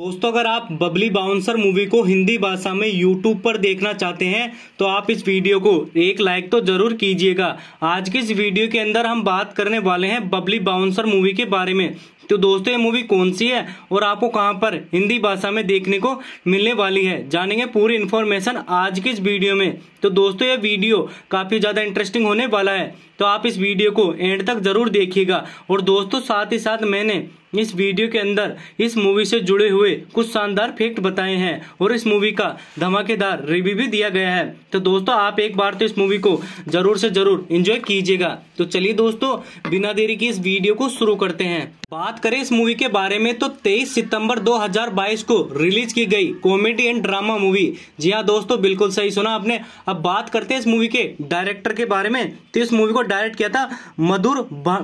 दोस्तों, अगर आप बबली बाउंसर मूवी को हिंदी भाषा में यूट्यूब पर देखना चाहते हैं तो आप इस वीडियो को एक लाइक तो ज़रूर कीजिएगा। आज की इस वीडियो के अंदर हम बात करने वाले हैं बबली बाउंसर मूवी के बारे में। तो दोस्तों, ये मूवी कौन सी है और आपको कहाँ पर हिंदी भाषा में देखने को मिलने वाली है, जानेंगे पूरी इन्फॉर्मेशन आज की इस वीडियो में। तो दोस्तों, ये वीडियो काफ़ी ज़्यादा इंटरेस्टिंग होने वाला है। तो आप इस वीडियो को एंड तक ज़रूर देखिएगा। और दोस्तों, साथ ही साथ मैंने इस वीडियो के अंदर इस मूवी से जुड़े हुए कुछ शानदार फैक्ट बताए हैं और इस मूवी का धमाकेदार रिव्यू भी दिया गया है। तो दोस्तों, आप एक बार तो इस मूवी को ज़रूर से ज़रूर एंजॉय कीजिएगा। तो चलिए दोस्तों, बिना देरी की इस वीडियो को शुरू करते हैं। बात करें इस मूवी के बारे में तो 23 सितंबर 2022 को रिलीज़ की गई कॉमेडी एंड ड्रामा मूवी। जी हाँ दोस्तों, बिल्कुल सही सुना आपने। अब बात करते हैं इस मूवी के डायरेक्टर के बारे में। तो इस मूवी को डायरेक्ट किया था मधुर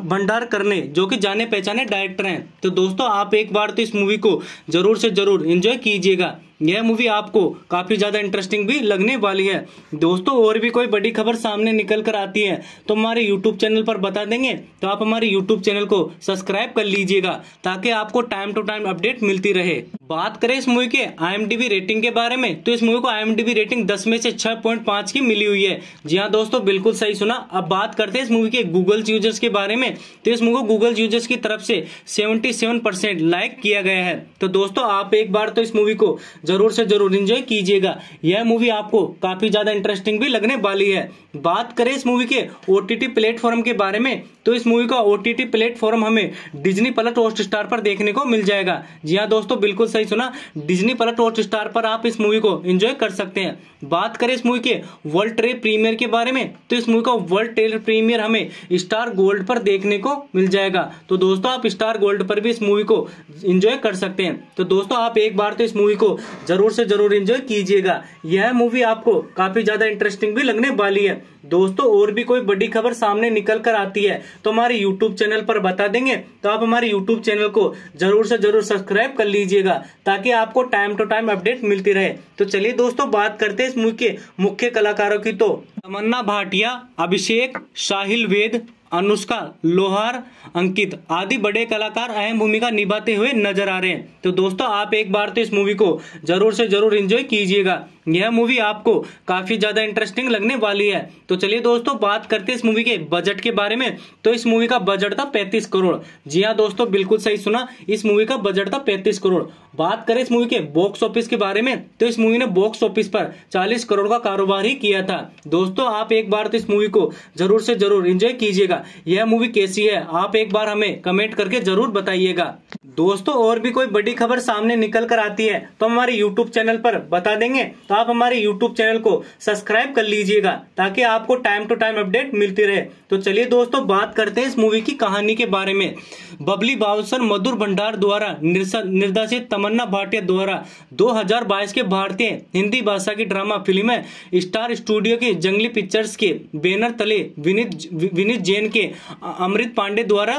भंडार करने, जो कि जाने पहचाने डायरेक्टर हैं। तो दोस्तों, आप एक बार तो इस मूवी को ज़रूर से ज़रूर एंजॉय कीजिएगा। यह मूवी आपको काफ़ी ज़्यादा इंटरेस्टिंग भी लगने वाली है। दोस्तों, और भी कोई बड़ी खबर सामने निकल कर आती है तो हमारे यूट्यूब चैनल पर बता देंगे। तो आप हमारे यूट्यूब चैनल को सब्सक्राइब कर लीजिएगा, ताकि आपको टाइम टू टाइम अपडेट मिलती रहे। बात करें इस मूवी के आई रेटिंग के बारे में तो इस मूवी को आई रेटिंग दस में से छह की मिली हुई है। जी हाँ दोस्तों, बिल्कुल सही सुना। अब बात करते हैं इस मूवी के गूगल यूज़र्स के बारे में। तो इस मूवी को गूगल यूज़र्स की तरफ़ से सेवेंटी लाइक किया गया है। तो दोस्तों, आप एक बार तो इस मूवी को ज़रूर से ज़रूर इंजॉय कीजिएगा। यह मूवी आपको काफ़ी ज़्यादा इंटरेस्टिंग भी लगने वाली है। बात करें इस मूवी के ओटीटी प्लेटफॉर्म के बारे में तो इस मूवी का ओटीटी प्लेटफॉर्म हमें डिज्नी प्लस हॉट स्टार पर देखने को मिल जाएगा। जी हाँ दोस्तों, बिल्कुल सही सुना। डिज्नी प्लस हॉट स्टार पर आप इस मूवी को इंजॉय कर सकते हैं। बात करें इस मूवी के वर्ल्ड ट्रेड प्रीमियर के बारे में तो इस मूवी का वर्ल्ड ट्रेड प्रीमियर हमें स्टार गोल्ड पर देखने को मिल जाएगा। तो दोस्तों, आप स्टार गोल्ड पर भी इस मूवी को इंजॉय कर सकते हैं। तो दोस्तों, आप एक बार तो इस मूवी को ज़रूर से ज़रूर एंजॉय कीजिएगा। यह मूवी आपको काफ़ी ज़्यादा इंटरेस्टिंग भी लगने वाली है। दोस्तों, और भी कोई बड़ी खबर सामने निकल कर आती है तो हमारे यूट्यूब चैनल पर बता देंगे। तो आप हमारे यूट्यूब चैनल को ज़रूर से ज़रूर सब्सक्राइब कर लीजिएगा, ताकि आपको टाइम टू टाइम अपडेट मिलती रहे। तो चलिए दोस्तों, बात करते हैं इस मूवी के मुख्य कलाकारों की। तो तमन्ना भाटिया, अभिषेक, साहिल वेद अनुष्का लोहार, अंकित आदि बड़े कलाकार अहम भूमिका निभाते हुए नज़र आ रहे हैं। तो दोस्तों, आप एक बार तो इस मूवी को ज़रूर से ज़रूर एंजॉय कीजिएगा। यह मूवी आपको काफ़ी ज़्यादा इंटरेस्टिंग लगने वाली है। तो चलिए दोस्तों, बात करते हैं इस मूवी के बजट के बारे में। तो इस मूवी का बजट था पैंतीस करोड़। जी हाँ दोस्तों, बिल्कुल सही सुना। इस मूवी का बजट था पैंतीस करोड़। बात करें इस मूवी के बॉक्स ऑफ़िस के बारे में तो इस मूवी ने बॉक्स ऑफ़िस पर 40 करोड़ का कारोबार ही किया था। दोस्तों, आप एक बार तो इस मूवी को ज़रूर से ज़रूर एंजॉय कीजिएगा। यह मूवी कैसी है, आप एक बार हमें कमेंट करके ज़रूर बताइएगा। दोस्तों, और भी कोई बड़ी खबर सामने निकल कर आती है तो हमारे यूट्यूब चैनल पर बता देंगे तो आप हमारे यूट्यूब चैनल को सब्सक्राइब कर लीजिएगा, ताकि आपको टाइम टू टाइम अपडेट मिलती रहे। तो चलिए दोस्तों, बात करते हैं इस मूवी की कहानी के बारे में। बबली बाउसर मधुर भंडार द्वारा निर्देशित तमन्ना भाटिया द्वारा 2022 के भारतीय हिंदी भाषा की ड्रामा फ़िल्म स्टार स्टूडियो के जंगली पिक्चर्स के बैनर तले विनीत विनीत जैन के अमृत पांडे द्वारा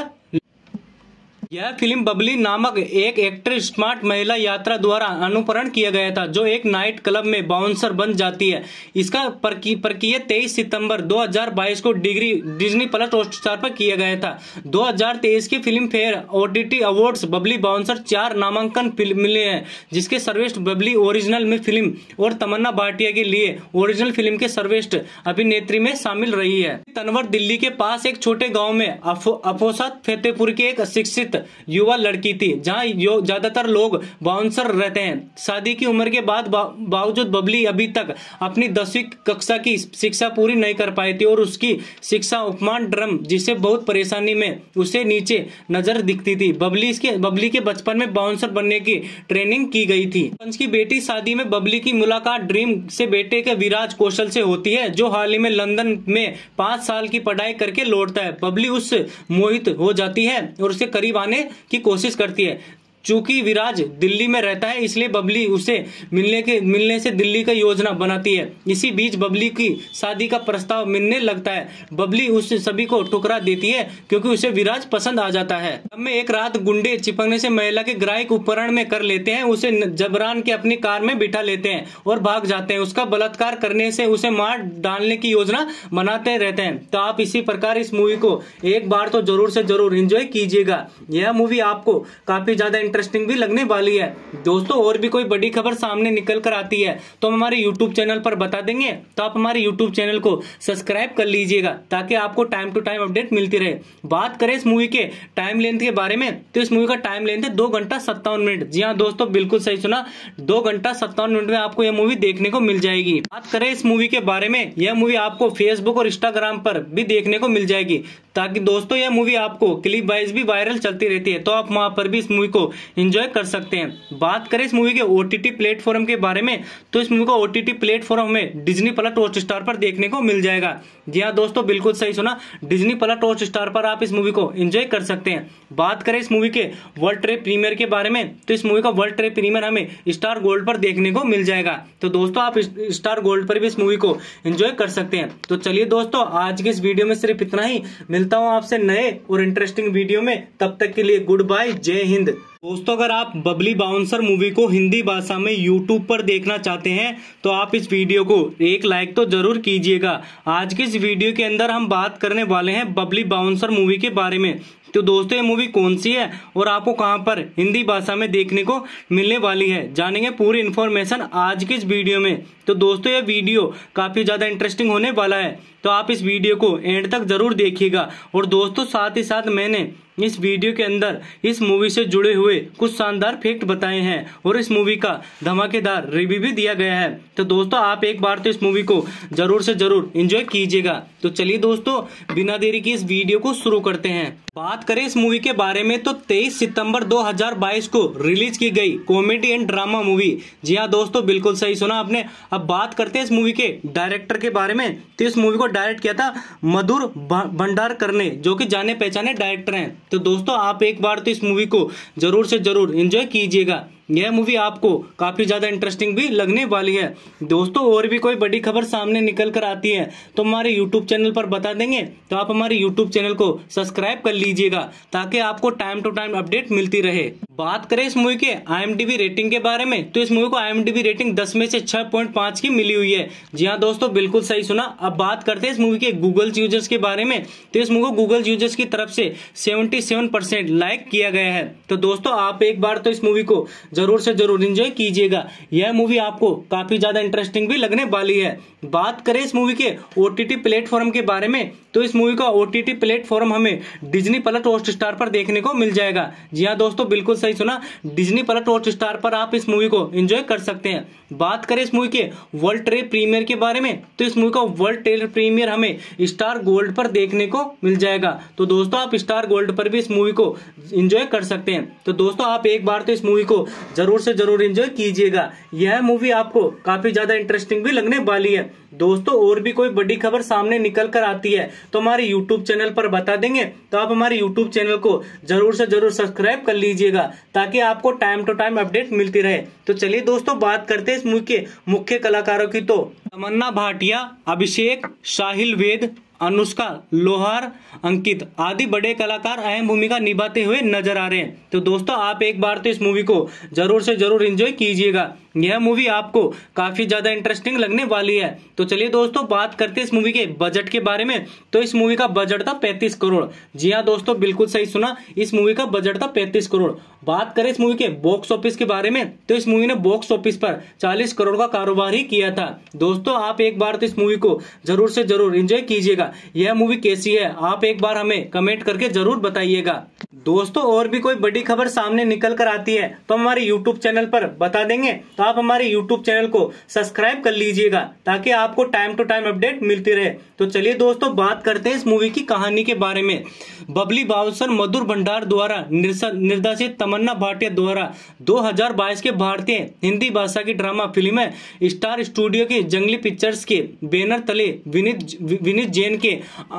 यह फ़िल्म बबली नामक एक एक्ट्रेस स्मार्ट महिला यात्रा द्वारा अनुकरण किया गया था, जो एक नाइट क्लब में बाउंसर बन जाती है। इसका प्रक्रिया तेईस सितंबर 2022 को डिग्री, डिज्नी प्लस हॉटस्टार पर किया गया था। 2023 की Filmfare OTT awards Babli Bouncer चार नामांकन मिले हैं, जिसके सर्वेस्ट बबली ओरिजिनल में फ़िल्म और तमन्ना भाटिया के लिए ओरिजिनल फ़िल्म के सर्वेस्ट अभिनेत्री में शामिल रही है। तनवर दिल्ली के पास एक छोटे गाँव में अफोसत फतेहपुर के एक शिक्षित युवा लड़की थी, जहाँ ज़्यादातर लोग बाउंसर रहते हैं। शादी की उम्र के बाद बावजूद बबली अभी तक अपनी दसवीं कक्षा की शिक्षा पूरी नहीं कर पाई थी और उसकी शिक्षा उपमान ड्रम, जिसे बहुत परेशानी में उसे नीचे नज़र दिखती थी। बबली के बबली के बचपन में बाउंसर बनने की ट्रेनिंग की गई थी। पंच की बेटी शादी में बबली की मुलाकात ड्रीम से बेटे के विराज कौशल से होती है, जो हाल ही में लंदन में पाँच साल की पढ़ाई करके लौटता है। बबली उससे मोहित हो जाती है और उसके करीब आने आने की कोशिश करती है। चूँकि विराज दिल्ली में रहता है, इसलिए बबली उसे मिलने के मिलने से दिल्ली का योजना बनाती है। इसी बीच बबली की शादी का प्रस्ताव मिलने लगता है। बबली उस सभी को ठुकरा देती है, क्योंकि उसे विराज पसंद आ जाता है। में एक रात गुंडे चिपकने से महिला के ग्राहक उपकरण में कर लेते हैं, उसे जबरान के अपनी कार में बिठा लेते हैं और भाग जाते हैं। उसका बलात्कार करने से उसे मार डालने की योजना बनाते रहते हैं। तो आप इसी प्रकार इस मूवी को एक बार तो ज़रूर से ज़रूर इंजॉय कीजिएगा। यह मूवी आपको काफ़ी ज़्यादा इंटरेस्टिंग भी लगने वाली है। दोस्तों, और भी कोई बड़ी खबर सामने निकल कर आती है तो हम हमारे यूट्यूब चैनल पर बता देंगे। तो आप हमारे यूट्यूब चैनल को सब्सक्राइब कर लीजिएगा, ताकि आपको टाइम टू टाइम अपडेट मिलती रहे। बात करें इस मूवी के टाइम लेंथ के बारे में तो इस मूवी का टाइम लेंथ है दो घंटा सत्तावन मिनट। जी हाँ दोस्तों, बिल्कुल सही सुना। दो घंटा सत्तावन मिनट में आपको यह मूवी देखने को मिल जाएगी। बात करें इस मूवी के बारे में, यह मूवी आपको फेसबुक और इंस्टाग्राम पर भी देखने को मिल जाएगी, ताकि दोस्तों, यह मूवी आपको क्लिप वाइज भी वायरल चलती रहती है। तो आप वहाँ पर भी इस मूवी को एंजॉय कर सकते हैं। बात करें इस मूवी के ओटीटी प्लेटफॉर्म के बारे में तो इस मूवी को ओटीटी प्लेटफॉर्म में डिजनी प्लस हॉट स्टार पर देखने को मिल जाएगा। जी हाँ दोस्तों, बिल्कुल सही सुना। डिजनी प्लस हॉट स्टार पर आप इस मूवी को एंजॉय कर सकते हैं। बात करें इस मूवी के वर्ल्ड ट्रेप प्रीमियर के बारे में तो इस मूवी का वर्ल्ड ट्रेड प्रीमियर हमें स्टार गोल्ड पर देखने को मिल जाएगा। तो दोस्तों, आप स्टार गोल्ड पर भी इस मूवी को एंजॉय कर सकते हैं। तो चलिए दोस्तों, आज के इस वीडियो में सिर्फ़ इतना ही। मिलता हूँ आपसे नए और इंटरेस्टिंग वीडियो में। तब तक के लिए गुड बाय जय हिंद। दोस्तों, अगर आप बबली बाउंसर मूवी को हिंदी भाषा में यूट्यूब पर देखना चाहते हैं तो आप इस वीडियो को एक लाइक तो ज़रूर कीजिएगा। आज की इस वीडियो के अंदर हम बात करने वाले हैं बबली बाउंसर मूवी के बारे में। तो दोस्तों, ये मूवी कौन सी है और आपको कहाँ पर हिंदी भाषा में देखने को मिलने वाली है, जानेंगे पूरी इन्फॉर्मेशन आज की इस वीडियो में। तो दोस्तों, ये वीडियो काफ़ी ज़्यादा इंटरेस्टिंग होने वाला है। तो आप इस वीडियो को एंड तक ज़रूर देखिएगा। और दोस्तों, साथ ही साथ मैंने इस वीडियो के अंदर इस मूवी से जुड़े हुए कुछ शानदार फैक्ट बताए हैं और इस मूवी का धमाकेदार रिव्यू भी दिया गया है। तो दोस्तों, आप एक बार तो इस मूवी को ज़रूर से ज़रूर एंजॉय कीजिएगा। तो चलिए दोस्तों, बिना देरी की इस वीडियो को शुरू करते हैं। बात करें इस मूवी के बारे में तो 23 सितंबर 2022 को रिलीज़ की गई कॉमेडी एंड ड्रामा मूवी। जी हाँ दोस्तों, बिल्कुल सही सुना आपने। अब बात करते हैं इस मूवी के डायरेक्टर के बारे में। तो इस मूवी को डायरेक्ट किया था मधुर भंडार करने, जो कि जाने पहचाने डायरेक्टर हैं। तो दोस्तों, आप एक बार तो इस मूवी को ज़रूर से ज़रूर एंजॉय कीजिएगा। यह मूवी आपको काफ़ी ज़्यादा इंटरेस्टिंग भी लगने वाली है। दोस्तों, और भी कोई बड़ी खबर सामने निकल कर आती है तो हमारे यूट्यूब चैनल पर बता देंगे तो आप हमारे यूट्यूब चैनल को सब्सक्राइब कर लीजिएगा, ताकि आपको टाइम टू टाइम अपडेट मिलती रहे। बात करें इस मूवी के आई रेटिंग के बारे में तो इस मूवी को आई रेटिंग दस में से छह की मिली हुई है। जी हाँ दोस्तों, बिल्कुल सही सुना। अब बात करते हैं इस मूवी के गूगल यूज़र्स के बारे में तो इस मूवी को गूगल यूज़र्स की तरफ़ से सेवेंटी लाइक किया गया है। तो दोस्तों, आप एक बार तो इस मूवी को ज़रूर से ज़रूर इंजॉय कीजिएगा। यह मूवी आपको काफ़ी ज़्यादा इंटरेस्टिंग भी लगने वाली है। बात करें इस मूवी के ओटीटी प्लेटफॉर्म के बारे में तो इस मूवी का ओटीटी प्लेटफॉर्म हमें डिज्नी प्लस हॉट स्टार पर देखने को मिल जाएगा। जी हाँ दोस्तों, बिल्कुल सही सुना। डिज्नी प्लस हॉट स्टार पर आप इस मूवी को एंजॉय कर सकते हैं। बात करें इस मूवी के वर्ल्ड ट्रेड प्रीमियर के बारे में तो इस मूवी का वर्ल्ड ट्रेड प्रीमियर हमें स्टार गोल्ड पर देखने को मिल जाएगा। तो दोस्तों, आप स्टार गोल्ड पर भी इस मूवी को इंजॉय कर सकते हैं। तो दोस्तों, आप एक बार तो इस मूवी को ज़रूर से ज़रूर एंजॉय कीजिएगा। यह मूवी आपको काफ़ी ज़्यादा इंटरेस्टिंग भी लगने वाली है। दोस्तों, और भी कोई बड़ी खबर सामने निकल कर आती है तो हमारे यूट्यूब चैनल पर बता देंगे। तो आप हमारे यूट्यूब चैनल को ज़रूर से ज़रूर सब्सक्राइब कर लीजिएगा, ताकि आपको टाइम टू टाइम अपडेट मिलती रहे। तो चलिए दोस्तों, बात करते हैं इस मूवी के मुख्य कलाकारों की। तो तमन्ना भाटिया, अभिषेक, साहिल वेद अनुष्का, लोहार, अंकित आदि बड़े कलाकार अहम भूमिका निभाते हुए नज़र आ रहे हैं। तो दोस्तों, आप एक बार तो इस मूवी को ज़रूर से ज़रूर एंजॉय कीजिएगा। यह मूवी आपको काफ़ी ज़्यादा इंटरेस्टिंग लगने वाली है। तो चलिए दोस्तों, बात करते हैं इस मूवी के बजट के बारे में। तो इस मूवी का बजट था पैंतीस करोड़। जी हाँ दोस्तों, बिल्कुल सही सुना, इस मूवी का बजट था पैंतीस करोड़। बात करें इस मूवी के बॉक्स ऑफ़िस के बारे में तो इस मूवी ने बॉक्स ऑफ़िस पर चालीस करोड़ का कारोबार ही किया था। दोस्तों, आप एक बार तो इस मूवी को ज़रूर से ज़रूर इंजॉय कीजिएगा। यह मूवी कैसी है, आप एक बार हमें कमेंट करके ज़रूर बताइएगा। दोस्तों, और भी कोई बड़ी खबर सामने निकल कर आती है तो हमारे यूट्यूब चैनल पर बता देंगे। तो आप हमारे यूट्यूब चैनल को सब्सक्राइब कर लीजिएगा ताकि आपको टाइम टू टाइम अपडेट मिलती रहे। तो चलिए दोस्तों, बात करते हैं इस मूवी की कहानी के बारे में। बबली बाउसर मधुर भंडार द्वारा निर्देशित तमन्ना भाटिया द्वारा 2022 के भारतीय हिंदी भाषा की ड्रामा फ़िल्म है स्टार स्टूडियो के जंगली पिक्चर्स के बैनर तले विनीत विनीत जैन के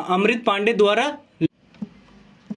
अमृत पांडे द्वारा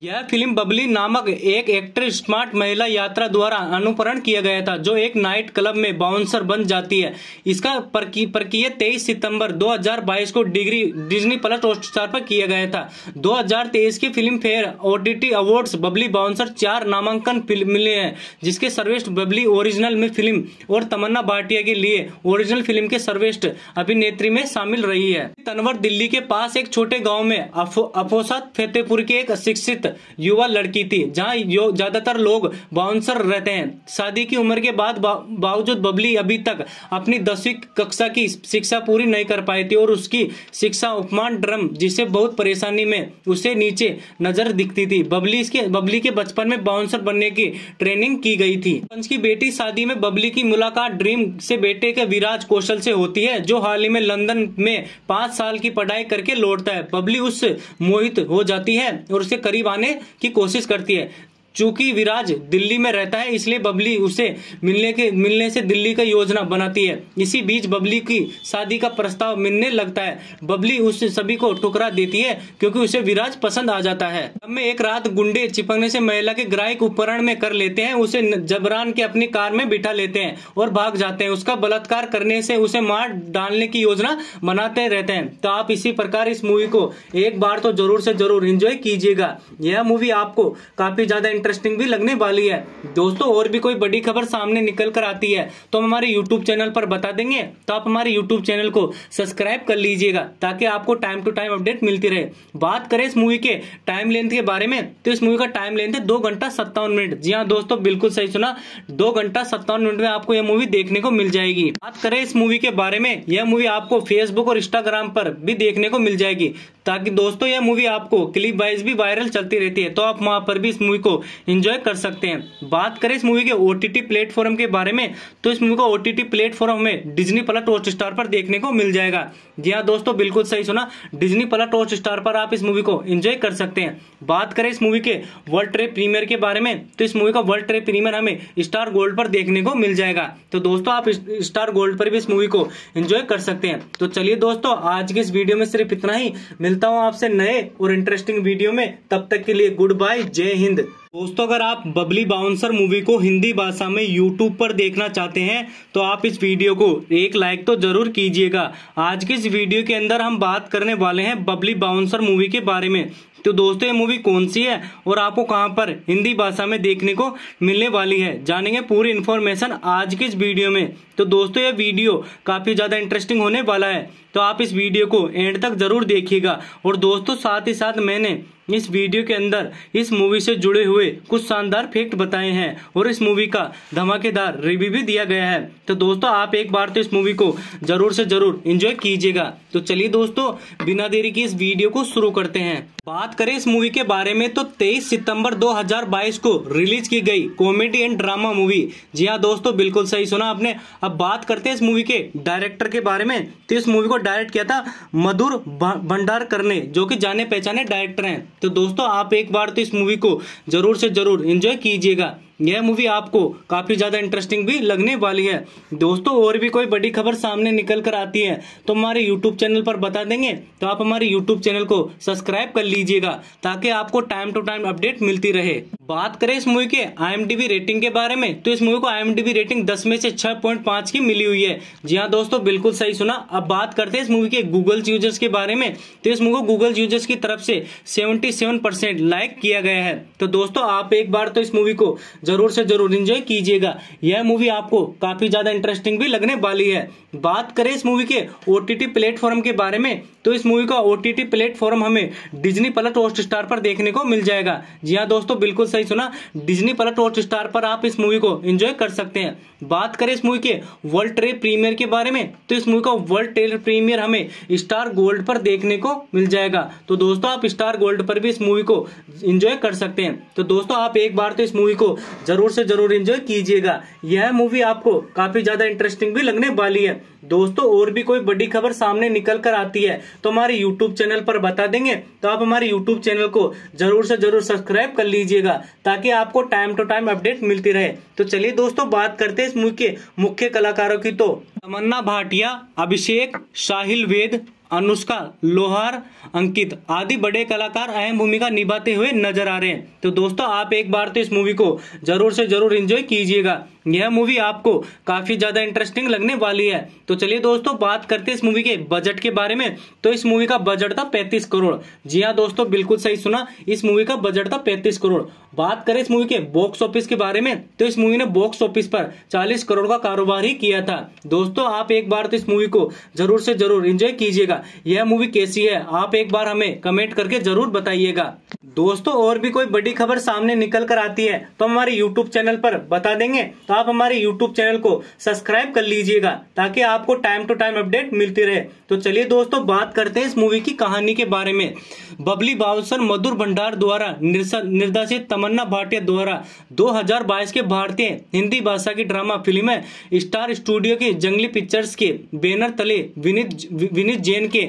यह फ़िल्म बबली नामक एक एक्टर स्मार्ट महिला यात्रा द्वारा अनुकरण किया गया था, जो एक नाइट क्लब में बाउंसर बन जाती है। इसका प्रक्रिया तेईस सितंबर 2022 को डिग्री, डिज्नी प्लस हॉटस्टार पर किया गया था। 2023 की Filmfare OTT awards Babli Bouncer चार नामांकन मिले हैं, जिसके सर्वेस्ट बबली ओरिजिनल में फ़िल्म और तमन्ना भाटिया के लिए ओरिजिनल फ़िल्म के सर्वेस्ट अभिनेत्री में शामिल रही है। तनवर दिल्ली के पास एक छोटे गाँव में अफोसात फतेहपुर के एक शिक्षित युवा लड़की थी, जहाँ ज़्यादातर लोग बाउंसर रहते हैं। शादी की उम्र के बाद बावजूद बबली अभी तक अपनी दसवीं कक्षा की शिक्षा पूरी नहीं कर पाई थी और उसकी शिक्षा उपमान ड्रम, जिसे बहुत परेशानी में उसे नीचे नज़र दिखती थी। बबली इसके बबली के बचपन में बाउंसर बनने की ट्रेनिंग की गई थी। पंच की बेटी शादी में बबली की मुलाकात ड्रीम से बेटे के विराज कौशल से होती है, जो हाल ही में लंदन में पाँच साल की पढ़ाई करके लौटता है। बबली उस मोहित हो जाती है और उसके करीब आने की कोशिश करती है। चूँकि विराज दिल्ली में रहता है, इसलिए बबली उसे मिलने के, मिलने से दिल्ली का योजना बनाती है। इसी बीच बबली की शादी का प्रस्ताव मिलने लगता है। बबली उस सभी को ठुकरा देती है, क्योंकि उसे विराज पसंद आ जाता है। अब में एक रात गुंडे चिपकने से महिला के ग्राहक उपकरण में कर लेते हैं, उसे जबरान के अपनी कार में बिठा लेते हैं और भाग जाते हैं। उसका बलात्कार करने से उसे मार डालने की योजना बनाते रहते हैं। तो आप इसी प्रकार इस मूवी को एक बार तो ज़रूर से ज़रूर इंजॉय कीजिएगा। यह मूवी आपको काफ़ी ज़्यादा इंटरेस्टिंग भी लगने वाली है। दोस्तों, और भी कोई बड़ी खबर सामने निकल कर आती है तो हम हमारे यूट्यूब चैनल पर बता देंगे। तो आप हमारे यूट्यूब चैनल को सब्सक्राइब कर लीजिएगा, ताकि आपको टाइम टू टाइम अपडेट मिलती रहे। बात करें इस मूवी के टाइम लेंथ के बारे में तो इस मूवी का टाइम लेंथ है दो घंटा सत्तावन मिनट। जी हाँ दोस्तों, बिल्कुल सही सुना। दो घंटा सत्तावन मिनट में आपको यह मूवी देखने को मिल जाएगी। बात करें इस मूवी के बारे में, यह मूवी आपको फेसबुक और इंस्टाग्राम पर भी देखने को मिल जाएगी, ताकि दोस्तों, यह मूवी आपको क्लिप वाइज भी वायरल चलती रहती है। तो आप वहाँ पर भी इस मूवी को एंजॉय कर सकते हैं। बात करें इस मूवी के ओटीटी प्लेटफॉर्म के बारे में तो इस मूवी को ओटीटी प्लेटफॉर्म में डिजनी प्लस टॉर्च स्टार पर देखने को मिल जाएगा। जी हाँ दोस्तों, बिल्कुल सही सुना। डिजनी प्लस टॉर्च स्टार पर आप इस मूवी को एंजॉय कर सकते हैं। बात करें इस मूवी के वर्ल्ड ट्रेड प्रीमियर के बारे में तो इस मूवी का वर्ल्ड ट्रेड प्रीमियर हमें स्टार गोल्ड पर देखने को मिल जाएगा। तो दोस्तों, आप स्टार गोल्ड पर भी इस मूवी को एंजॉय कर सकते हैं। तो चलिए दोस्तों, आज के इस वीडियो में सिर्फ़ इतना ही। मिलता हूँ आपसे नए और इंटरेस्टिंग वीडियो में। तब तक के लिए गुड बाय जय हिंद। दोस्तों, अगर आप बबली बाउंसर मूवी को हिंदी भाषा में यूट्यूब पर देखना चाहते हैं तो आप इस वीडियो को एक लाइक तो ज़रूर कीजिएगा। आज की इस वीडियो के अंदर हम बात करने वाले हैं बबली बाउंसर मूवी के बारे में। तो दोस्तों, ये मूवी कौन सी है और आपको कहाँ पर हिंदी भाषा में देखने को मिलने वाली है, जानेंगे पूरी इन्फॉर्मेशन आज की इस वीडियो में। तो दोस्तों, ये वीडियो काफ़ी ज़्यादा इंटरेस्टिंग होने वाला है। तो आप इस वीडियो को एंड तक ज़रूर देखिएगा। और दोस्तों, साथ ही साथ मैंने इस वीडियो के अंदर इस मूवी से जुड़े हुए कुछ शानदार फैक्ट बताए हैं और इस मूवी का धमाकेदार रिव्यू भी दिया गया है। तो दोस्तों, आप एक बार तो इस मूवी को ज़रूर से ज़रूर एंजॉय कीजिएगा। तो चलिए दोस्तों, बिना देरी के इस वीडियो को शुरू करते हैं। बात करें इस मूवी के बारे में तो 23 सितंबर 2022 को रिलीज़ की गई कॉमेडी एंड ड्रामा मूवी जी हाँ दोस्तों, बिल्कुल सही सुना आपने। अब बात करते हैं इस मूवी के डायरेक्टर के बारे में। तो इस मूवी को डायरेक्ट किया था मधुर भंडार करने जो कि जाने पहचाने डायरेक्टर हैं। तो दोस्तों, आप एक बार तो इस मूवी को ज़रूर से ज़रूर इंजॉय कीजिएगा। यह मूवी आपको काफ़ी ज़्यादा इंटरेस्टिंग भी लगने वाली है। दोस्तों, और भी कोई बड़ी खबर सामने निकल कर आती है तो हमारे यूट्यूब चैनल पर बता देंगे तो आप हमारे यूट्यूब चैनल को सब्सक्राइब कर लीजिएगा, ताकि आपको टाइम टू टाइम अपडेट मिलती रहे। बात करें इस मूवी के आई रेटिंग के बारे में तो इस मूवी को आई रेटिंग दस में से छह की मिली हुई है। जी हाँ दोस्तों, बिल्कुल सही सुना। अब बात करते हैं इस मूवी के गूगल यूज़र्स के बारे में तो इस मूवी को गूगल यूज़र्स की तरफ़ से सेवेंटी लाइक किया गया है। तो दोस्तों, आप एक बार तो इस मूवी को ज़रूर से ज़रूर इंजॉय कीजिएगा। यह मूवी आपको काफ़ी ज़्यादा इंटरेस्टिंग भी लगने वाली है। बात करें इस मूवी के ओटीटी प्लेटफॉर्म के बारे में तो इस मूवी का ओटीटी प्लेटफॉर्म हमें डिजनी प्लस हॉट स्टार पर देखने को मिल जाएगा। जी हाँ दोस्तों, बिल्कुल सही सुना। डिजनी प्लस हॉट स्टार पर आप इस मूवी को एंजॉय कर सकते हैं। बात करें इस मूवी के वर्ल्ड ट्रेड प्रीमियर के बारे में तो इस मूवी का वर्ल्ड ट्रेड प्रीमियर हमें स्टार गोल्ड पर देखने को मिल जाएगा। तो दोस्तों, आप स्टार गोल्ड पर भी इस मूवी को एंजॉय कर सकते हैं। तो दोस्तों, आप एक बार तो इस मूवी को ज़रूर से ज़रूर एंजॉय कीजिएगा। यह मूवी आपको काफ़ी ज़्यादा इंटरेस्टिंग भी लगने वाली है। दोस्तों, और भी कोई बड़ी खबर सामने निकल कर आती है तो हमारे यूट्यूब चैनल पर बता देंगे। तो आप हमारे यूट्यूब चैनल को ज़रूर से ज़रूर सब्सक्राइब कर लीजिएगा, ताकि आपको टाइम टू टाइम अपडेट मिलती रहे। तो चलिए दोस्तों, बात करते हैं इस मूवी के मुख्य कलाकारों की। तो तमन्ना भाटिया, अभिषेक, साहिल वेद अनुष्का लोहार, अंकित आदि बड़े कलाकार अहम भूमिका निभाते हुए नज़र आ रहे हैं। तो दोस्तों, आप एक बार तो इस मूवी को ज़रूर से ज़रूर इंजॉय कीजिएगा। यह मूवी आपको काफ़ी ज़्यादा इंटरेस्टिंग लगने वाली है। तो चलिए दोस्तों, बात करते हैं इस मूवी के बजट के बारे में। तो इस मूवी का बजट था पैंतीस करोड़। जी हाँ दोस्तों, बिल्कुल सही सुना। इस मूवी का बजट था पैंतीस करोड़। बात करें इस मूवी के बॉक्स ऑफ़िस के बारे में तो इस मूवी ने बॉक्स ऑफ़िस पर 40 करोड़ का कारोबार ही किया था। दोस्तों, आप एक बार तो इस मूवी को ज़रूर से ज़रूर एंजॉय कीजिएगा। यह मूवी कैसी है, आप एक बार हमें कमेंट करके ज़रूर बताइएगा। दोस्तों, और भी कोई बड़ी खबर सामने निकल कर आती है तो हमारे यूट्यूब चैनल पर बता देंगे। तो आप हमारे यूट्यूब चैनल को सब्सक्राइब कर लीजिएगा, ताकि आपको टाइम टू टाइम अपडेट मिलती रहे। तो चलिए दोस्तों, बात करते हैं इस मूवी की कहानी के बारे में। बबली बाउसर मधुर भंडार द्वारा निर्देशित तमन्ना भाटिया द्वारा 2022 के भारतीय हिंदी भाषा की ड्रामा फ़िल्म है, स्टार स्टूडियो के जंगली पिक्चर्स के बैनर तले विनीत विनीत जैन के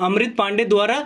अमृत पांडे द्वारा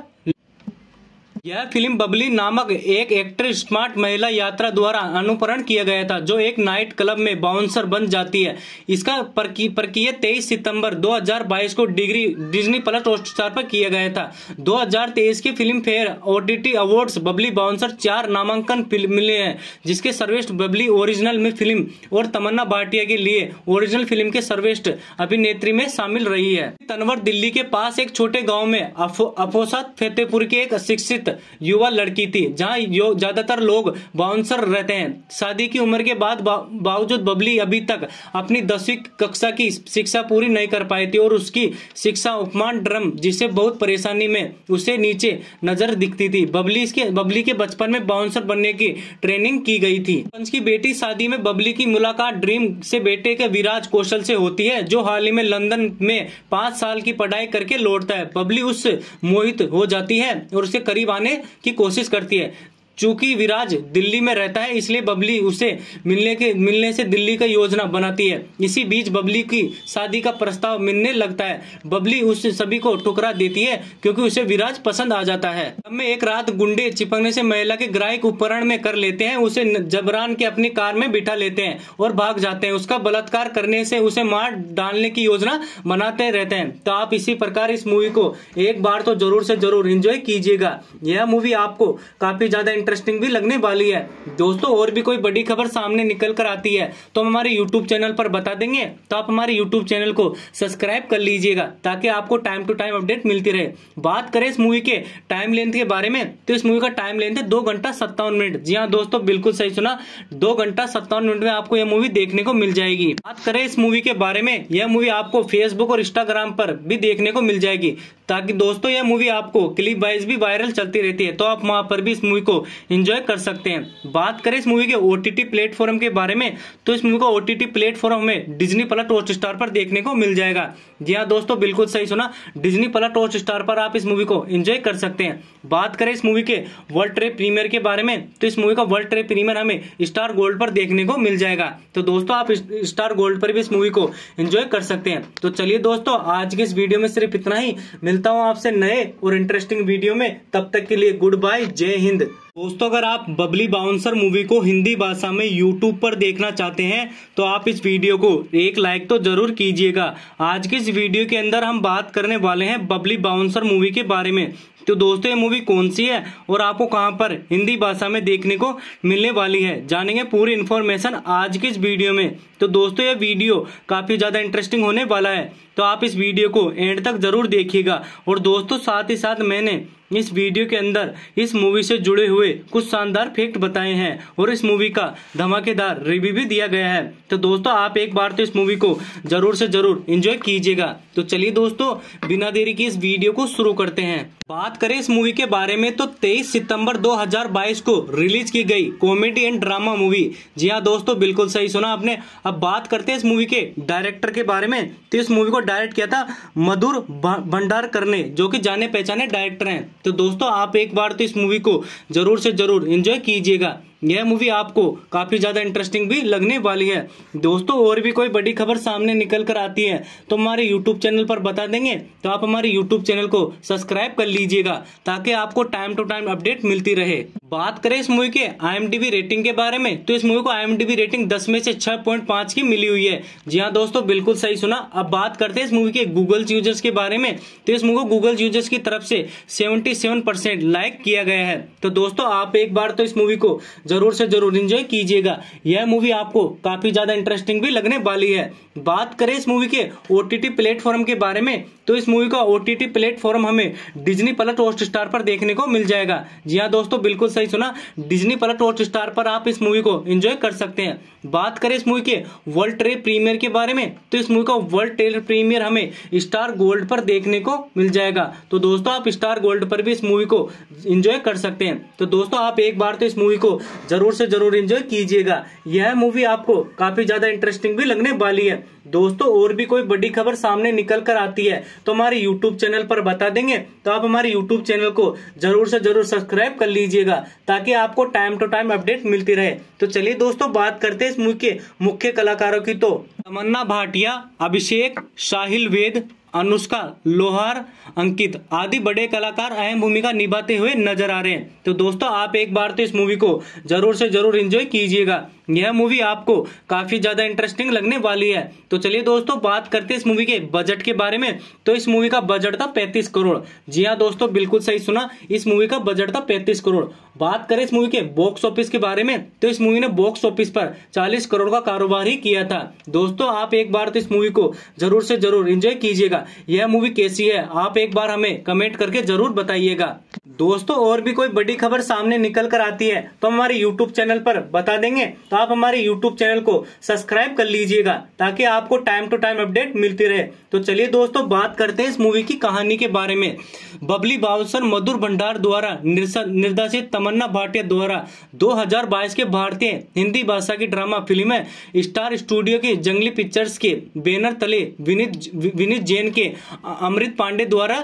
यह फ़िल्म बबली नामक एक एक्ट्रेस स्मार्ट महिला यात्रा द्वारा अनुकरण किया गया था, जो एक नाइट क्लब में बाउंसर बन जाती है। इसका प्रक्रिया तेईस सितंबर 2022 को डिग्री, डिज्नी प्लस हॉटस्टार पर किया गया था। 2023 की Filmfare OTT awards Babli Bouncer चार नामांकन मिले हैं, जिसके सर्वेस्ट बबली ओरिजिनल में फ़िल्म और तमन्ना भाटिया के लिए ओरिजिनल फ़िल्म के सर्वेस्ट अभिनेत्री में शामिल रही है। तनवर दिल्ली के पास एक छोटे गाँव में अफोसा फतेहपुर के एक शिक्षित युवा लड़की थी, जहाँ ज़्यादातर लोग बाउंसर रहते हैं। शादी की उम्र के बाद बावजूद बबली अभी तक अपनी दसवीं कक्षा की शिक्षा पूरी नहीं कर पाई थी और उसकी शिक्षा उपमान ड्रम जिसे बहुत परेशानी में उसे नीचे नज़र दिखती थी। बबली इसके, बबली के बचपन में बाउंसर बनने की ट्रेनिंग की गई थी। की बेटी शादी में बबली की मुलाकात ड्रीम से बेटे के विराज कौशल से होती है, जो हाल ही में लंदन में पाँच साल की पढ़ाई करके लौटता है। बबली उस मोहित हो जाती है और उसे करीब आने की कोशिश करती है। चूँकि विराज दिल्ली में रहता है, इसलिए बबली उसे मिलने के, मिलने से दिल्ली का योजना बनाती है। इसी बीच बबली की शादी का प्रस्ताव मिलने लगता है। बबली उस सभी को ठुकरा देती है, क्योंकि उसे विराज पसंद आ जाता है। में एक रात गुंडे चिपकने से महिला के ग्राहक उपकरण में कर लेते हैं, उसे जबरान के अपनी कार में बिठा लेते हैं और भाग जाते हैं। उसका बलात्कार करने से उसे मार डालने की योजना बनाते रहते हैं। तो आप इसी प्रकार इस मूवी को एक बार तो ज़रूर से ज़रूर इंजॉय कीजिएगा। यह मूवी आपको काफ़ी ज़्यादा इंटरेस्टिंग भी लगने वाली है। दोस्तों, और भी कोई बड़ी खबर सामने निकल कर आती है तो हम हमारे यूट्यूब चैनल पर बता देंगे। तो आप हमारे यूट्यूब चैनल को सब्सक्राइब कर लीजिएगा, ताकि आपको टाइम टू टाइम अपडेट मिलती रहे। बात करें इस मूवी के टाइम लेंथ के बारे में तो इस मूवी का टाइम लेंथ है दो घंटा सत्तावन मिनट। जी हाँ दोस्तों, बिल्कुल सही सुना। दो घंटा सत्तावन मिनट में आपको यह मूवी देखने को मिल जाएगी। बात करें इस मूवी के बारे में, यह मूवी आपको फेसबुक और इंस्टाग्राम पर भी देखने को मिल जाएगी, ताकि दोस्तों, यह मूवी आपको क्लिप वाइज भी वायरल चलती रहती है। तो आप वहाँ पर भी इस मूवी को एंजॉय कर सकते हैं। बात करें इस मूवी के ओटीटी प्लेटफॉर्म के बारे में तो इस मूवी को ओटीटी प्लेटफॉर्म में डिजनी प्लस हॉट स्टार पर देखने को मिल जाएगा। जी हाँ दोस्तों, बिल्कुल सही सुना। डिजनी प्लस हॉट स्टार पर आप इस मूवी को एंजॉय कर सकते हैं। बात करें इस मूवी के वर्ल्ड ट्रेप प्रीमियर के बारे में तो इस मूवी का वर्ल्ड ट्रेड प्रीमियर हमें स्टार गोल्ड पर देखने को मिल जाएगा। तो दोस्तों, आप स्टार गोल्ड पर भी इस मूवी को एंजॉय कर सकते हैं। तो चलिए दोस्तों, आज के इस वीडियो में सिर्फ़ इतना ही। मिलता हूँ आपसे नए और इंटरेस्टिंग वीडियो में। तब तक के लिए गुड बाय जय हिंद। दोस्तों, अगर आप बबली बाउंसर मूवी को हिंदी भाषा में यूट्यूब पर देखना चाहते हैं तो आप इस वीडियो को एक लाइक तो ज़रूर कीजिएगा। आज की इस वीडियो के अंदर हम बात करने वाले हैं बबली बाउंसर मूवी के बारे में। तो दोस्तों, ये मूवी कौन सी है और आपको कहाँ पर हिंदी भाषा में देखने को मिलने वाली है, जानेंगे पूरी इन्फॉर्मेशन आज की इस वीडियो में। तो दोस्तों, ये वीडियो काफ़ी ज़्यादा इंटरेस्टिंग होने वाला है तो आप इस वीडियो को एंड तक ज़रूर देखिएगा। और दोस्तों, साथ ही साथ मैंने इस वीडियो के अंदर इस मूवी से जुड़े हुए कुछ शानदार फैक्ट बताए हैं और इस मूवी का धमाकेदार रिव्यू भी दिया गया है। तो दोस्तों, आप एक बार तो इस मूवी को ज़रूर से ज़रूर एंजॉय कीजिएगा। तो चलिए दोस्तों, बिना देरी की इस वीडियो को शुरू करते हैं। बात करें इस मूवी के बारे में तो 23 सितंबर 2022 को रिलीज़ की गई कॉमेडी एंड ड्रामा मूवी जी हाँ दोस्तों, बिल्कुल सही सुना आपने। अब बात करते हैं इस मूवी के डायरेक्टर के बारे में। तो इस मूवी को डायरेक्ट किया था मधुर भंडार करने जो कि जाने पहचाने डायरेक्टर हैं। तो दोस्तों, आप एक बार तो इस मूवी को ज़रूर से ज़रूर इंजॉय कीजिएगा। यह मूवी आपको काफ़ी ज़्यादा इंटरेस्टिंग भी लगने वाली है। दोस्तों, और भी कोई बड़ी खबर सामने निकल कर आती है तो हमारे यूट्यूब चैनल पर बता देंगे। तो आप हमारे यूट्यूब चैनल को सब्सक्राइब कर लीजिएगा, ताकि आपको टाइम टू टाइम अपडेट मिलती रहे। बात करें इस मूवी के आई रेटिंग के बारे में तो इस मूवी को आई रेटिंग दस में से छह की मिली हुई है। जी हाँ दोस्तों, बिल्कुल सही सुना। अब बात करते हैं इस मूवी के गूगल यूज़र्स के बारे में। तो इस मूवी को गूगल यूज़र्स की तरफ़ से सेवेंटी लाइक किया गया है। तो दोस्तों, आप एक बार तो इस मूवी को ज़रूर से ज़रूर इंजॉय कीजिएगा। यह मूवी आपको काफ़ी ज़्यादा इंटरेस्टिंग भी लगने वाली है। बात करें इस मूवी के ओटीटी प्लेटफॉर्म के बारे में तो इस मूवी का ओटीटी प्लेटफॉर्म हमें डिज्नी प्लस हॉट स्टार पर देखने को मिल जाएगा। जी हाँ दोस्तों, बिल्कुल सही सुना। डिज्नी प्लस हॉट स्टार पर आप इस मूवी को एंजॉय कर सकते हैं। बात करें इस मूवी के वर्ल्ड ट्रेड प्रीमियर के बारे में तो इस मूवी का वर्ल्ड ट्रेड प्रीमियर हमें स्टार गोल्ड पर देखने को मिल जाएगा। तो दोस्तों, आप स्टार गोल्ड पर भी इस मूवी को इंजॉय कर सकते हैं। तो दोस्तों, आप एक बार तो इस मूवी को ज़रूर से ज़रूर एंजॉय कीजिएगा। यह मूवी आपको काफ़ी ज़्यादा इंटरेस्टिंग भी लगने वाली है। दोस्तों, और भी कोई बड़ी खबर सामने निकल कर आती है तो हमारे यूट्यूब चैनल पर बता देंगे। तो आप हमारे यूट्यूब चैनल को ज़रूर से ज़रूर सब्सक्राइब कर लीजिएगा, ताकि आपको टाइम टू टाइम अपडेट मिलती रहे। तो चलिए दोस्तों, बात करते हैं इस मूवी के मुख्य कलाकारों की। तो तमन्ना भाटिया, अभिषेक, साहिल वेद अनुष्का, लोहार, अंकित आदि बड़े कलाकार अहम भूमिका निभाते हुए नज़र आ रहे हैं। तो दोस्तों, आप एक बार तो इस मूवी को ज़रूर से ज़रूर एंजॉय कीजिएगा। यह मूवी आपको काफ़ी ज़्यादा इंटरेस्टिंग लगने वाली है। तो चलिए दोस्तों, बात करते हैं इस मूवी के बजट के बारे में। तो इस मूवी का बजट था पैंतीस करोड़। जी हाँ दोस्तों, बिल्कुल सही सुना, इस मूवी का बजट था पैंतीस करोड़। बात करें इस मूवी के बॉक्स ऑफ़िस के बारे में तो इस मूवी ने बॉक्स ऑफ़िस पर 40 करोड़ का कारोबार ही किया था। दोस्तों, आप एक बार तो इस मूवी को ज़रूर से ज़रूर एंजॉय कीजिएगा। यह मूवी कैसी है? आप एक बार हमें कमेंट करके ज़रूर बताइएगा। दोस्तों, और भी कोई बड़ी खबर सामने निकल कर आती है तो हमारे यूट्यूब चैनल पर बता देंगे। तो आप हमारे यूट्यूब चैनल को सब्सक्राइब कर लीजिएगा, ताकि आपको टाइम टू टाइम अपडेट मिलती रहे। तो चलिए दोस्तों, बात करते हैं इस मूवी की कहानी के बारे में। बबली बाउसर मधुर भंडार द्वारा निर्देशित तमन्ना भाटिया द्वारा 2022 के भारतीय हिंदी भाषा की ड्रामा फ़िल्म स्टार स्टूडियो के जंगली पिक्चर्स के बैनर तले विनीत विनीत जैन के अमृत पांडे द्वारा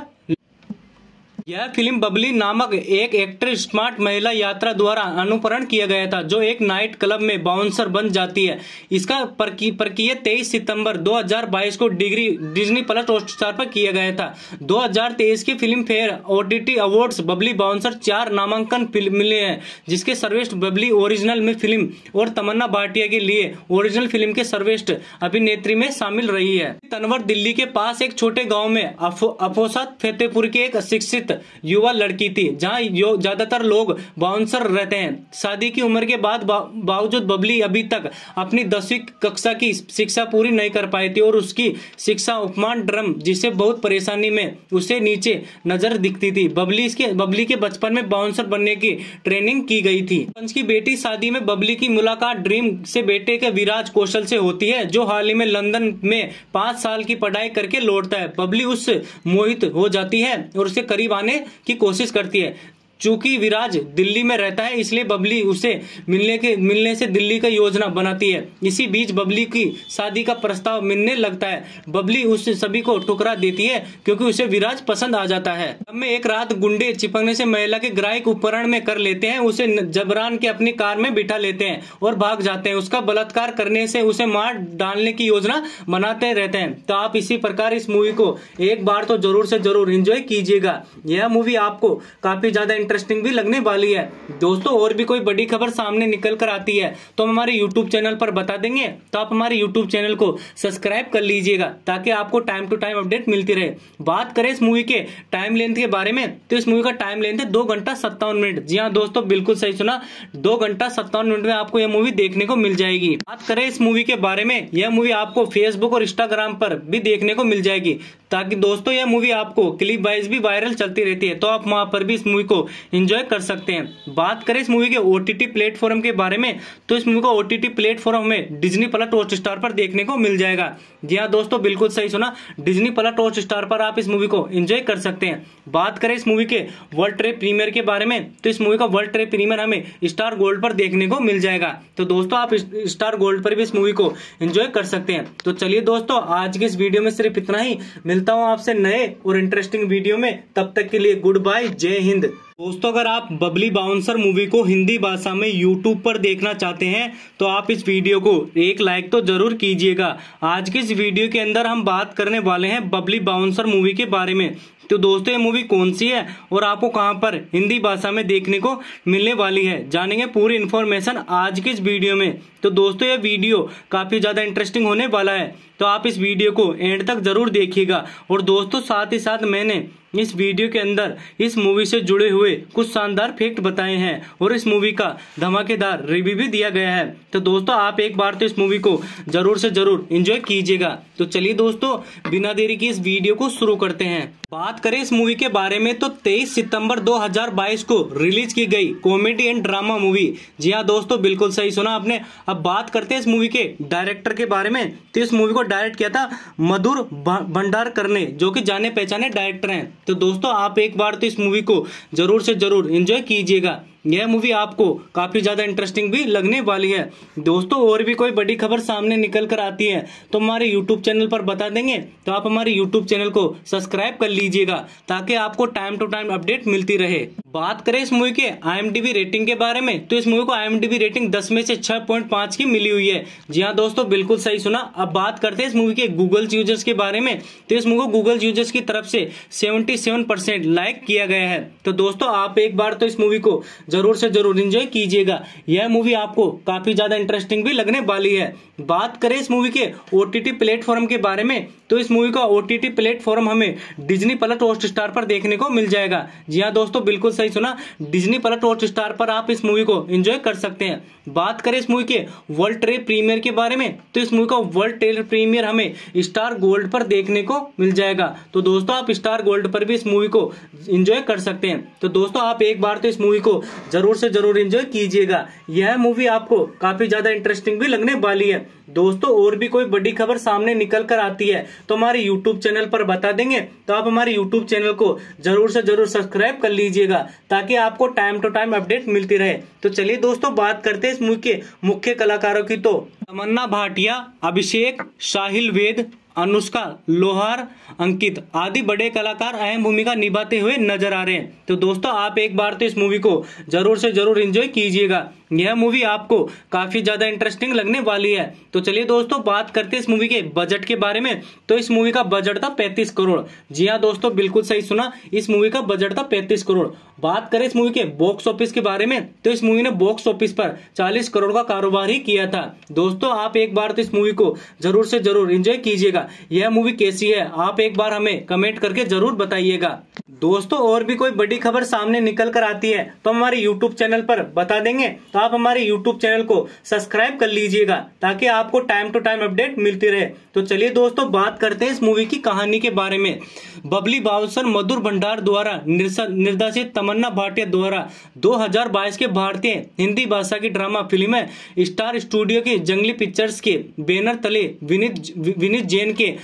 यह फ़िल्म बबली नामक एक एक्ट्रेस स्मार्ट महिला यात्रा द्वारा अनुकरण किया गया था, जो एक नाइट क्लब में बाउंसर बन जाती है। इसका प्रक्रिया तेईस सितंबर 2022 को डिग्री, डिज्नी प्लस हॉटस्टार पर किया गया था। 2023 की Filmfare OTT awards Babli Bouncer चार नामांकन मिले हैं, जिसके सर्वेस्ट बबली ओरिजिनल में फ़िल्म और तमन्ना भाटिया के लिए ओरिजिनल फ़िल्म के सर्वेस्ट अभिनेत्री में शामिल रही है। तनवर दिल्ली के पास एक छोटे गाँव में अफोसत फतेहपुर के एक शिक्षित युवा लड़की थी, जहाँ ज़्यादातर लोग बाउंसर रहते हैं। शादी की उम्र के बाद बावजूद बबली अभी तक अपनी दसवीं कक्षा की शिक्षा पूरी नहीं कर पाई थी और उसकी शिक्षा उपमान ड्रम, जिसे बहुत परेशानी में उसे नीचे नज़र दिखती थी। बबली के बबली के बचपन में बाउंसर बनने की ट्रेनिंग की गई थी। पंच की बेटी शादी में बबली की मुलाकात ड्रीम से बेटे के विराज कौशल से होती है, जो हाल ही में लंदन में पाँच साल की पढ़ाई करके लौटता है। बबली उससे मोहित हो जाती है और उसे करीब आने आने की कोशिश करती है। चूँकि विराज दिल्ली में रहता है, इसलिए बबली उसे मिलने के मिलने से दिल्ली का योजना बनाती है। इसी बीच बबली की शादी का प्रस्ताव मिलने लगता है। बबली उस सभी को ठुकरा देती है, क्योंकि उसे विराज पसंद आ जाता है। में एक रात गुंडे चिपकने से महिला के ग्राहक उपकरण में कर लेते हैं, उसे जबरान के अपनी कार में बिठा लेते हैं और भाग जाते हैं। उसका बलात्कार करने से उसे मार डालने की योजना बनाते रहते हैं। तो आप इसी प्रकार इस मूवी को एक बार तो ज़रूर से ज़रूर इंजॉय कीजिएगा। यह मूवी आपको काफ़ी ज़्यादा इंटरेस्टिंग भी लगने वाली है। दोस्तों, और भी कोई बड़ी खबर सामने निकल कर आती है तो हम हमारे यूट्यूब चैनल पर बता देंगे। तो आप हमारे यूट्यूब चैनल को सब्सक्राइब कर लीजिएगा, ताकि आपको टाइम टू टाइम अपडेट मिलती रहे। बात करें इस मूवी के टाइम लेंथ के बारे में तो इस मूवी का टाइम लेंथ है दो घंटा सत्तावन मिनट। जी हाँ दोस्तों, बिल्कुल सही सुना। दो घंटा सत्तावन मिनट में आपको यह मूवी देखने को मिल जाएगी। बात करें इस मूवी के बारे में, यह मूवी आपको फेसबुक और इंस्टाग्राम पर भी देखने को मिल जाएगी, ताकि दोस्तों, यह मूवी आपको क्लिप वाइज भी वायरल चलती रहती है। तो आप वहाँ पर भी इस मूवी को एंजॉय कर सकते हैं। बात करें इस मूवी के ओटीटी प्लेटफॉर्म के बारे में तो इस मूवी को ओटीटी प्लेटफॉर्म में डिजनी प्लस हॉट स्टार पर देखने को मिल जाएगा। जी हाँ दोस्तों, बिल्कुल सही सुना। डिजनी प्लस हॉट स्टार पर आप इस मूवी को एंजॉय कर सकते हैं। बात करें इस मूवी के वर्ल्ड ट्रेड प्रीमियर के बारे में तो इस मूवी का वर्ल्ड ट्रेड प्रीमियर हमें स्टार गोल्ड पर देखने को मिल जाएगा। तो दोस्तों, आप स्टार गोल्ड पर भी इस मूवी को एंजॉय कर सकते हैं। तो चलिए दोस्तों, आज के इस वीडियो में सिर्फ़ इतना ही। मिलता हूँ आपसे नए और इंटरेस्टिंग वीडियो में। तब तक के लिए गुड बाय जय हिंद। दोस्तों, अगर आप बबली बाउंसर मूवी को हिंदी भाषा में यूट्यूब पर देखना चाहते हैं तो आप इस वीडियो को एक लाइक तो ज़रूर कीजिएगा। आज की इस वीडियो के अंदर हम बात करने वाले हैं बबली बाउंसर मूवी के बारे में। तो दोस्तों, ये मूवी कौन सी है और आपको कहाँ पर हिंदी भाषा में देखने को मिलने वाली है, जानेंगे पूरी इन्फॉर्मेशन आज के इस वीडियो में। तो दोस्तों, ये वीडियो काफ़ी ज़्यादा इंटरेस्टिंग होने वाला है तो आप इस वीडियो को एंड तक ज़रूर देखिएगा। और दोस्तों, साथ ही साथ मैंने इस वीडियो के अंदर इस मूवी से जुड़े हुए कुछ शानदार फैक्ट बताए हैं और इस मूवी का धमाकेदार रिव्यू भी दिया गया है। तो दोस्तों, आप एक बार तो इस मूवी को ज़रूर से ज़रूर इंजॉय कीजिएगा। तो चलिए दोस्तों, बिना देरी के इस वीडियो को शुरू करते हैं। बात करें इस मूवी के बारे में तो 23 सितंबर 2022 को रिलीज़ की गई कॉमेडी एंड ड्रामा मूवी जी हाँ दोस्तों, बिल्कुल सही सुना आपने। अब बात करते हैं इस मूवी के डायरेक्टर के बारे में। तो इस मूवी को डायरेक्ट किया था मधुर भंडार करने जो कि जाने पहचाने डायरेक्टर हैं। तो दोस्तों, आप एक बार तो इस मूवी को ज़रूर से ज़रूर इंजॉय कीजिएगा। यह मूवी आपको काफ़ी ज़्यादा इंटरेस्टिंग भी लगने वाली है। दोस्तों, और भी कोई बड़ी खबर सामने निकल कर आती है तो हमारे यूट्यूब चैनल पर बता देंगे तो आप हमारे यूट्यूब चैनल को सब्सक्राइब कर लीजिएगा, ताकि आपको टाइम टू टाइम अपडेट मिलती रहे। बात करें इस मूवी के आई रेटिंग के बारे में तो इस मूवी को आई रेटिंग दस में से छह की मिली हुई है। जी हाँ दोस्तों, बिल्कुल सही सुना। अब बात करते हैं इस मूवी के गूगल यूज़र्स के बारे में तो इस मूवी को गूगल यूज़र्स की तरफ़ से सेवेंटी लाइक किया गया है। तो दोस्तों, आप एक बार तो इस मूवी को ज़रूर से ज़रूर इंजॉय कीजिएगा। यह मूवी आपको काफ़ी ज़्यादा इंटरेस्टिंग भी लगने वाली है। बात करें इस मूवी के ओटीटी प्लेटफॉर्म के बारे में तो इस मूवी का ओटीटी प्लेटफॉर्म हमें डिज्नी प्लस हॉट स्टार पर देखने को मिल जाएगा। जी हाँ दोस्तों, बिल्कुल सही सुना। डिज्नी प्लस हॉट स्टार पर आप इस मूवी को एंजॉय कर सकते हैं। बात करें इस मूवी के वर्ल्ड ट्रेड प्रीमियर के बारे में तो इस मूवी का वर्ल्ड ट्रेड प्रीमियर हमें स्टार गोल्ड पर देखने को मिल जाएगा। तो दोस्तों, आप स्टार गोल्ड पर भी इस मूवी को इंजॉय कर सकते हैं। तो दोस्तों, आप एक बार तो इस मूवी को ज़रूर से ज़रूर एंजॉय कीजिएगा। यह मूवी आपको काफ़ी ज़्यादा इंटरेस्टिंग भी लगने वाली है। दोस्तों, और भी कोई बड़ी खबर सामने निकल कर आती है तो हमारे यूट्यूब चैनल पर बता देंगे। तो आप हमारे यूट्यूब चैनल को ज़रूर से ज़रूर सब्सक्राइब कर लीजिएगा, ताकि आपको टाइम टू टाइम अपडेट मिलती रहे। तो चलिए दोस्तों, बात करते हैं इस मूवी के मुख्य कलाकारों की तो। तमन्ना भाटिया, अभिषेक, साहिल वेद अनुष्का लोहार, अंकित आदि बड़े कलाकार अहम भूमिका निभाते हुए नज़र आ रहे हैं। तो दोस्तों, आप एक बार तो इस मूवी को ज़रूर से ज़रूर एंजॉय कीजिएगा। यह मूवी आपको काफ़ी ज़्यादा इंटरेस्टिंग लगने वाली है। तो चलिए दोस्तों, बात करते हैं इस मूवी के बजट के बारे में। तो इस मूवी का बजट था पैंतीस करोड़। जी हाँ दोस्तों, बिल्कुल सही सुना, इस मूवी का बजट था पैंतीस करोड़। बात करें इस मूवी के बॉक्स ऑफ़िस के बारे में तो इस मूवी ने बॉक्स ऑफ़िस पर चालीस करोड़ का कारोबार ही किया था। दोस्तों, आप एक बार तो इस मूवी को ज़रूर से ज़रूर इंजॉय कीजिएगा। यह मूवी कैसी है, आप एक बार हमें कमेंट करके ज़रूर बताइएगा। दोस्तों, और भी कोई बड़ी खबर सामने निकल कर आती है तो हमारे यूट्यूब चैनल पर बता देंगे। तो आप हमारे यूट्यूब चैनल को सब्सक्राइब कर लीजिएगा ताकि आपको टाइम टू टाइम अपडेट मिलती रहे। तो चलिए दोस्तों, बात करते हैं इस मूवी की कहानी के बारे में। बबली बाउसर मधुर भंडार द्वारा निर्देशित तमन्ना भाटिया द्वारा 2022 के भारतीय हिंदी भाषा की ड्रामा फ़िल्म स्टार स्टूडियो के जंगली पिक्चर्स के बैनर तले विनीत विनीत जैन के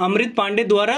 अमृत पांडे द्वारा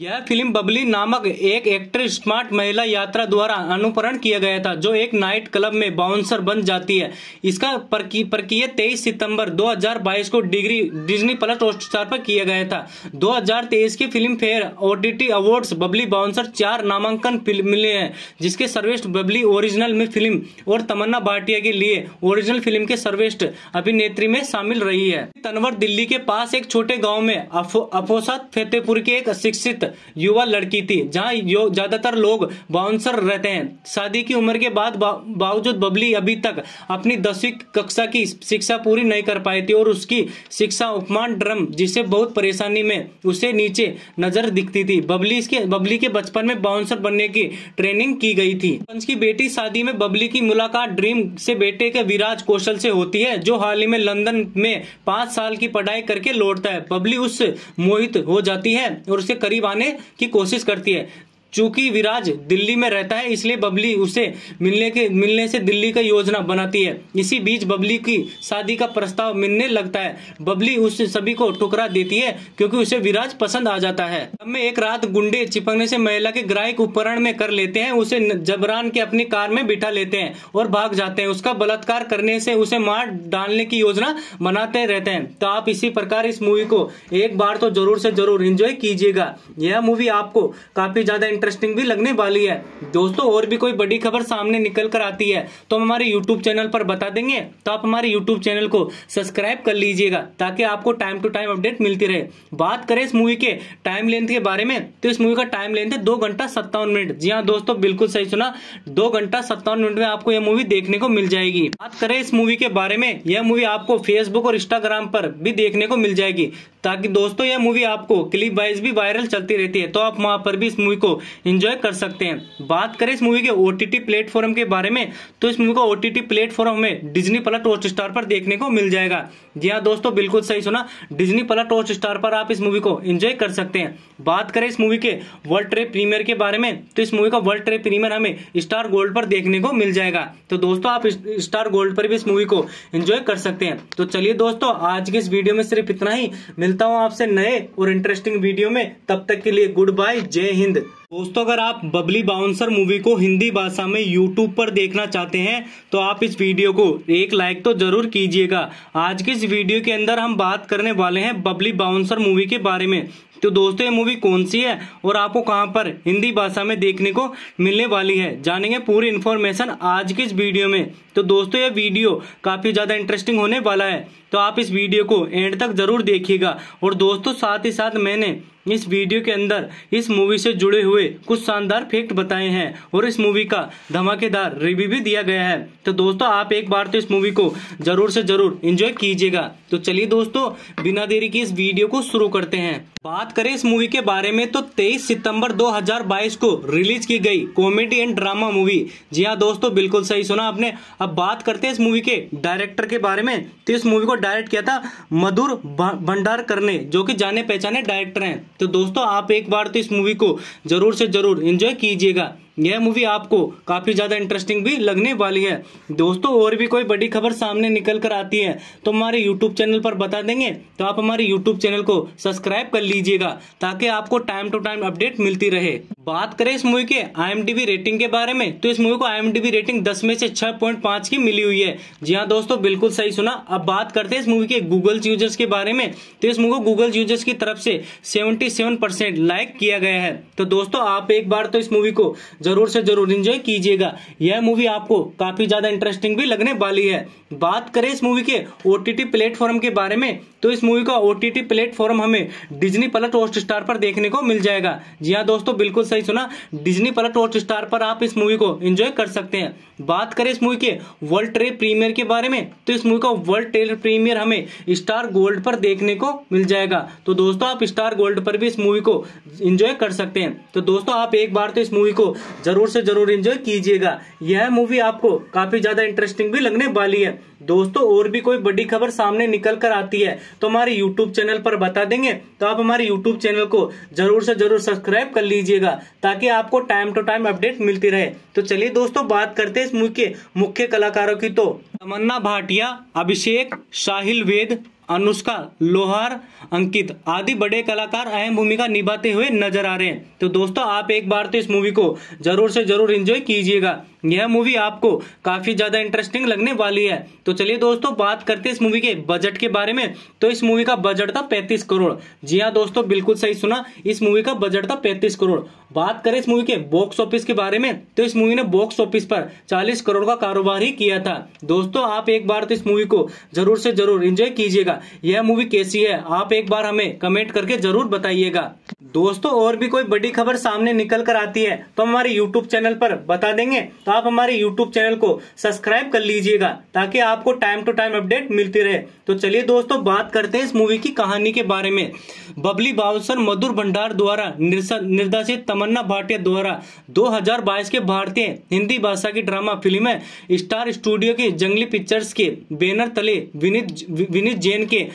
यह फ़िल्म बबली नामक एक एक्टर स्मार्ट महिला यात्रा द्वारा अनुकरण किया गया था, जो एक नाइट क्लब में बाउंसर बन जाती है। इसका प्रक्रिया तेईस सितंबर 2022 को डिग्री, डिज्नी प्लस हॉटस्टार पर किया गया था। 2023 की Filmfare OTT awards Babli bouncer चार नामांकन मिले हैं, जिसके सर्वेस्ट बबली ओरिजिनल में फ़िल्म और तमन्ना भाटिया के लिए ओरिजिनल फ़िल्म के सर्वेस्ट अभिनेत्री में शामिल रही है। तनवर दिल्ली के पास एक छोटे गाँव में अफोसात फतेहपुर के एक शिक्षित युवा लड़की थी, जहाँ ज़्यादातर लोग बाउंसर रहते हैं। शादी की उम्र के बाद बावजूद बबली अभी तक अपनी दसवीं कक्षा की शिक्षा पूरी नहीं कर पाई थी और उसकी शिक्षा उपमान ड्रम, जिसे बहुत परेशानी में उसे नीचे नज़र दिखती थी। बबली इसके बबली के बचपन में बाउंसर बनने की ट्रेनिंग की गई थी। पंच की बेटी शादी में बबली की मुलाकात ड्रीम से बेटे के विराज कौशल से होती है, जो हाल ही में लंदन में पाँच साल की पढ़ाई करके लौटता है। बबली उससे मोहित हो जाती है और उसके करीब आने बनाने की कोशिश करती है। चूँकि विराज दिल्ली में रहता है, इसलिए बबली उसे मिलने के, मिलने से दिल्ली का योजना बनाती है। इसी बीच बबली की शादी का प्रस्ताव मिलने लगता है। बबली उस सभी को ठुकरा देती है, क्योंकि उसे विराज पसंद आ जाता है। में एक रात गुंडे चिपकने से महिला के ग्राहक उपकरण में कर लेते हैं, उसे जबरान के अपनी कार में बिठा लेते हैं और भाग जाते हैं। उसका बलात्कार करने से उसे मार डालने की योजना बनाते रहते हैं। तो आप इसी प्रकार इस मूवी को एक बार तो ज़रूर से ज़रूर इंजॉय कीजिएगा। यह मूवी आपको काफ़ी ज़्यादा इंटरेस्टिंग भी लगने वाली है। दोस्तों, और भी कोई बड़ी खबर सामने निकल कर आती है तो हम हमारे यूट्यूब चैनल पर बता देंगे। तो आप हमारे यूट्यूब चैनल को सब्सक्राइब कर लीजिएगा, ताकि आपको टाइम टू टाइम अपडेट मिलती रहे। बात करें इस मूवी के टाइम लेंथ के बारे में तो इस मूवी का टाइम लेंथ है दो घंटा सत्तावन मिनट। जी हाँ दोस्तों, बिल्कुल सही सुना। दो घंटा सत्तावन मिनट में आपको यह मूवी देखने को मिल जाएगी। बात करें इस मूवी के बारे में, यह मूवी आपको फेसबुक और इंस्टाग्राम पर भी देखने को मिल जाएगी, ताकि दोस्तों, यह मूवी आपको क्लिप वाइज भी वायरल चलती रहती है। तो आप वहाँ पर भी इस मूवी को एंजॉय कर सकते हैं। बात करें इस मूवी के ओटीटी प्लेटफॉर्म के बारे में तो इस मूवी को ओटीटी प्लेटफॉर्म में डिजनी प्लस हॉट स्टार पर देखने को मिल जाएगा। जी हाँ दोस्तों, बिल्कुल सही सुना। डिजनी प्लस हॉट स्टार पर आप इस मूवी को एंजॉय कर सकते हैं। बात करें इस मूवी के वर्ल्ड ट्रेड प्रीमियर के बारे में तो इस मूवी का वर्ल्ड ट्रेड प्रीमियर हमें स्टार गोल्ड पर देखने को मिल जाएगा। तो दोस्तों, आप स्टार गोल्ड पर भी इस मूवी को एंजॉय कर सकते हैं। तो चलिए दोस्तों, आज के इस वीडियो में सिर्फ़ इतना ही। मिलता हूँ आपसे नए और इंटरेस्टिंग वीडियो में। तब तक के लिए गुड बाय जय हिंद। दोस्तों, अगर आप बबली बाउंसर मूवी को हिंदी भाषा में यूट्यूब पर देखना चाहते हैं तो आप इस वीडियो को एक लाइक तो ज़रूर कीजिएगा। आज की इस वीडियो के अंदर हम बात करने वाले हैं बबली बाउंसर मूवी के बारे में। तो दोस्तों, ये मूवी कौन सी है और आपको कहाँ पर हिंदी भाषा में देखने को मिलने वाली है, जानेंगे पूरी इन्फॉर्मेशन आज की इस वीडियो में। तो दोस्तों, ये वीडियो काफ़ी ज़्यादा इंटरेस्टिंग होने वाला है तो आप इस वीडियो को एंड तक ज़रूर देखिएगा। और दोस्तों, साथ ही साथ मैंने इस वीडियो के अंदर इस मूवी से जुड़े हुए कुछ शानदार फैक्ट बताए हैं और इस मूवी का धमाकेदार रिव्यू भी दिया गया है। तो दोस्तों, आप एक बार तो इस मूवी को ज़रूर से ज़रूर एंजॉय कीजिएगा। तो चलिए दोस्तों, बिना देरी की इस वीडियो को शुरू करते हैं। बात करें इस मूवी के बारे में तो 23 सितंबर 2022 को रिलीज़ की गई कॉमेडी एंड ड्रामा मूवी जी हाँ दोस्तों, बिल्कुल सही सुना आपने। अब बात करते हैं इस मूवी के डायरेक्टर के बारे में। तो इस मूवी को डायरेक्ट किया था मधुर भंडार करने जो कि जाने पहचाने डायरेक्टर हैं। तो दोस्तों, आप एक बार तो इस मूवी को ज़रूर से ज़रूर इंजॉय कीजिएगा। यह मूवी आपको काफ़ी ज़्यादा इंटरेस्टिंग भी लगने वाली है। दोस्तों, और भी कोई बड़ी खबर सामने निकल कर आती है तो हमारे यूट्यूब चैनल पर बता देंगे तो आप हमारे यूट्यूब चैनल को सब्सक्राइब कर लीजिएगा, ताकि आपको टाइम टू टाइम अपडेट मिलती रहे। बात करें इस मूवी के आई रेटिंग के बारे में तो इस मूवी को आई रेटिंग दस में से छह की मिली हुई है। जी हाँ दोस्तों, बिल्कुल सही सुना। अब बात करते हैं इस मूवी के गूगल यूज़र्स के बारे में तो इस मूवी को गूगल यूज़र्स की तरफ़ से सेवेंटी लाइक किया गया है। तो दोस्तों, आप एक बार तो इस मूवी को ज़रूर से ज़रूर इंजॉय कीजिएगा। यह मूवी आपको काफ़ी ज़्यादा इंटरेस्टिंग भी लगने वाली है। बात करें इस मूवी के ओटीटी प्लेटफॉर्म के बारे में तो इस मूवी का ओटीटी प्लेटफॉर्म हमें डिज्नी प्लस हॉट स्टार पर देखने को मिल जाएगा। जी हाँ दोस्तों, बिल्कुल सही सुना। डिज्नी प्लस हॉट स्टार पर आप इस मूवी को एंजॉय कर सकते हैं। बात करें इस मूवी के वर्ल्ड ट्रेड प्रीमियर के बारे में तो इस मूवी का वर्ल्ड ट्रेड प्रीमियर हमें स्टार गोल्ड पर देखने को मिल जाएगा। तो दोस्तों, आप स्टार गोल्ड पर भी इस मूवी को एंजॉय कर सकते हैं। तो दोस्तों, आप एक बार तो इस मूवी को ज़रूर से ज़रूर एंजॉय कीजिएगा। यह मूवी आपको काफ़ी ज़्यादा इंटरेस्टिंग भी लगने वाली है। दोस्तों, और भी कोई बड़ी खबर सामने निकल कर आती है तो हमारे यूट्यूब चैनल पर बता देंगे। तो आप हमारे यूट्यूब चैनल को ज़रूर से ज़रूर सब्सक्राइब कर लीजिएगा, ताकि आपको टाइम टू टाइम अपडेट मिलती रहे। तो चलिए दोस्तों, बात करते हैं इस मूवी के मुख्य कलाकारों की तो। तमन्ना भाटिया, अभिषेक, साहिल वेद, अनुष्का, लोहार, अंकित आदि बड़े कलाकार अहम भूमिका निभाते हुए नज़र आ रहे हैं। तो दोस्तों, आप एक बार तो इस मूवी को ज़रूर से ज़रूर एंजॉय कीजिएगा। यह मूवी आपको काफ़ी ज़्यादा इंटरेस्टिंग लगने वाली है। तो चलिए दोस्तों, बात करते हैं इस मूवी के बजट के बारे में। तो इस मूवी का बजट था पैंतीस करोड़। जी हाँ दोस्तों, बिल्कुल सही सुना। इस मूवी का बजट था पैंतीस करोड़। बात करें इस मूवी के बॉक्स ऑफ़िस के बारे में तो इस मूवी ने बॉक्स ऑफ़िस पर चालीस करोड़ का कारोबार ही किया था। दोस्तों, आप एक बार तो इस मूवी को ज़रूर से ज़रूर एंजॉय कीजिएगा। यह मूवी कैसी है, आप एक बार हमें कमेंट करके ज़रूर बताइएगा। दोस्तों, और भी कोई बड़ी खबर सामने निकल कर आती है तो हमारे यूट्यूब चैनल पर बता देंगे। तो आप हमारे यूट्यूब चैनल को सब्सक्राइब कर लीजिएगा ताकि आपको टाइम टू टाइम अपडेट मिलती रहे। तो चलिए दोस्तों, बात करते हैं इस मूवी की कहानी के बारे में। बबली बाउसर मधुर भंडार द्वारा निर्देशित तमन्ना भाटिया द्वारा 2022 के भारतीय हिंदी भाषा की ड्रामा फ़िल्म है, स्टार स्टूडियो के जंगली पिक्चर्स के बैनर तले विनीत विनीत जैन के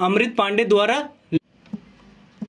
अमृत पांडे द्वारा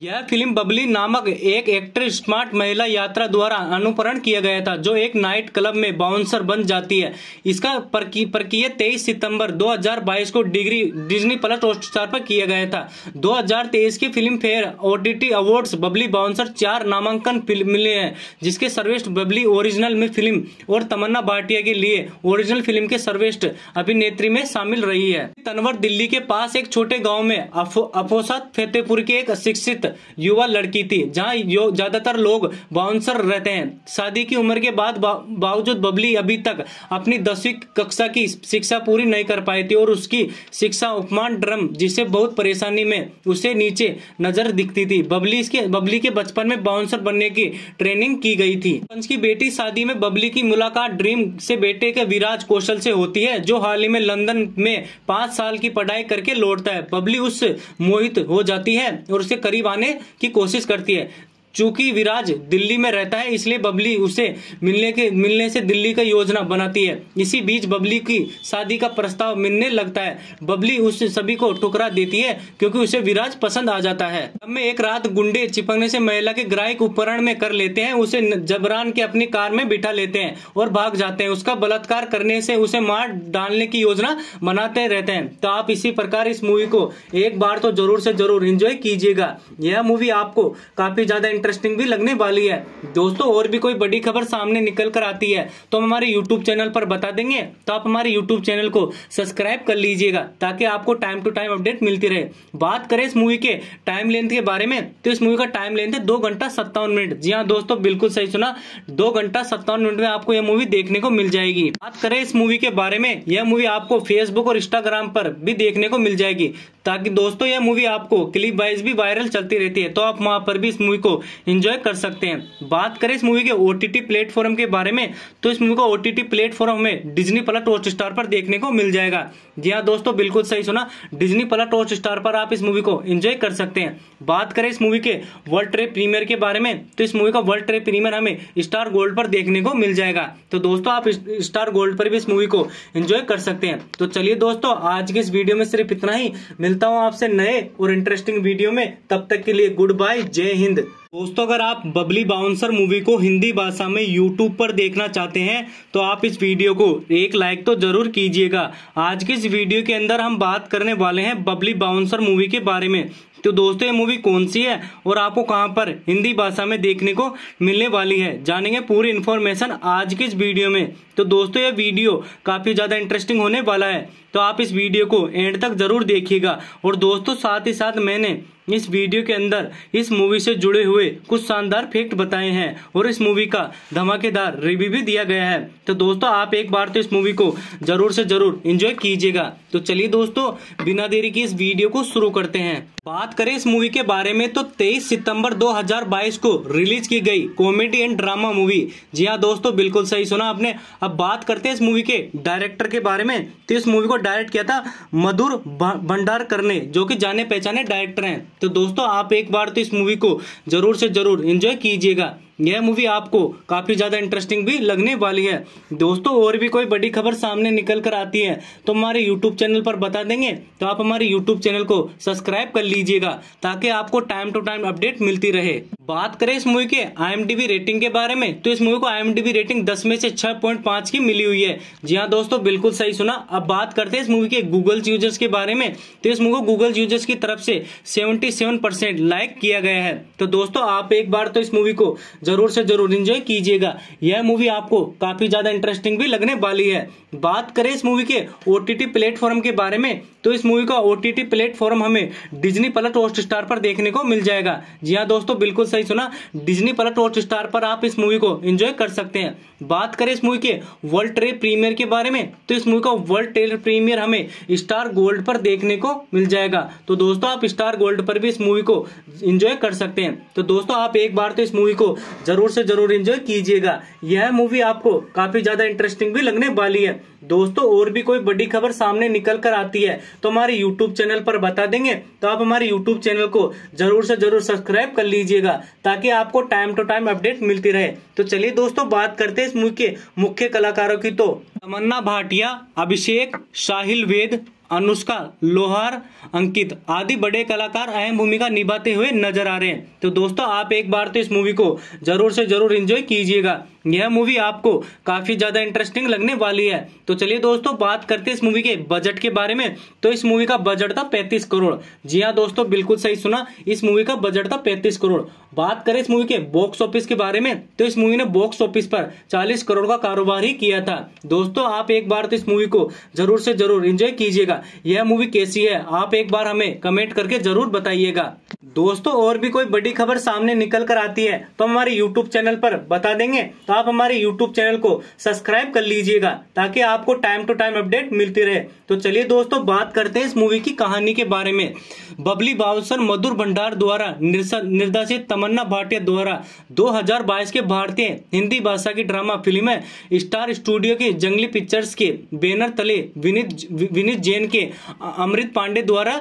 यह फ़िल्म बबली नामक एक एक्ट्रेस स्मार्ट महिला यात्रा द्वारा अनुकरण किया गया था, जो एक नाइट क्लब में बाउंसर बन जाती है। इसका प्रक्रिया तेईस सितंबर 2022 को डिग्री, डिज्नी प्लस हॉटस्टार पर किया गया था। 2023 की Filmfare OTT awards Babli bouncer चार नामांकन मिले हैं, जिसके सर्वेस्ट बबली ओरिजिनल में फ़िल्म और तमन्ना भाटिया के लिए ओरिजिनल फ़िल्म के सर्वेस्ट अभिनेत्री में शामिल रही है। तनवर दिल्ली के पास एक छोटे गाँव में अफोसा फतेहपुर के एक शिक्षित विवाहित युवा लड़की थी, जहाँ ज़्यादातर लोग बाउंसर रहते हैं। शादी की उम्र के बाद बावजूद बबली अभी तक अपनी दसवीं कक्षा की शिक्षा पूरी नहीं कर पाई थी और उसकी शिक्षा उपमान ड्रम जिसे बहुत परेशानी में उसे नीचे नज़र दिखती थी। बबली के बबली के बचपन में बाउंसर बनने की ट्रेनिंग की गई थी। पंच की बेटी शादी में बबली की मुलाकात ड्रीम से बेटे के विराज कौशल से होती है, जो हाल ही में लंदन में पाँच साल की पढ़ाई करके लौटता है। बबली उस मोहित हो जाती है और उसे करीब आने की कोशिश करती है। चूँकि विराज दिल्ली में रहता है, इसलिए बबली उसे मिलने के, मिलने से दिल्ली का योजना बनाती है। इसी बीच बबली की शादी का प्रस्ताव मिलने लगता है। बबली उस सभी को ठुकरा देती है, क्योंकि उसे विराज पसंद आ जाता है। में एक रात गुंडे चिपकने से महिला के ग्राहक उपकरण में कर लेते हैं, उसे जबरान के अपनी कार में बिठा लेते हैं और भाग जाते हैं। उसका बलात्कार करने से उसे मार डालने की योजना बनाते रहते हैं। तो आप इसी प्रकार इस मूवी को एक बार तो ज़रूर से ज़रूर इंजॉय कीजिएगा। यह मूवी आपको काफ़ी ज़्यादा इंटरेस्टिंग भी लगने वाली है। दोस्तों, और भी कोई बड़ी खबर सामने निकल कर आती है तो हम हमारे यूट्यूब चैनल पर बता देंगे। तो आप हमारे यूट्यूब चैनल को सब्सक्राइब कर लीजिएगा, ताकि आपको टाइम टू टाइम अपडेट मिलती रहे। बात करें इस मूवी के टाइम लेंथ के बारे में तो इस मूवी का टाइम लेंथ है दो घंटा सत्तावन मिनट। जी हाँ दोस्तों, बिल्कुल सही सुना। दो घंटा सत्तावन मिनट में आपको यह मूवी देखने को मिल जाएगी। बात करें इस मूवी के बारे में, यह मूवी आपको फेसबुक और इंस्टाग्राम पर भी देखने को मिल जाएगी, ताकि दोस्तों, यह मूवी आपको क्लिप वाइज भी वायरल चलती रहती है। तो आप वहाँ पर भी इस मूवी को एंजॉय कर सकते हैं। बात करें इस मूवी के ओटीटी प्लेटफॉर्म के बारे में तो इस मूवी को ओटीटी प्लेटफॉर्म में डिजनी प्लस हॉट स्टार पर देखने को मिल जाएगा। जी हाँ दोस्तों, बिल्कुल सही सुना। डिजनी प्लस हॉट स्टार पर आप इस मूवी को एंजॉय कर सकते हैं। बात करें इस मूवी के वर्ल्ड ट्रेप प्रीमियर के बारे में तो इस मूवी का वर्ल्ड ट्रेप प्रीमियर हमें स्टार गोल्ड पर देखने को मिल जाएगा। तो दोस्तों, आप स्टार गोल्ड पर भी इस मूवी को एंजॉय कर सकते हैं। तो चलिए दोस्तों, आज के इस वीडियो में सिर्फ़ इतना ही। मिलता हूँ आपसे नए और इंटरेस्टिंग वीडियो में। तब तक के लिए गुड बाय जय हिंद। दोस्तों, अगर आप बबली बाउंसर मूवी को हिंदी भाषा में यूट्यूब पर देखना चाहते हैं तो आप इस वीडियो को एक लाइक तो ज़रूर कीजिएगा। आज के इस वीडियो के अंदर हम बात करने वाले हैं बबली बाउंसर मूवी के बारे में। तो दोस्तों, ये मूवी कौन सी है और आपको कहाँ पर हिंदी भाषा में देखने को मिलने वाली है, जानेंगे पूरी इन्फॉर्मेशन आज की इस वीडियो में। तो दोस्तों, ये वीडियो काफ़ी ज़्यादा इंटरेस्टिंग होने वाला है तो आप इस वीडियो को एंड तक ज़रूर देखिएगा। और दोस्तों, साथ ही साथ मैंने इस वीडियो के अंदर इस मूवी से जुड़े हुए कुछ शानदार फैक्ट बताए हैं और इस मूवी का धमाकेदार रिव्यू भी दिया गया है। तो दोस्तों, आप एक बार तो इस मूवी को ज़रूर से ज़रूर एंजॉय कीजिएगा। तो चलिए दोस्तों, बिना देरी की इस वीडियो को शुरू करते हैं। बात करें इस मूवी के बारे में तो 23 सितंबर 2022 को रिलीज़ की गई कॉमेडी एंड ड्रामा मूवी जी हाँ दोस्तों, बिल्कुल सही सुना आपने। अब बात करते हैं इस मूवी के डायरेक्टर के बारे में। तो इस मूवी को डायरेक्ट किया था मधुर भंडार करने, जो कि जाने पहचाने डायरेक्टर हैं। तो दोस्तों, आप एक बार तो इस मूवी को ज़रूर से ज़रूर इंजॉय कीजिएगा। यह मूवी आपको काफ़ी ज़्यादा इंटरेस्टिंग भी लगने वाली है। दोस्तों, और भी कोई बड़ी खबर सामने निकल कर आती है तो हमारे यूट्यूब चैनल पर बता देंगे। तो आप हमारे यूट्यूब चैनल को सब्सक्राइब कर लीजिएगा, ताकि आपको टाइम टू टाइम अपडेट मिलती रहे। बात करें इस मूवी के आई रेटिंग के बारे में तो इस मूवी को आई रेटिंग दस में से छह की मिली हुई है। जी हाँ दोस्तों, बिल्कुल सही सुना। अब बात करते हैं इस मूवी के गूगल यूज़र्स के बारे में। तो इस मूवी को गूगल यूज़र्स की तरफ़ से सेवेंटी लाइक किया गया है। तो दोस्तों, आप एक बार तो इस मूवी को ज़रूर से ज़रूर इंजॉय कीजिएगा। यह मूवी आपको काफ़ी ज़्यादा इंटरेस्टिंग भी लगने वाली है। बात करें इस मूवी के ओटीटी प्लेटफॉर्म के बारे में तो इस मूवी का ओटीटी प्लेटफॉर्म हमें डिजनी प्लस हॉट स्टार पर देखने को मिल जाएगा। जी हाँ दोस्तों, बिल्कुल सही सुना। डिजनी प्लस हॉट स्टार पर आप इस मूवी को एंजॉय कर सकते हैं। बात करें इस मूवी के वर्ल्ड ट्रेड प्रीमियर के बारे में तो इस मूवी का वर्ल्ड ट्रेड प्रीमियर हमें स्टार गोल्ड पर देखने को मिल जाएगा। तो दोस्तों, आप स्टार गोल्ड पर भी इस मूवी को एंजॉय कर सकते हैं। तो दोस्तों, आप एक बार तो इस मूवी को ज़रूर से ज़रूर एंजॉय कीजिएगा। यह मूवी आपको काफ़ी ज़्यादा इंटरेस्टिंग भी लगने वाली है। दोस्तों, और भी कोई बड़ी खबर सामने निकल कर आती है तो हमारे यूट्यूब चैनल पर बता देंगे। तो आप हमारे यूट्यूब चैनल को ज़रूर से ज़रूर सब्सक्राइब कर लीजिएगा, ताकि आपको टाइम टू टाइम अपडेट मिलती रहे। तो चलिए दोस्तों, बात करते हैं इस मूवी के मुख्य कलाकारों की। तो तमन्ना भाटिया, अभिषेक, साहिल वेद अनुष्का लोहार, अंकित आदि बड़े कलाकार अहम भूमिका निभाते हुए नज़र आ रहे हैं। तो दोस्तों, आप एक बार तो इस मूवी को ज़रूर से ज़रूर एंजॉय कीजिएगा। यह मूवी आपको काफ़ी ज़्यादा इंटरेस्टिंग लगने वाली है। तो चलिए दोस्तों, बात करते हैं इस मूवी के बजट के बारे में। तो इस मूवी का बजट था पैंतीस करोड़। जी हाँ दोस्तों, बिल्कुल सही सुना। इस मूवी का बजट था पैंतीस करोड़। बात करें इस मूवी के बॉक्स ऑफ़िस के बारे में तो इस मूवी ने बॉक्स ऑफ़िस पर 40 करोड़ का कारोबार ही किया था। दोस्तों, आप एक बार तो इस मूवी को ज़रूर से ज़रूर एंजॉय कीजिएगा। यह मूवी कैसी है, आप एक बार हमें कमेंट करके ज़रूर बताइएगा। दोस्तों, और भी कोई बड़ी खबर सामने निकल कर आती है तो हमारे यूट्यूब चैनल पर बता देंगे। तो आप हमारे यूट्यूब चैनल को सब्सक्राइब कर लीजिएगा, ताकि आपको टाइम टू टाइम अपडेट मिलती रहे। तो चलिए दोस्तों, बात करते हैं इस मूवी की कहानी के बारे में। बबली बाउसर मधुर भंडार द्वारा निर्देशित तमन्ना भाटिया द्वारा 2022 के भारतीय हिंदी भाषा की ड्रामा फ़िल्म स्टार स्टूडियो के जंगली पिक्चर्स के बैनर तले विनीत विनीत जैन के अमृत पांडे द्वारा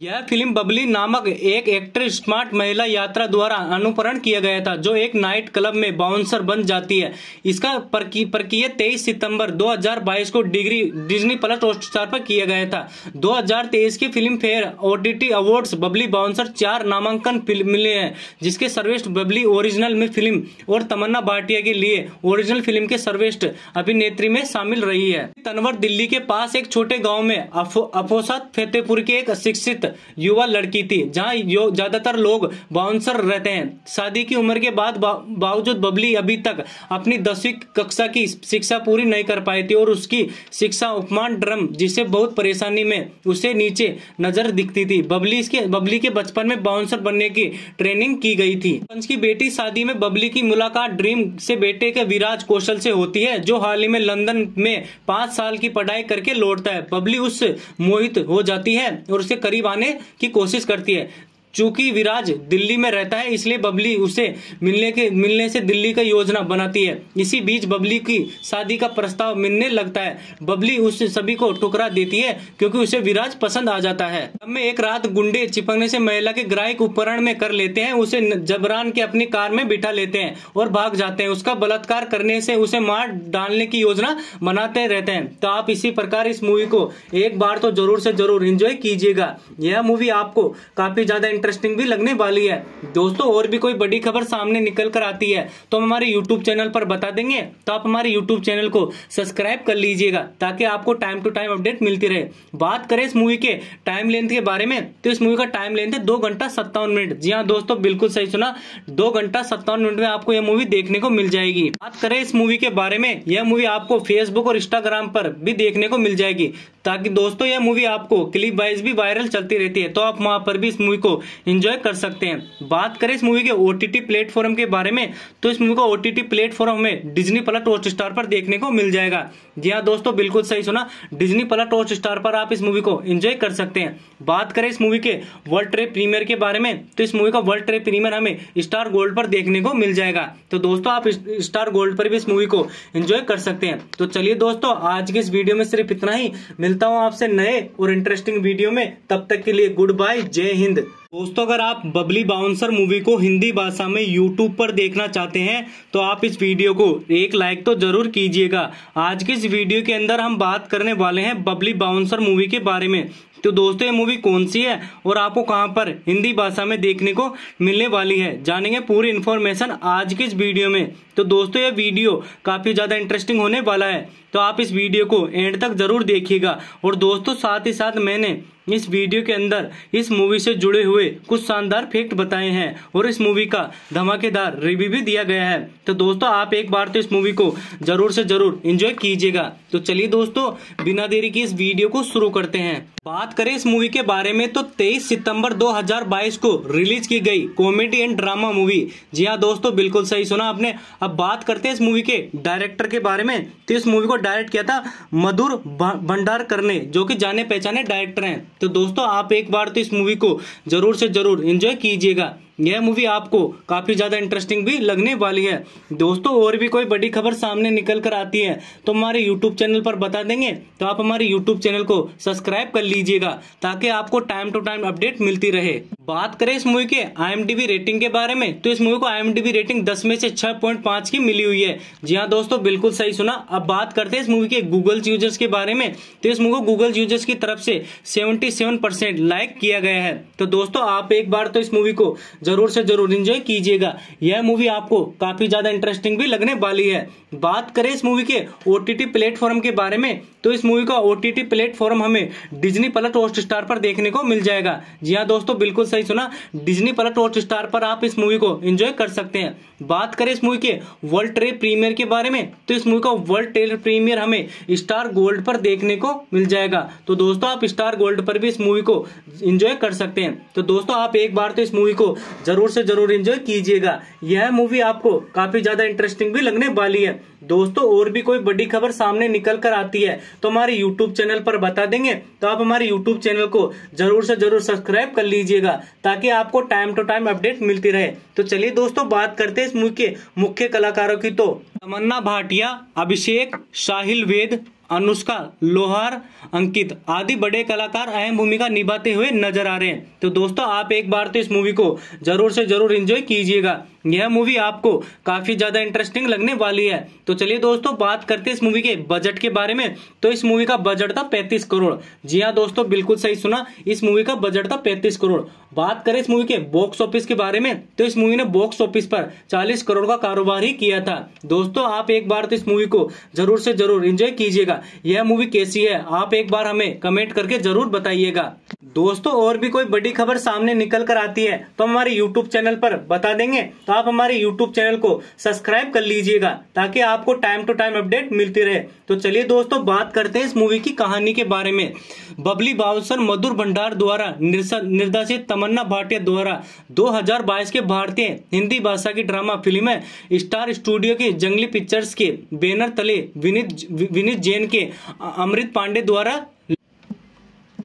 यह फ़िल्म बबली नामक एक एक्ट्रेस स्मार्ट महिला यात्रा द्वारा अनुकरण किया गया था, जो एक नाइट क्लब में बाउंसर बन जाती है। इसका प्रक्रिया तेईस सितंबर 2022 को डिग्री, डिज्नी प्लस हॉटस्टार पर किया गया था। 2023 की Filmfare OTT awards Babli bouncer चार नामांकन मिले हैं, जिसके सर्वेस्ट बबली ओरिजिनल में फ़िल्म और तमन्ना भाटिया के लिए ओरिजिनल फ़िल्म के सर्वेस्ट अभिनेत्री में शामिल रही है। तनवर दिल्ली के पास एक छोटे गाँव में अफोसात फतेहपुर के एक शिक्षित युवा लड़की थी, जहाँ ज़्यादातर लोग बाउंसर रहते हैं। शादी की उम्र के बाद बावजूद बबली अभी तक अपनी दसवीं कक्षा की शिक्षा पूरी नहीं कर पाई थी और उसकी शिक्षा उपमान ड्रम, जिसे बहुत परेशानी में उसे नीचे नज़र दिखती थी। बबली के बबली के बचपन में बाउंसर बनने की ट्रेनिंग की गई थी। पंच की बेटी शादी में बबली की मुलाकात ड्रीम से बेटे के विराज कौशल से होती है, जो हाल ही में लंदन में पाँच साल की पढ़ाई करके लौटता है। बबली उससे मोहित हो जाती है और उसे करीब आने आने की कोशिश करती है। चूँकि विराज दिल्ली में रहता है, इसलिए बबली उसे मिलने के मिलने से दिल्ली का योजना बनाती है। इसी बीच बबली की शादी का प्रस्ताव मिलने लगता है। बबली उस सभी को ठुकरा देती है, क्योंकि उसे विराज पसंद आ जाता है। में एक रात गुंडे चिपकने से महिला के ग्राहक उपकरण में कर लेते हैं, उसे जबरान के अपनी कार में बिठा लेते हैं और भाग जाते हैं। उसका बलात्कार करने से उसे मार डालने की योजना बनाते रहते हैं। तो आप इसी प्रकार इस मूवी को एक बार तो ज़रूर से ज़रूर इंजॉय कीजिएगा। यह मूवी आपको काफ़ी ज़्यादा इंटरेस्टिंग भी लगने वाली है। दोस्तों, और भी कोई बड़ी खबर सामने निकल कर आती है तो हम हमारे यूट्यूब चैनल पर बता देंगे। तो आप हमारे यूट्यूब चैनल को सब्सक्राइब कर लीजिएगा, ताकि आपको टाइम टू टाइम अपडेट मिलती रहे। बात करें इस मूवी के टाइम लेंथ के बारे में तो इस मूवी का टाइम लेंथ है दो घंटा सत्तावन मिनट। जी हाँ दोस्तों, बिल्कुल सही सुना। दो घंटा सत्तावन मिनट में आपको यह मूवी देखने को मिल जाएगी। बात करें इस मूवी के बारे में, यह मूवी आपको फेसबुक और इंस्टाग्राम पर भी देखने को मिल जाएगी। ताकि दोस्तों, यह मूवी आपको क्लिप वाइज भी वायरल चलती रहती है तो आप वहाँ पर भी इस मूवी को एंजॉय कर सकते हैं। बात करें इस मूवी के ओटीटी प्लेटफॉर्म के बारे में तो इस मूवी को ओटीटी प्लेटफॉर्म में डिजनी प्लस हॉट स्टार पर देखने को मिल जाएगा। जी हाँ दोस्तों, बिल्कुल सही सुना डिजनी प्लस हॉट स्टार पर आप इस मूवी को एंजॉय कर सकते हैं। बात करें इस मूवी के वर्ल्ड ट्रेड प्रीमियर के बारे में तो इस मूवी का वर्ल्ड ट्रेप प्रीमियर हमें स्टार गोल्ड पर देखने को मिल जाएगा। तो दोस्तों, आप स्टार गोल्ड पर भी इस मूवी को एंजॉय कर सकते हैं। तो चलिए दोस्तों, आज के इस वीडियो में सिर्फ़ इतना ही। मिलता हूँ आपसे नए और इंटरेस्टिंग वीडियो में, तब तक के लिए गुड बाय जय हिंद। दोस्तों, अगर आप बबली बाउंसर मूवी को हिंदी भाषा में यूट्यूब पर देखना चाहते हैं तो आप इस वीडियो को एक लाइक तो ज़रूर कीजिएगा। आज के इस वीडियो के अंदर हम बात करने वाले हैं बबली बाउंसर मूवी के बारे में। तो दोस्तों, ये मूवी कौन सी है और आपको कहाँ पर हिंदी भाषा में देखने को मिलने वाली है, जानेंगे पूरी इन्फॉर्मेशन आज की इस वीडियो में। तो दोस्तों, ये वीडियो काफ़ी ज़्यादा इंटरेस्टिंग होने वाला है तो आप इस वीडियो को एंड तक ज़रूर देखिएगा। और दोस्तों, साथ ही साथ मैंने इस वीडियो के अंदर इस मूवी से जुड़े हुए कुछ शानदार फैक्ट बताए हैं और इस मूवी का धमाकेदार रिव्यू भी दिया गया है। तो दोस्तों, आप एक बार तो इस मूवी को ज़रूर से ज़रूर एंजॉय कीजिएगा। तो चलिए दोस्तों, बिना देरी की इस वीडियो को शुरू करते हैं। बात करें इस मूवी के बारे में तो 23 सितंबर 2022 को रिलीज़ की गई कॉमेडी एंड ड्रामा मूवी। जी हाँ दोस्तों, बिल्कुल सही सुना आपने। अब बात करते हैं इस मूवी के डायरेक्टर के बारे में। तो इस मूवी को डायरेक्ट किया था मधुर भंडार करने जो कि जाने पहचाने डायरेक्टर हैं। तो दोस्तों आप एक बार तो इस मूवी को ज़रूर से ज़रूर एंजॉय कीजिएगा। यह मूवी आपको काफ़ी ज़्यादा इंटरेस्टिंग भी लगने वाली है। दोस्तों, और भी कोई बड़ी खबर सामने निकल कर आती है तो हमारे यूट्यूब चैनल पर बता देंगे तो आप हमारे यूट्यूब चैनल को सब्सक्राइब कर लीजिएगा, ताकि आपको टाइम टू टाइम अपडेट मिलती रहे। बात करें इस मूवी के आई रेटिंग के बारे में तो इस मूवी को आई रेटिंग दस में से छह की मिली हुई है। जी हाँ दोस्तों, बिल्कुल सही सुना। अब बात करते हैं इस मूवी के गूगल यूज़र्स के बारे में तो इस मूवी को गूगल यूज़र्स की तरफ़ से सेवेंटी लाइक किया गया है। तो दोस्तों, आप एक बार तो इस मूवी को ज़रूर से ज़रूर इंजॉय कीजिएगा। यह मूवी आपको काफ़ी ज़्यादा इंटरेस्टिंग भी लगने वाली है। बात करें इस मूवी के ओटीटी प्लेटफॉर्म के बारे में तो इस मूवी का ओटीटी प्लेटफॉर्म हमें डिज्नी प्लस हॉट स्टार पर देखने को मिल जाएगा। जी हाँ दोस्तों, बिल्कुल सही सुना। डिज्नी प्लस हॉट स्टार पर आप इस मूवी को एंजॉय कर सकते हैं। बात करें इस मूवी के वर्ल्ड ट्रेड प्रीमियर के बारे में तो इस मूवी का वर्ल्ड ट्रेड प्रीमियर हमें स्टार गोल्ड पर देखने को मिल जाएगा। तो दोस्तों, आप स्टार गोल्ड पर भी इस मूवी को इंजॉय कर सकते हैं। तो दोस्तों, आप एक बार तो इस मूवी को ज़रूर से ज़रूर एंजॉय कीजिएगा। यह मूवी आपको काफ़ी ज़्यादा इंटरेस्टिंग भी लगने वाली है। दोस्तों, और भी कोई बड़ी खबर सामने निकल कर आती है तो हमारे यूट्यूब चैनल पर बता देंगे। तो आप हमारे यूट्यूब चैनल को ज़रूर से ज़रूर सब्सक्राइब कर लीजिएगा, ताकि आपको टाइम टू टाइम अपडेट मिलती रहे। तो चलिए दोस्तों, बात करते हैं इस मूवी के मुख्य कलाकारों की। तो तमन्ना भाटिया, अभिषेक, साहिल वेद अनुष्का लोहार, अंकित आदि बड़े कलाकार अहम भूमिका निभाते हुए नज़र आ रहे हैं। तो दोस्तों, आप एक बार तो इस मूवी को ज़रूर से ज़रूर एंजॉय कीजिएगा। यह मूवी आपको काफ़ी ज़्यादा इंटरेस्टिंग लगने वाली है। तो चलिए दोस्तों, बात करते हैं इस मूवी के बजट के बारे में। तो इस मूवी का बजट था पैंतीस करोड़। जी हाँ दोस्तों, बिल्कुल सही सुना। इस मूवी का बजट था पैंतीस करोड़। बात करें इस मूवी के बॉक्स ऑफ़िस के बारे में तो इस मूवी ने बॉक्स ऑफ़िस पर 40 करोड़ का कारोबार ही किया था। दोस्तों, आप एक बार तो इस मूवी को ज़रूर से ज़रूर एंजॉय कीजिएगा। यह मूवी कैसी है, आप एक बार हमें कमेंट करके ज़रूर बताइएगा। दोस्तों, और भी कोई बड़ी खबर सामने निकल कर आती है तो हमारे यूट्यूब चैनल पर बता देंगे। तो आप हमारे यूट्यूब चैनल को सब्सक्राइब कर लीजिएगा ताकि आपको टाइम टू टाइम अपडेट मिलती रहे। तो चलिए दोस्तों, बात करते हैं इस मूवी की कहानी के बारे में। बबली बाउसर मधुर भंडार द्वारा निर्देशित तमन्ना भाटिया द्वारा 2022 के भारतीय हिंदी भाषा की ड्रामा फ़िल्म स्टार स्टूडियो के जंगली पिक्चर्स के बैनर तले विनीत विनीत जैन के अमृत पांडे द्वारा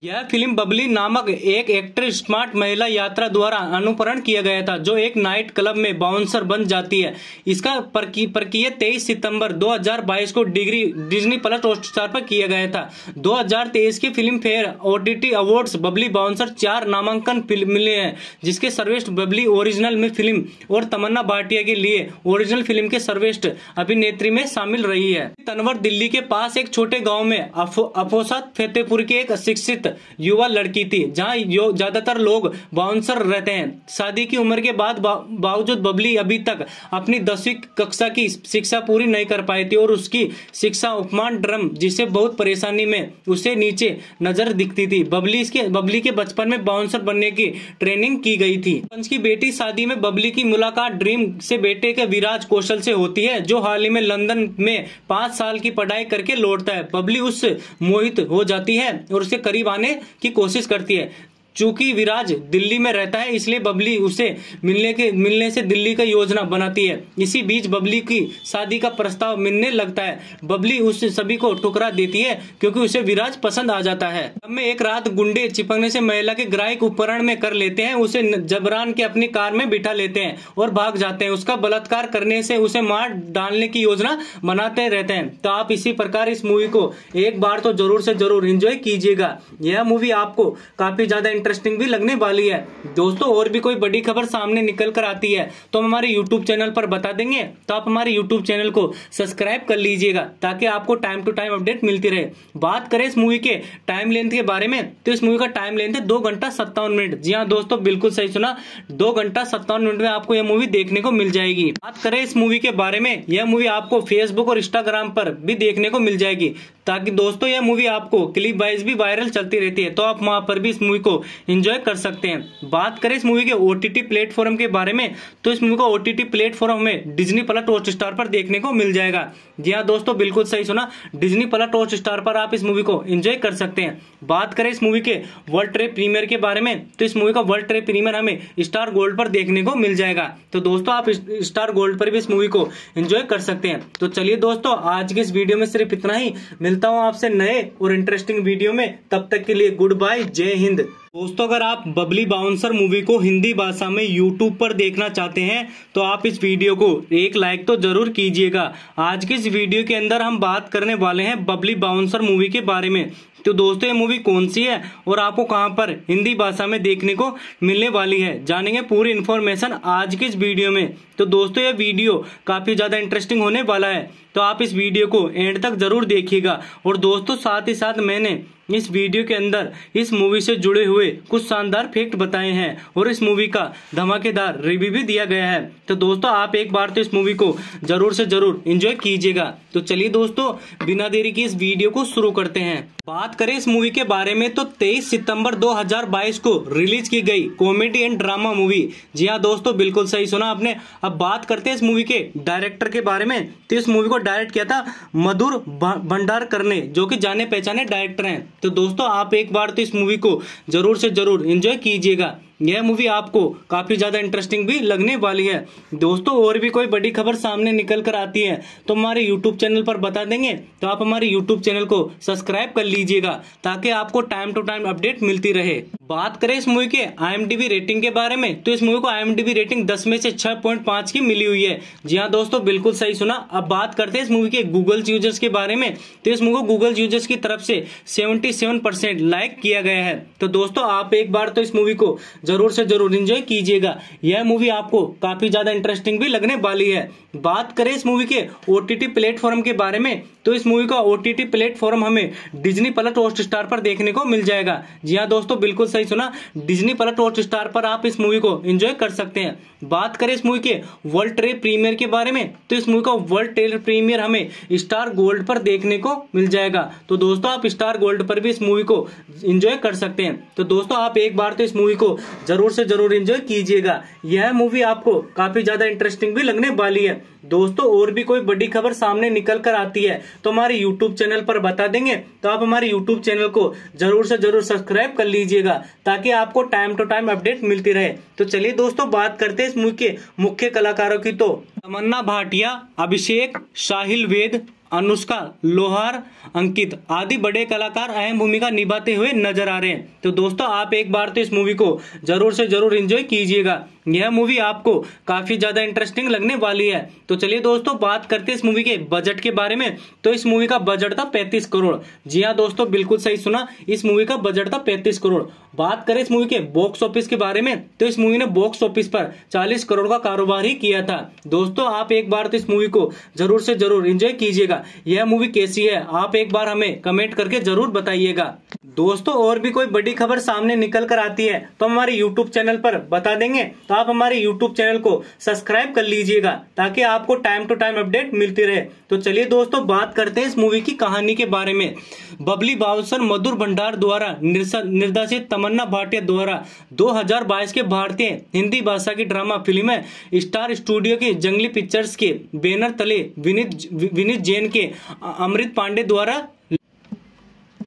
यह फ़िल्म बबली नामक एक एक्टर स्मार्ट महिला यात्रा द्वारा अनुकरण किया गया था, जो एक नाइट क्लब में बाउंसर बन जाती है। इसका प्रक्रिया तेईस सितंबर 2022 को डिग्री, डिज्नी प्लस हॉटस्टार पर किया गया था। 2023 की Filmfare OTT awards Babli bouncer चार नामांकन मिले हैं, जिसके सर्वेस्ट बबली ओरिजिनल में फ़िल्म और तमन्ना भाटिया के लिए ओरिजिनल फ़िल्म के सर्वेस्ट अभिनेत्री में शामिल रही है। तनवर दिल्ली के पास एक छोटे गाँव में अफोसात फतेहपुर के एक शिक्षित युवा लड़की थी, जहाँ ज़्यादातर लोग बाउंसर रहते हैं। शादी की उम्र के बाद बावजूद बबली अभी तक अपनी दसवीं कक्षा की शिक्षा पूरी नहीं कर पाई थी और उसकी शिक्षा उपमान ड्रम, जिसे बहुत परेशानी में उसे नीचे नज़र दिखती थी। बबली इसके बबली के बचपन में बाउंसर बनने की ट्रेनिंग की गई थी। पंच की बेटी शादी में बबली की मुलाकात ड्रीम से बेटे के विराज कौशल से होती है, जो हाल ही में लंदन में पाँच साल की पढ़ाई करके लौटता है। बबली उससे मोहित हो जाती है और उसके करीब आने बनाने की कोशिश करती है। चूँकि विराज दिल्ली में रहता है, इसलिए बबली उसे मिलने के, मिलने से दिल्ली का योजना बनाती है। इसी बीच बबली की शादी का प्रस्ताव मिलने लगता है। बबली उस सभी को ठुकरा देती है, क्योंकि उसे विराज पसंद आ जाता है। में एक रात गुंडे चिपकने से महिला के ग्राहक उपकरण में कर लेते हैं, उसे जबरान के अपनी कार में बिठा लेते हैं और भाग जाते हैं। उसका बलात्कार करने से उसे मार डालने की योजना बनाते रहते हैं। तो आप इसी प्रकार इस मूवी को एक बार तो ज़रूर से ज़रूर इंजॉय कीजिएगा। यह मूवी आपको काफ़ी ज़्यादा इंटरेस्टिंग भी लगने वाली है। दोस्तों, और भी कोई बड़ी खबर सामने निकल कर आती है तो हम हमारे यूट्यूब चैनल पर बता देंगे। तो आप हमारे यूट्यूब चैनल को सब्सक्राइब कर लीजिएगा, ताकि आपको टाइम टू टाइम अपडेट मिलती रहे। बात करें इस मूवी के टाइम लेंथ के बारे में तो इस मूवी का टाइम लेंथ है दो घंटा सत्तावन मिनट। जी हाँ दोस्तों, बिल्कुल सही सुना। दो घंटा सत्तावन मिनट में आपको यह मूवी देखने को मिल जाएगी। बात करें इस मूवी के बारे में, यह मूवी आपको फेसबुक और इंस्टाग्राम पर भी देखने को मिल जाएगी, ताकि दोस्तों, यह मूवी आपको क्लिप वाइज भी वायरल चलती रहती है। तो आप वहाँ पर भी इस मूवी को एंजॉय कर सकते हैं। बात करें इस मूवी के ओटीटी प्लेटफॉर्म के बारे में तो इस मूवी को ओटीटी प्लेटफॉर्म में डिज्नी प्लस हॉट स्टार पर देखने को मिल जाएगा। जी हाँ दोस्तों, बिल्कुल सही सुना। डिजनी प्लस हॉट स्टार पर आप इस मूवी को एंजॉय कर सकते हैं। बात करें इस मूवी के वर्ल्ड ट्रेड प्रीमियर के बारे में तो इस मूवी का वर्ल्ड ट्रेड प्रीमियर हमें स्टार गोल्ड पर देखने को मिल जाएगा। तो दोस्तों, आप स्टार गोल्ड पर भी इस मूवी को एंजॉय कर सकते हैं। तो चलिए दोस्तों, आज के इस वीडियो में सिर्फ़ इतना ही। मिलता हूँ आपसे नए और इंटरेस्टिंग वीडियो में। तब तक के लिए गुड बाय जय हिंद। दोस्तों, अगर आप बबली बाउंसर मूवी को हिंदी भाषा में यूट्यूब पर देखना चाहते हैं तो आप इस वीडियो को एक लाइक तो ज़रूर कीजिएगा। आज की इस वीडियो के अंदर हम बात करने वाले हैं बबली बाउंसर मूवी के बारे में। तो दोस्तों, ये मूवी कौन सी है और आपको कहाँ पर हिंदी भाषा में देखने को मिलने वाली है, जानेंगे पूरी इन्फॉर्मेशन आज की इस वीडियो में। तो दोस्तों, ये वीडियो काफ़ी ज़्यादा इंटरेस्टिंग होने वाला है तो आप इस वीडियो को एंड तक ज़रूर देखिएगा। और दोस्तों, साथ ही साथ मैंने इस वीडियो के अंदर इस मूवी से जुड़े हुए कुछ शानदार फैक्ट बताए हैं और इस मूवी का धमाकेदार रिव्यू भी दिया गया है। तो दोस्तों, आप एक बार तो इस मूवी को ज़रूर से ज़रूर एंजॉय कीजिएगा। तो चलिए दोस्तों, बिना देरी की इस वीडियो को शुरू करते हैं। बात करें इस मूवी के बारे में तो 23 सितंबर 2022 को रिलीज़ की गई कॉमेडी एंड ड्रामा मूवी जी हाँ दोस्तों, बिल्कुल सही सुना आपने। अब बात करते हैं इस मूवी के डायरेक्टर के बारे में। तो इस मूवी को डायरेक्ट किया था मधुर भंडार करने जो कि जाने पहचाने डायरेक्टर हैं। तो दोस्तों, आप एक बार तो इस मूवी को ज़रूर से ज़रूर इंजॉय कीजिएगा। यह मूवी आपको काफ़ी ज़्यादा इंटरेस्टिंग भी लगने वाली है। दोस्तों, और भी कोई बड़ी खबर सामने निकल कर आती है तो हमारे यूट्यूब चैनल पर बता देंगे तो आप हमारे यूट्यूब चैनल को सब्सक्राइब कर लीजिएगा, ताकि आपको टाइम टू टाइम अपडेट मिलती रहे। बात करें इस मूवी के आई रेटिंग के बारे में तो इस मूवी को आई रेटिंग दस में से छह की मिली हुई है। जी हाँ दोस्तों, बिल्कुल सही सुना। अब बात करते हैं इस मूवी के गूगल यूज़र्स के बारे में तो इस मूवी को गूगल यूज़र्स की तरफ़ से सेवेंटी लाइक किया गया है। तो दोस्तों, आप एक बार तो इस मूवी को ज़रूर से ज़रूर इंजॉय कीजिएगा। यह मूवी आपको काफ़ी ज़्यादा इंटरेस्टिंग भी लगने वाली है। बात करें इस मूवी के ओटीटी प्लेटफॉर्म के बारे में तो इस मूवी का ओटीटी प्लेटफॉर्म हमें डिज्नी प्लस हॉट स्टार पर देखने को मिल जाएगा। जी हाँ दोस्तों, बिल्कुल सही सुना। डिज्नी प्लस हॉट स्टार पर आप इस मूवी को एंजॉय कर सकते हैं। बात करें इस मूवी के वर्ल्ड ट्रेड प्रीमियर के बारे में तो इस मूवी का वर्ल्ड ट्रेड प्रीमियर हमें स्टार गोल्ड पर देखने को मिल जाएगा। तो दोस्तों, आप स्टार गोल्ड पर भी इस मूवी को एंजॉय कर सकते हैं। तो दोस्तों, आप एक बार तो इस मूवी को ज़रूर से ज़रूर एंजॉय कीजिएगा। यह मूवी आपको काफ़ी ज़्यादा इंटरेस्टिंग भी लगने वाली है। दोस्तों, और भी कोई बड़ी खबर सामने निकल कर आती है तो हमारे यूट्यूब चैनल पर बता देंगे। तो आप हमारे यूट्यूब चैनल को ज़रूर से ज़रूर सब्सक्राइब कर लीजिएगा, ताकि आपको टाइम टू टाइम अपडेट मिलती रहे। तो चलिए दोस्तों, बात करते हैं इस मूवी के मुख्य कलाकारों की तो। तमन्ना भाटिया, अभिषेक, साहिल वेद, अनुष्का, लोहार, अंकित आदि बड़े कलाकार अहम भूमिका निभाते हुए नज़र आ रहे हैं। तो दोस्तों, आप एक बार तो इस मूवी को ज़रूर से ज़रूर एंजॉय कीजिएगा। यह मूवी आपको काफ़ी ज़्यादा इंटरेस्टिंग लगने वाली है। तो चलिए दोस्तों, बात करते हैं इस मूवी के बजट के बारे में। तो इस मूवी का बजट था पैंतीस करोड़। जी हाँ दोस्तों, बिल्कुल सही सुना। इस मूवी का बजट था पैंतीस करोड़। बात करें इस मूवी के बॉक्स ऑफ़िस के बारे में तो इस मूवी ने बॉक्स ऑफ़िस पर 40 करोड़ का कारोबार ही किया था। दोस्तों, आप एक बार तो इस मूवी को ज़रूर से ज़रूर एंजॉय कीजिएगा। यह मूवी कैसी है, आप एक बार हमें कमेंट करके ज़रूर बताइएगा। दोस्तों, और भी कोई बड़ी खबर सामने निकल कर आती है तो हमारे यूट्यूब चैनल पर बता देंगे। तो आप हमारे यूट्यूब चैनल को सब्सक्राइब कर लीजिएगा ताकि आपको टाइम टू टाइम अपडेट मिलती रहे। तो चलिए दोस्तों, बात करते हैं इस मूवी की कहानी के बारे में। बबली बाउसर मधुर भंडार द्वारा निर्देशित तमन्ना भाटिया द्वारा 2022 के भारतीय हिंदी भाषा की ड्रामा फ़िल्म स्टार स्टूडियो के जंगली पिक्चर्स के बैनर तले विनीत विनीत जैन के अमृत पांडे द्वारा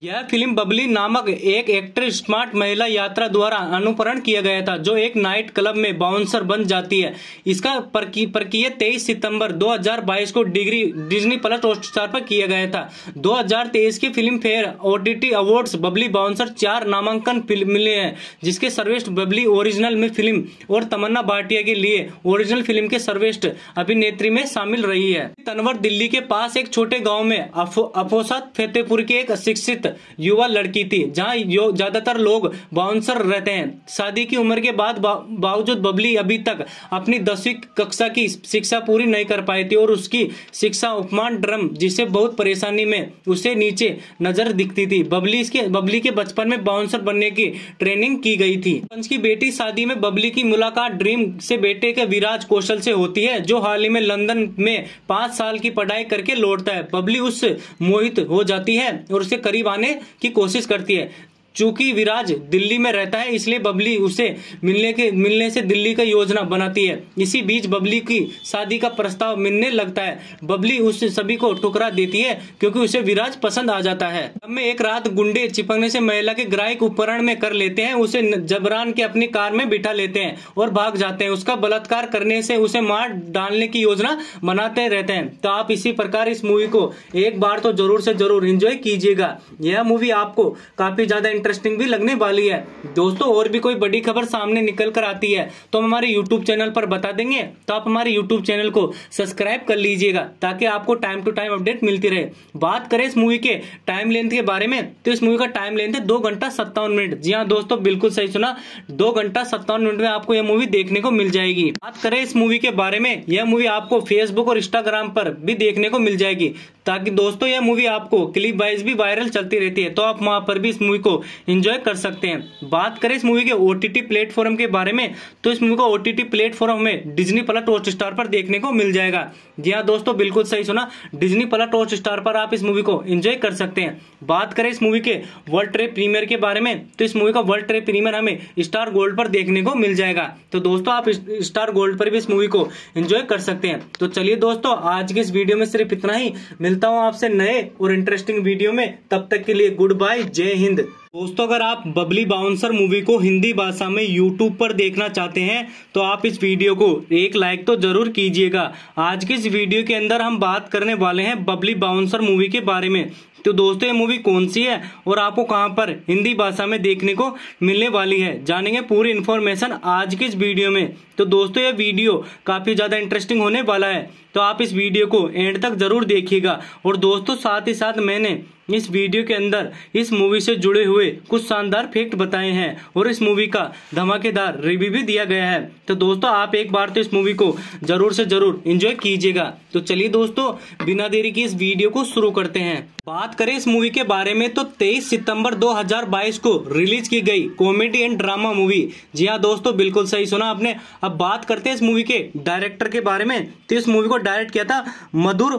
यह फ़िल्म बबली नामक एक एक्टर स्मार्ट महिला यात्रा द्वारा अनुकरण किया गया था, जो एक नाइट क्लब में बाउंसर बन जाती है। इसका प्रक्रिया तेईस सितंबर 2022 को डिग्री, डिज्नी प्लस हॉटस्टार पर किया गया था। 2023 की Filmfare OTT awards Babli bouncer चार नामांकन मिले हैं, जिसके सर्वेस्ट बबली ओरिजिनल में फ़िल्म और तमन्ना भाटिया के लिए ओरिजिनल फ़िल्म के सर्वेस्ट अभिनेत्री में शामिल रही है। तनवर दिल्ली के पास एक छोटे गाँव में अफोसत फतेहपुर के एक शिक्षित युवा लड़की थी, जहाँ ज़्यादातर लोग बाउंसर रहते हैं। शादी की उम्र के बाद बावजूद बबली अभी तक अपनी दसवीं कक्षा की शिक्षा पूरी नहीं कर पाई थी और उसकी शिक्षा उपमान ड्रम जिसे बहुत परेशानी में उसे नीचे नज़र दिखती थी। बबली इसके, बबली के बचपन में बाउंसर बनने की ट्रेनिंग की गई थी। पंच की बेटी शादी में बबली की मुलाकात ड्रीम से बेटे के विराज कौशल से होती है, जो हाल ही में लंदन में पाँच साल की पढ़ाई करके लौटता है। बबली उस मोहित हो जाती है और उसे करीब आने की कोशिश करती है। चूँकि विराज दिल्ली में रहता है, इसलिए बबली उसे मिलने के मिलने से दिल्ली का योजना बनाती है। इसी बीच बबली की शादी का प्रस्ताव मिलने लगता है। बबली उस सभी को ठुकरा देती है, क्योंकि उसे विराज पसंद आ जाता है। में एक रात गुंडे चिपकने से महिला के ग्राहक उपकरण में कर लेते हैं, उसे जबरान के अपनी कार में बिठा लेते हैं और भाग जाते हैं। उसका बलात्कार करने से उसे मार डालने की योजना बनाते रहते हैं। तो आप इसी प्रकार इस मूवी को एक बार तो ज़रूर से ज़रूर इंजॉय कीजिएगा। यह मूवी आपको काफ़ी ज़्यादा इंटरेस्टिंग भी लगने वाली है। दोस्तों, और भी कोई बड़ी खबर सामने निकल कर आती है तो हम हमारे यूट्यूब चैनल पर बता देंगे। तो आप हमारे यूट्यूब चैनल को सब्सक्राइब कर लीजिएगा, ताकि आपको टाइम टू टाइम अपडेट मिलती रहे। बात करें इस मूवी के टाइम लेंथ के बारे में तो इस मूवी का टाइम लेंथ है दो घंटा सत्तावन मिनट। जी हाँ दोस्तों, बिल्कुल सही सुना। दो घंटा सत्तावन मिनट में आपको यह मूवी देखने को मिल जाएगी। बात करें इस मूवी के बारे में, यह मूवी आपको फेसबुक और इंस्टाग्राम पर भी देखने को मिल जाएगी, ताकि दोस्तों, यह मूवी आपको क्लिप वाइज भी वायरल चलती रहती है। तो आप वहाँ पर भी इस मूवी को एंजॉय कर सकते हैं। बात करें इस मूवी के ओटीटी प्लेटफॉर्म के बारे में तो इस मूवी को ओटीटी प्लेटफॉर्म में डिजनी प्लस हॉट स्टार पर देखने को मिल जाएगा। जी हाँ दोस्तों, बिल्कुल सही सुना। डिजनी प्लस हॉट स्टार पर आप इस मूवी को एंजॉय कर सकते हैं। बात करें इस मूवी के वर्ल्ड ट्रेप प्रीमियर के बारे में तो इस मूवी का वर्ल्ड ट्रेड प्रीमियर हमें स्टार गोल्ड पर देखने को मिल जाएगा। तो दोस्तों, आप स्टार गोल्ड पर भी इस मूवी को एंजॉय कर सकते हैं। तो चलिए दोस्तों, आज के इस वीडियो में सिर्फ़ इतना ही। मिलता हूँ आपसे नए और इंटरेस्टिंग वीडियो में। तब तक के लिए गुड बाय जय हिंद। दोस्तों, अगर आप बबली बाउंसर मूवी को हिंदी भाषा में यूट्यूब पर देखना चाहते हैं तो आप इस वीडियो को एक लाइक तो ज़रूर कीजिएगा। आज की इस वीडियो के अंदर हम बात करने वाले हैं बबली बाउंसर मूवी के बारे में। तो दोस्तों, ये मूवी कौन सी है और आपको कहाँ पर हिंदी भाषा में देखने को मिलने वाली है, जानेंगे पूरी इन्फॉर्मेशन आज की इस वीडियो में। तो दोस्तों, ये वीडियो काफ़ी ज़्यादा इंटरेस्टिंग होने वाला है। तो आप इस वीडियो को एंड तक ज़रूर देखिएगा। और दोस्तों, साथ ही साथ मैंने इस वीडियो के अंदर इस मूवी से जुड़े हुए कुछ शानदार फैक्ट बताए हैं और इस मूवी का धमाकेदार रिव्यू भी दिया गया है। तो दोस्तों, आप एक बार तो इस मूवी को ज़रूर से ज़रूर एंजॉय कीजिएगा। तो चलिए दोस्तों, बिना देरी की इस वीडियो को शुरू करते हैं। बात करें इस मूवी के बारे में तो 23 सितंबर 2022 को रिलीज़ की गई कॉमेडी एंड ड्रामा मूवी। जी हाँ दोस्तों, बिल्कुल सही सुना आपने। अब बात करते हैं इस मूवी के डायरेक्टर के बारे में। तो इस मूवी को डायरेक्ट किया था मधुर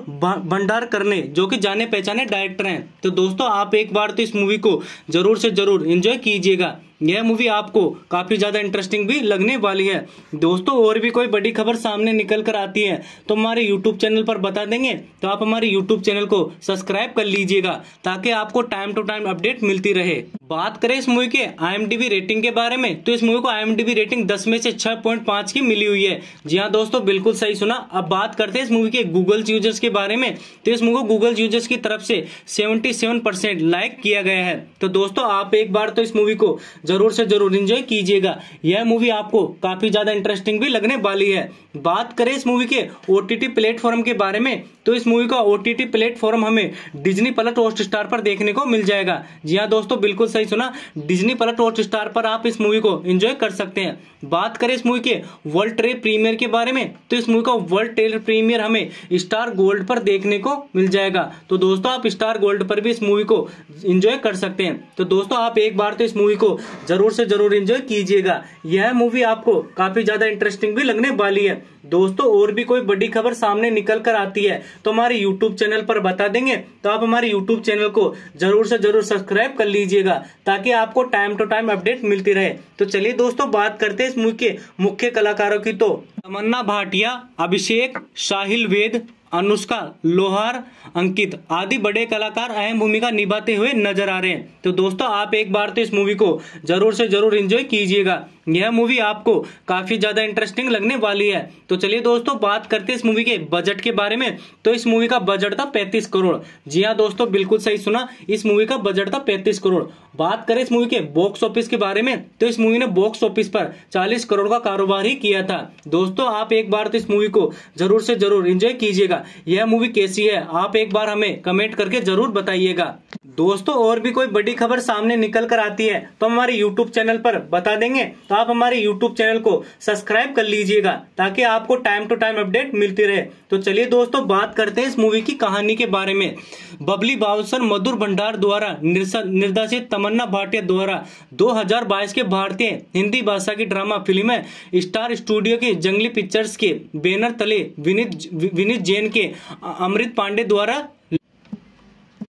भंडार करने, जो कि जाने पहचाने डायरेक्टर हैं। तो दोस्तों, आप एक बार तो इस मूवी को ज़रूर से ज़रूर एंजॉय कीजिएगा। यह मूवी आपको काफ़ी ज़्यादा इंटरेस्टिंग भी लगने वाली है। दोस्तों, और भी कोई बड़ी खबर सामने निकल कर आती है तो हमारे यूट्यूब चैनल पर बता देंगे। तो आप हमारे यूट्यूब चैनल को सब्सक्राइब कर लीजिएगा, ताकि आपको टाइम टू टाइम अपडेट मिलती रहे। बात करें इस मूवी के आई रेटिंग के बारे में तो इस मूवी को आई रेटिंग दस में से छह की मिली हुई है। जी हाँ दोस्तों, बिल्कुल सही सुना। अब बात करते हैं इस मूवी के गूगल यूज़र्स के बारे में। तो इस मूवी को गूगल यूज़र्स की तरफ़ से सेवेंटी लाइक किया गया है। तो दोस्तों, आप एक बार तो इस मूवी को ज़रूर से ज़रूर इंजॉय कीजिएगा। यह मूवी आपको काफ़ी ज़्यादा इंटरेस्टिंग भी लगने वाली है। बात करें इस मूवी के ओटीटी प्लेटफॉर्म के बारे में तो इस मूवी का ओटीटी प्लेटफॉर्म हमें डिजनी प्लस हॉट स्टार पर देखने को मिल जाएगा। जी हाँ दोस्तों, बिल्कुल सही सुना। डिजनी प्लस हॉट स्टार पर आप इस मूवी को एंजॉय कर सकते हैं। बात करें इस मूवी के वर्ल्ड ट्रेड प्रीमियर के बारे में तो इस मूवी का वर्ल्ड ट्रेड प्रीमियर हमें स्टार गोल्ड पर देखने को मिल जाएगा। तो दोस्तों, आप स्टार गोल्ड पर भी इस मूवी को एंजॉय कर सकते हैं। तो दोस्तों, आप एक बार तो इस मूवी को ज़रूर से ज़रूर एंजॉय कीजिएगा। यह मूवी आपको काफ़ी ज़्यादा इंटरेस्टिंग भी लगने वाली है। दोस्तों, और भी कोई बड़ी खबर सामने निकल कर आती है तो हमारे यूट्यूब चैनल पर बता देंगे। तो आप हमारे यूट्यूब चैनल को ज़रूर से ज़रूर सब्सक्राइब कर लीजिएगा, ताकि आपको टाइम टू टाइम अपडेट मिलती रहे। तो चलिए दोस्तों, बात करते हैं इस मूवी के मुख्य कलाकारों की। तो तमन्ना भाटिया, अभिषेक, साहिल वेद अनुष्का लोहार, अंकित आदि बड़े कलाकार अहम भूमिका निभाते हुए नज़र आ रहे हैं। तो दोस्तों, आप एक बार तो इस मूवी को ज़रूर से ज़रूर एंजॉय कीजिएगा। यह मूवी आपको काफ़ी ज़्यादा इंटरेस्टिंग लगने वाली है। तो चलिए दोस्तों, बात करते हैं इस मूवी के बजट के बारे में। तो इस मूवी का बजट था पैंतीस करोड़। जी हाँ दोस्तों, बिल्कुल सही सुना। इस मूवी का बजट था पैंतीस करोड़। बात करें इस मूवी के बॉक्स ऑफ़िस के बारे में तो इस मूवी ने बॉक्स ऑफ़िस पर 40 करोड़ का कारोबार ही किया था। दोस्तों, आप एक बार तो इस मूवी को ज़रूर से ज़रूर एंजॉय कीजिएगा। यह मूवी कैसी है, आप एक बार हमें कमेंट करके ज़रूर बताइएगा। दोस्तों, और भी कोई बड़ी खबर सामने निकल कर आती है तो हमारे यूट्यूब चैनल पर बता देंगे तो आप हमारे यूट्यूब चैनल को सब्सक्राइब कर लीजिएगा, ताकि आपको टाइम टू टाइम अपडेट मिलती रहे। तो चलिए दोस्तों, बात करते हैं इस मूवी की कहानी के बारे में। बबली बाउसर मधुर भंडार द्वारा निर्देशित तमन्ना भाटिया द्वारा 2022 के भारतीय हिंदी भाषा की ड्रामा फ़िल्म स्टार स्टूडियो के जंगली पिक्चर्स के बैनर तले विनीत विनीत जैन के अमृत पांडे द्वारा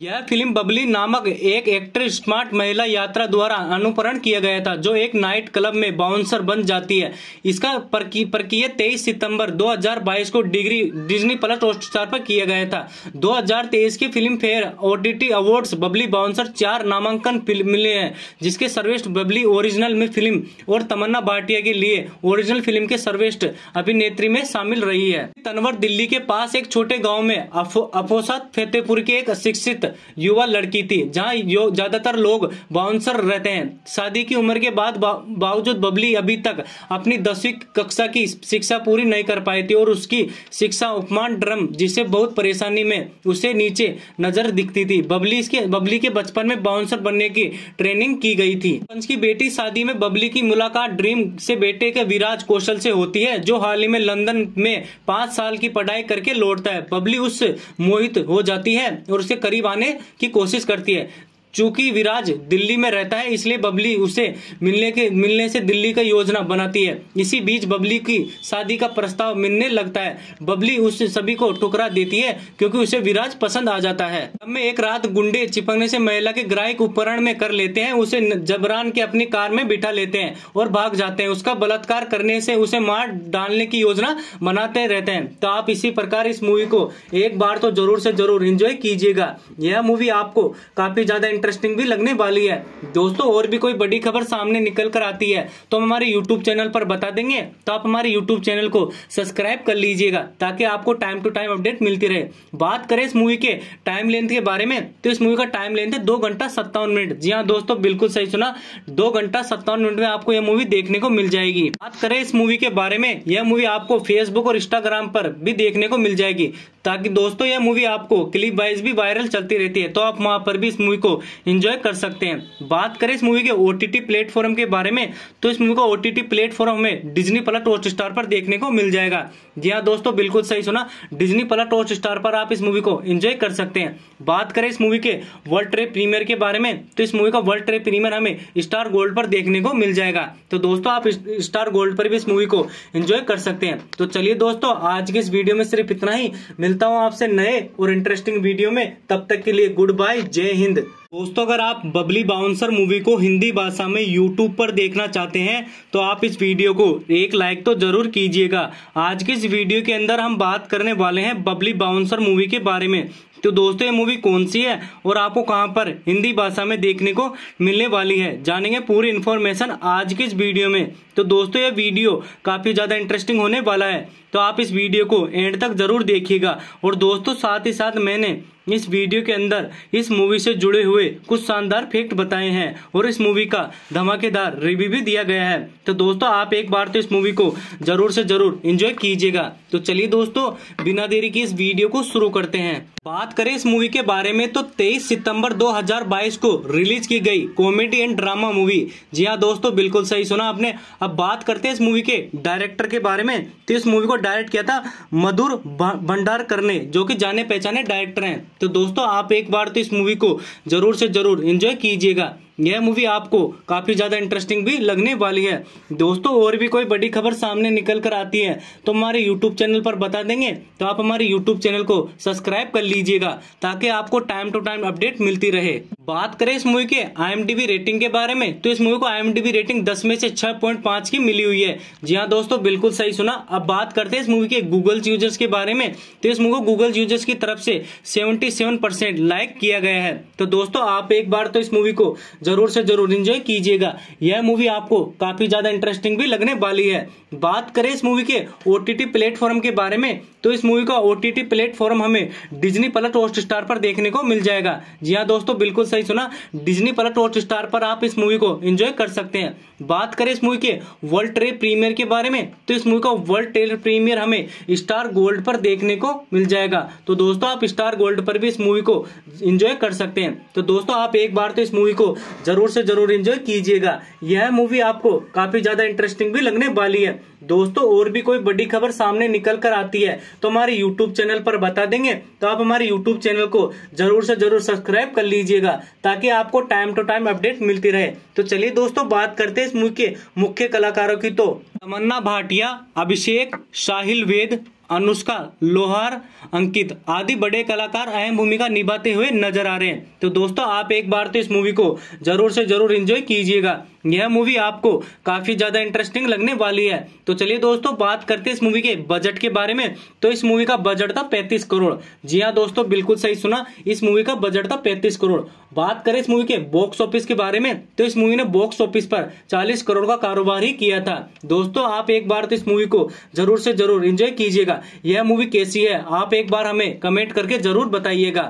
यह फ़िल्म बबली नामक एक एक्टर स्मार्ट महिला यात्रा द्वारा अनुकरण किया गया था, जो एक नाइट क्लब में बाउंसर बन जाती है। इसका प्रक्रिया तेईस सितंबर 2022 को डिग्री, डिज्नी प्लस हॉटस्टार पर किया गया था। 2023 की Filmfare OTT awards Babli bouncer चार नामांकन मिले हैं, जिसके सर्वेस्ट बबली ओरिजिनल में फ़िल्म और तमन्ना भाटिया के लिए ओरिजिनल फ़िल्म के सर्वेस्ट अभिनेत्री में शामिल रही है। तनवर दिल्ली के पास एक छोटे गाँव में अफोसा फतेहपुर के एक शिक्षित युवा लड़की थी, जहाँ ज़्यादातर लोग बाउंसर रहते हैं। शादी की उम्र के बाद बावजूद बबली अभी तक अपनी दसवीं कक्षा की शिक्षा पूरी नहीं कर पाई थी और उसकी शिक्षा उपमान ड्रम जिसे बहुत परेशानी में उसे नीचे नज़र दिखती थी। बबली के बबली के बचपन में बाउंसर बनने की ट्रेनिंग की गई थी। पंच की बेटी शादी में बबली की मुलाकात ड्रीम से बेटे के विराज कौशल से होती है, जो हाल ही में लंदन में पाँच साल की पढ़ाई करके लौटता है। बबली उससे मोहित हो जाती है और उसके करीब आने की कोशिश करती है। चूँकि विराज दिल्ली में रहता है, इसलिए बबली उसे मिलने के मिलने से दिल्ली का योजना बनाती है। इसी बीच बबली की शादी का प्रस्ताव मिलने लगता है। बबली उस सभी को ठुकरा देती है, क्योंकि उसे विराज पसंद आ जाता है। में एक रात गुंडे चिपकने से महिला के ग्राहक उपकरण में कर लेते हैं, उसे जबरान के अपनी कार में बिठा लेते हैं और भाग जाते हैं। उसका बलात्कार करने से उसे मार डालने की योजना बनाते रहते हैं। तो आप इसी प्रकार इस मूवी को एक बार तो ज़रूर से ज़रूर इंजॉय कीजिएगा। यह मूवी आपको काफ़ी ज़्यादा इंटरेस्टिंग भी लगने वाली है। दोस्तों, और भी कोई बड़ी खबर सामने निकल कर आती है तो हम हमारे यूट्यूब चैनल पर बता देंगे। तो आप हमारे यूट्यूब चैनल को सब्सक्राइब कर लीजिएगा, ताकि आपको टाइम टू टाइम अपडेट मिलती रहे। बात करें इस मूवी के टाइम लेंथ के बारे में तो इस मूवी का टाइम लेंथ है दो घंटा सत्तावन मिनट। जी हाँ दोस्तों, बिल्कुल सही सुना। दो घंटा सत्तावन मिनट में आपको यह मूवी देखने को मिल जाएगी। बात करें इस मूवी के बारे में, यह मूवी आपको फेसबुक और इंस्टाग्राम पर भी देखने को मिल जाएगी। ताकि दोस्तों, यह मूवी आपको क्लिप वाइज भी वायरल चलती रहती है तो आप वहाँ पर भी इस मूवी को एंजॉय कर सकते हैं। बात करें इस मूवी के ओटीटी प्लेटफॉर्म के बारे में तो इस मूवी को ओटीटी प्लेटफॉर्म में डिजनी प्लस हॉट स्टार पर देखने को मिल जाएगा। जी हाँ दोस्तों, बिल्कुल सही सुना डिजनी प्लस हॉट स्टार पर आप इस मूवी को एंजॉय कर सकते हैं। बात करें इस मूवी के वर्ल्ड ट्रेड प्रीमियर के बारे में तो इस मूवी का वर्ल्ड ट्रेप प्रीमियर हमें स्टार गोल्ड पर देखने को मिल जाएगा। तो दोस्तों, आप स्टार गोल्ड पर भी इस मूवी को एंजॉय कर सकते हैं। तो चलिए दोस्तों, आज के इस वीडियो में सिर्फ़ इतना ही। मिलता हूँ आपसे नए और इंटरेस्टिंग वीडियो में। तब तक के लिए गुड बाय जय हिंद। दोस्तों, अगर आप बबली बाउंसर मूवी को हिंदी भाषा में यूट्यूब पर देखना चाहते हैं तो आप इस वीडियो को एक लाइक तो ज़रूर कीजिएगा। आज की इस वीडियो के अंदर हम बात करने वाले हैं बबली बाउंसर मूवी के बारे में। तो दोस्तों, ये मूवी कौन सी है और आपको कहाँ पर हिंदी भाषा में देखने को मिलने वाली है, जानेंगे पूरी इन्फॉर्मेशन आज की इस वीडियो में। तो दोस्तों, ये वीडियो काफ़ी ज़्यादा इंटरेस्टिंग होने वाला है तो आप इस वीडियो को एंड तक ज़रूर देखिएगा। और दोस्तों, साथ ही साथ मैंने इस वीडियो के अंदर इस मूवी से जुड़े हुए कुछ शानदार फैक्ट बताए हैं और इस मूवी का धमाकेदार रिव्यू भी दिया गया है। तो दोस्तों, आप एक बार तो इस मूवी को ज़रूर से ज़रूर एंजॉय कीजिएगा। तो चलिए दोस्तों, बिना देरी की इस वीडियो को शुरू करते हैं। बात करें इस मूवी के बारे में तो 23 सितंबर 2022 को रिलीज़ की गई कॉमेडी एंड ड्रामा मूवी। जी हाँ दोस्तों, बिल्कुल सही सुना आपने। अब बात करते हैं इस मूवी के डायरेक्टर के बारे में। तो इस मूवी को डायरेक्ट किया था मधुर भंडार करने जो कि जाने पहचाने डायरेक्टर हैं। तो दोस्तों आप एक बार तो इस मूवी को ज़रूर से ज़रूर एंजॉय कीजिएगा। यह मूवी आपको काफ़ी ज़्यादा इंटरेस्टिंग भी लगने वाली है। दोस्तों, और भी कोई बड़ी खबर सामने निकल कर आती है तो हमारे यूट्यूब चैनल पर बता देंगे तो आप हमारे यूट्यूब चैनल को सब्सक्राइब कर लीजिएगा, ताकि आपको टाइम टू टाइम अपडेट मिलती रहे। बात करें इस मूवी के आई रेटिंग के बारे में तो इस मूवी को आई रेटिंग दस में से छह की मिली हुई है। जी हाँ दोस्तों, बिल्कुल सही सुना। अब बात करते हैं इस मूवी के गूगल यूज़र्स के बारे में तो इस मूवी को गूगल यूज़र्स की तरफ़ से सेवेंटी लाइक किया गया है। तो दोस्तों, आप एक बार तो इस मूवी को ज़रूर से ज़रूर इंजॉय कीजिएगा। यह मूवी आपको काफ़ी ज़्यादा इंटरेस्टिंग भी लगने वाली है। बात करें इस मूवी के ओटीटी प्लेटफॉर्म के बारे में तो इस मूवी का ओटीटी प्लेटफॉर्म हमें डिज्नी प्लस हॉट स्टार पर देखने को मिल जाएगा। जी हाँ दोस्तों, बिल्कुल सही सुना। डिज्नी प्लस हॉट स्टार पर आप इस मूवी को एंजॉय कर सकते हैं। बात करें इस मूवी के वर्ल्ड ट्रेड प्रीमियर के बारे में तो इस मूवी का वर्ल्ड ट्रेड प्रीमियर हमें स्टार गोल्ड पर देखने को मिल जाएगा। तो दोस्तों, आप स्टार गोल्ड पर भी इस मूवी को एंजॉय कर सकते हैं। तो दोस्तों, आप एक बार तो इस मूवी को ज़रूर से ज़रूर एंजॉय कीजिएगा। यह मूवी आपको काफ़ी ज़्यादा इंटरेस्टिंग भी लगने वाली है। दोस्तों, और भी कोई बड़ी खबर सामने निकल कर आती है तो हमारे यूट्यूब चैनल पर बता देंगे। तो आप हमारे यूट्यूब चैनल को ज़रूर से ज़रूर सब्सक्राइब कर लीजिएगा, ताकि आपको टाइम टू टाइम अपडेट मिलती रहे। तो चलिए दोस्तों, बात करते हैं इस मूवी के मुख्य कलाकारों की। तो तमन्ना भाटिया, अभिषेक, साहिल वेद अनुष्का लोहार, अंकित आदि बड़े कलाकार अहम भूमिका निभाते हुए नज़र आ रहे हैं। तो दोस्तों, आप एक बार तो इस मूवी को ज़रूर से ज़रूर एंजॉय कीजिएगा। यह मूवी आपको काफ़ी ज़्यादा इंटरेस्टिंग लगने वाली है। तो चलिए दोस्तों, बात करते हैं इस मूवी के बजट के बारे में। तो इस मूवी का बजट था पैंतीस करोड़। जी हाँ दोस्तों, बिल्कुल सही सुना, इस मूवी का बजट था पैंतीस करोड़। बात करें इस मूवी के बॉक्स ऑफ़िस के बारे में तो इस मूवी ने बॉक्स ऑफ़िस पर चालीस करोड़ का कारोबार ही किया था। दोस्तों, आप एक बार तो इस मूवी को ज़रूर से ज़रूर कीजिएगा कीजिएगा। यह मूवी कैसी है, आप एक बार हमें कमेंट करके ज़रूर बताइएगा।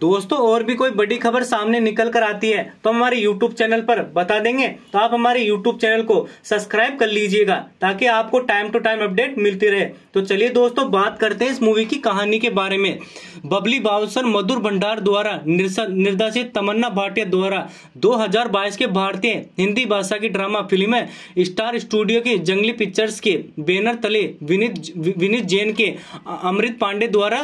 दोस्तों, और भी कोई बड़ी खबर सामने निकल कर आती है तो हमारे यूट्यूब चैनल पर बता देंगे। तो आप हमारे यूट्यूब चैनल को सब्सक्राइब कर लीजिएगा ताकि आपको टाइम टू टाइम अपडेट मिलती रहे। तो चलिए दोस्तों, बात करते हैं इस मूवी की कहानी के बारे में। बबली बाउसर मधुर भंडार द्वारा निर्देशित तमन्ना भाटिया द्वारा 2022 के भारतीय हिंदी भाषा की ड्रामा फ़िल्म है स्टार स्टूडियो के जंगली पिक्चर्स के बैनर तले विनीत विनीत जैन के अमृत पांडे द्वारा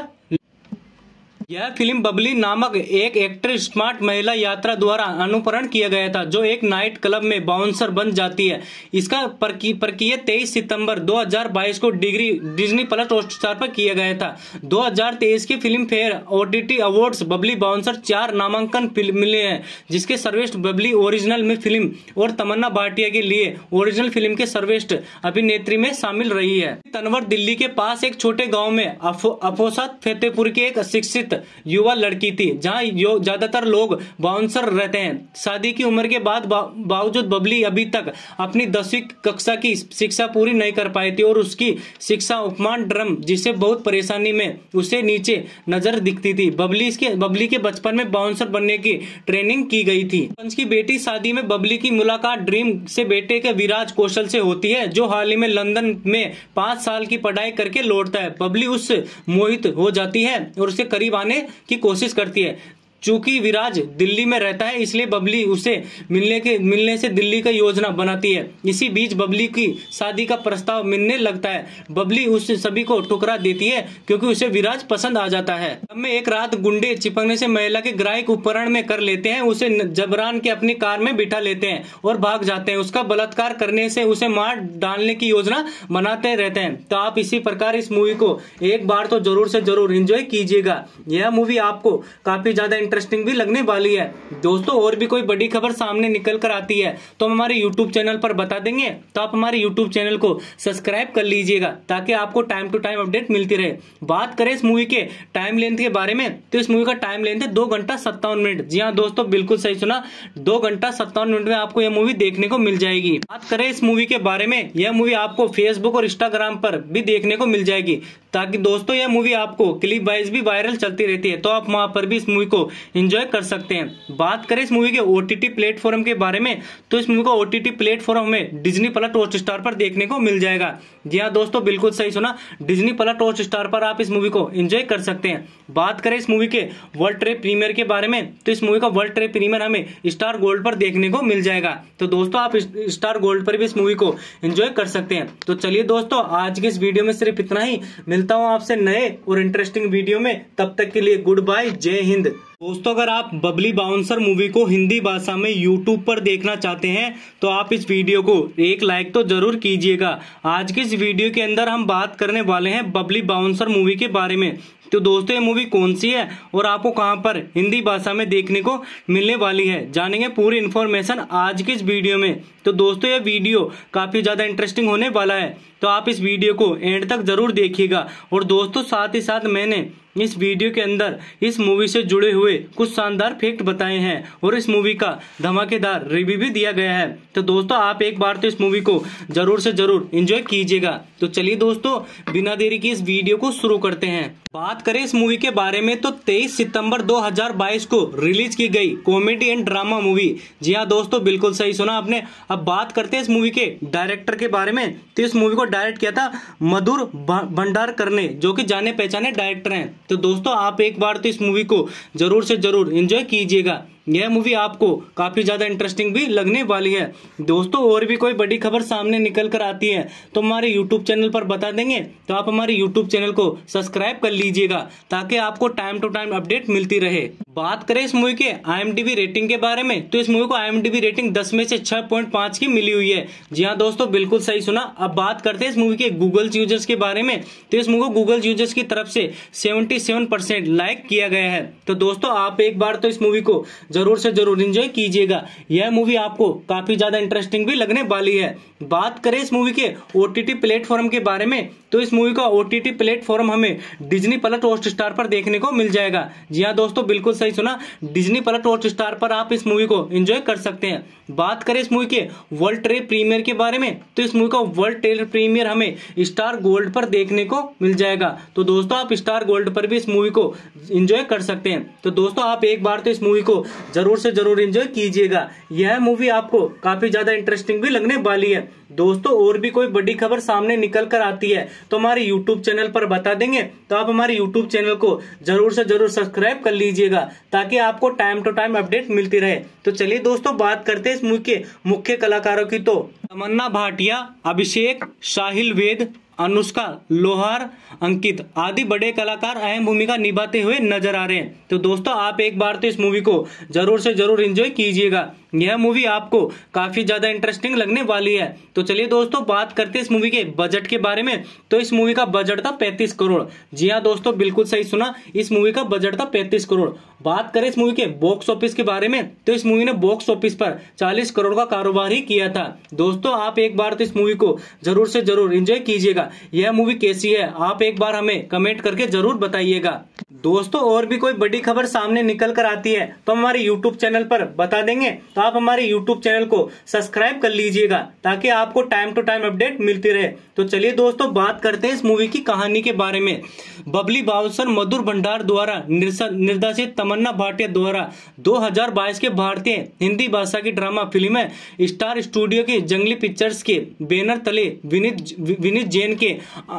यह फ़िल्म बबली नामक एक एक्ट्रेस स्मार्ट महिला यात्रा द्वारा अनुकरण किया गया था, जो एक नाइट क्लब में बाउंसर बन जाती है। इसका प्रक्रिया तेईस सितंबर 2022 को डिग्री, डिज्नी प्लस हॉटस्टार पर किया गया था। 2023 की Filmfare OTT awards Babli bouncer चार नामांकन मिले हैं, जिसके सर्वेस्ट बबली ओरिजिनल में फ़िल्म और तमन्ना भाटिया के लिए ओरिजिनल फ़िल्म के सर्वेस्ट अभिनेत्री में शामिल रही है। तनवर दिल्ली के पास एक छोटे गाँव में अफोसा फतेहपुर के एक शिक्षित युवा लड़की थी, जहाँ ज़्यादातर लोग बाउंसर रहते हैं। शादी की उम्र के बाद बावजूद बबली अभी तक अपनी दसवीं कक्षा की शिक्षा पूरी नहीं कर पाई थी और उसकी शिक्षा उपमान ड्रम, जिसे बहुत परेशानी में उसे नीचे नज़र दिखती थी। बबली इसके बबली के बचपन में बाउंसर बनने की ट्रेनिंग की गई थी। पंच की बेटी शादी में बबली की मुलाकात ड्रीम से बेटे के विराज कौशल से होती है, जो हाल ही में लंदन में पाँच साल की पढ़ाई करके लौटता है। बबली उससे मोहित हो जाती है और उसे करीब आने बनाने की कोशिश करती है। चूँकि विराज दिल्ली में रहता है, इसलिए बबली उसे मिलने के, मिलने से दिल्ली का योजना बनाती है। इसी बीच बबली की शादी का प्रस्ताव मिलने लगता है। बबली उस सभी को ठुकरा देती है, क्योंकि उसे विराज पसंद आ जाता है। में एक रात गुंडे चिपकने से महिला के ग्राहक उपकरण में कर लेते हैं, उसे जबरान के अपनी कार में बिठा लेते हैं और भाग जाते हैं। उसका बलात्कार करने से उसे मार डालने की योजना बनाते रहते हैं। तो आप इसी प्रकार इस मूवी को एक बार तो ज़रूर से ज़रूर इंजॉय कीजिएगा। यह मूवी आपको काफ़ी ज़्यादा इंटरेस्टिंग भी लगने वाली है। दोस्तों, और भी कोई बड़ी खबर सामने निकल कर आती है तो हम हमारे यूट्यूब चैनल पर बता देंगे। तो आप हमारे यूट्यूब चैनल को सब्सक्राइब कर लीजिएगा, ताकि आपको टाइम टू टाइम अपडेट मिलती रहे। बात करें इस मूवी के टाइम लेंथ के बारे में तो इस मूवी का टाइम लेंथ है दो घंटा सत्तावन मिनट। जी हाँ दोस्तों, बिल्कुल सही सुना। दो घंटा सत्तावन मिनट में आपको यह मूवी देखने को मिल जाएगी। बात करें इस मूवी के बारे में, यह मूवी आपको फेसबुक और इंस्टाग्राम पर भी देखने को मिल जाएगी, ताकि दोस्तों, यह मूवी आपको क्लिप वाइज भी वायरल चलती रहती है। तो आप वहाँ पर भी इस मूवी को एंजॉय कर सकते हैं। बात करें इस मूवी के ओटीटी प्लेटफॉर्म के बारे में तो इस मूवी को ओटीटी प्लेटफॉर्म में डिज्नी प्लस हॉट स्टार पर देखने को मिल जाएगा। जी हाँ दोस्तों, बिल्कुल सही सुना। डिजनी प्लस हॉट स्टार पर आप इस मूवी को एंजॉय कर सकते हैं। बात करें इस मूवी के वर्ल्ड ट्रेड प्रीमियर के बारे में तो इस मूवी का वर्ल्ड ट्रेड प्रीमियर हमें स्टार गोल्ड पर देखने को मिल जाएगा। तो दोस्तों, आप स्टार गोल्ड पर भी इस मूवी को एंजॉय कर सकते हैं। तो चलिए दोस्तों, आज के इस वीडियो में सिर्फ़ इतना ही। मिलता हूँ आपसे नए और इंटरेस्टिंग वीडियो में। तब तक के लिए गुड बाय जय हिंद। दोस्तों, अगर आप बबली बाउंसर मूवी को हिंदी भाषा में यूट्यूब पर देखना चाहते हैं तो आप इस वीडियो को एक लाइक तो ज़रूर कीजिएगा। आज की इस वीडियो के अंदर हम बात करने वाले हैं बबली बाउंसर मूवी के बारे में। तो दोस्तों, ये मूवी कौन सी है और आपको कहाँ पर हिंदी भाषा में देखने को मिलने वाली है, जानेंगे पूरी इन्फॉर्मेशन आज की इस वीडियो में। तो दोस्तों, ये वीडियो काफ़ी ज़्यादा इंटरेस्टिंग होने वाला है तो आप इस वीडियो को एंड तक ज़रूर देखिएगा। और दोस्तों, साथ ही साथ मैंने इस वीडियो के अंदर इस मूवी से जुड़े हुए कुछ शानदार फैक्ट बताए हैं और इस मूवी का धमाकेदार रिव्यू भी दिया गया है। तो दोस्तों, आप एक बार तो इस मूवी को ज़रूर से ज़रूर एंजॉय कीजिएगा। तो चलिए दोस्तों, बिना देरी की इस वीडियो को शुरू करते हैं। बात करें इस मूवी के बारे में तो 23 सितंबर 2022 को रिलीज़ की गई कॉमेडी एंड ड्रामा मूवी जी हाँ दोस्तों, बिल्कुल सही सुना आपने। अब बात करते हैं इस मूवी के डायरेक्टर के बारे में। तो इस मूवी को डायरेक्ट किया था मधुर भंडार करने जो कि जाने पहचाने डायरेक्टर हैं। तो दोस्तों, आप एक बार तो इस मूवी को ज़रूर से ज़रूर इंजॉय कीजिएगा। यह मूवी आपको काफ़ी ज़्यादा इंटरेस्टिंग भी लगने वाली है। दोस्तों, और भी कोई बड़ी खबर सामने निकल कर आती है तो हमारे यूट्यूब चैनल पर बता देंगे तो आप हमारे यूट्यूब चैनल को सब्सक्राइब कर लीजिएगा, ताकि आपको टाइम टू टाइम अपडेट मिलती रहे। बात करें इस मूवी के आई रेटिंग के बारे में तो इस मूवी को आई रेटिंग दस में से छह की मिली हुई है। जी हाँ दोस्तों, बिल्कुल सही सुना। अब बात करते हैं इस मूवी के गूगल यूज़र्स के बारे में तो इस मूवी को गूगल यूज़र्स की तरफ़ से सेवेंटी लाइक किया गया है। तो दोस्तों, आप एक बार तो इस मूवी को ज़रूर से ज़रूर इंजॉय कीजिएगा। यह मूवी आपको काफ़ी ज़्यादा इंटरेस्टिंग भी लगने वाली है। बात करें इस मूवी के ओटीटी प्लेटफॉर्म के बारे में तो इस मूवी का ओटीटी प्लेटफॉर्म हमें डिजनी प्लस हॉट स्टार पर देखने को मिल जाएगा। जी हाँ दोस्तों, बिल्कुल सही सुना। डिजनी प्लस हॉट स्टार पर आप इस मूवी को एंजॉय कर सकते हैं। बात करें इस मूवी के वर्ल्ड ट्रेड प्रीमियर के बारे में तो इस मूवी का वर्ल्ड ट्रेड प्रीमियर हमें स्टार गोल्ड पर देखने को मिल जाएगा। तो दोस्तों, आप स्टार गोल्ड पर भी इस मूवी को एंजॉय कर सकते हैं। तो दोस्तों, आप एक बार तो इस मूवी को ज़रूर से ज़रूर एंजॉय कीजिएगा। यह मूवी आपको काफ़ी ज़्यादा इंटरेस्टिंग भी लगने वाली है। दोस्तों, और भी कोई बड़ी खबर सामने निकल कर आती है तो हमारे यूट्यूब चैनल पर बता देंगे। तो आप हमारे यूट्यूब चैनल को ज़रूर से ज़रूर सब्सक्राइब कर लीजिएगा, ताकि आपको टाइम टू टाइम अपडेट मिलती रहे। तो चलिए दोस्तों, बात करते हैं इस मूवी के मुख्य कलाकारों की तो। तमन्ना भाटिया, अभिषेक, साहिल वेद, अनुष्का, लोहार, अंकित आदि बड़े कलाकार अहम भूमिका निभाते हुए नज़र आ रहे हैं। तो दोस्तों, आप एक बार तो इस मूवी को ज़रूर से ज़रूर एंजॉय कीजिएगा। यह मूवी आपको काफ़ी ज़्यादा इंटरेस्टिंग लगने वाली है। तो चलिए दोस्तों, बात करते हैं इस मूवी के बजट के बारे में। तो इस मूवी का बजट था पैंतीस करोड़। जी हाँ दोस्तों, बिल्कुल सही सुना, इस मूवी का बजट था पैंतीस करोड़। बात करें इस मूवी के बॉक्स ऑफ़िस के बारे में तो इस मूवी ने बॉक्स ऑफ़िस पर 40 करोड़ का कारोबार ही किया था। दोस्तों, आप एक बार तो इस मूवी को ज़रूर से ज़रूर एंजॉय कीजिएगा। यह मूवी कैसी है, आप एक बार हमें कमेंट करके ज़रूर बताइएगा। दोस्तों, और भी कोई बड़ी खबर सामने निकल कर आती है तो हमारे यूट्यूब चैनल पर बता देंगे। तो आप हमारे यूट्यूब चैनल को सब्सक्राइब कर लीजिएगा ताकि आपको टाइम टू टाइम अपडेट मिलती रहे। तो चलिए दोस्तों, बात करते हैं इस मूवी की कहानी के बारे में। बबली बाउसर मधुर भंडार द्वारा निर्देशित तमन्ना भाटिया द्वारा 2022 के भारतीय हिंदी भाषा की ड्रामा फ़िल्म स्टार स्टूडियो के जंगली पिक्चर्स के बैनर तले विनीत विनीत जैन के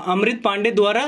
अमृत पांडे द्वारा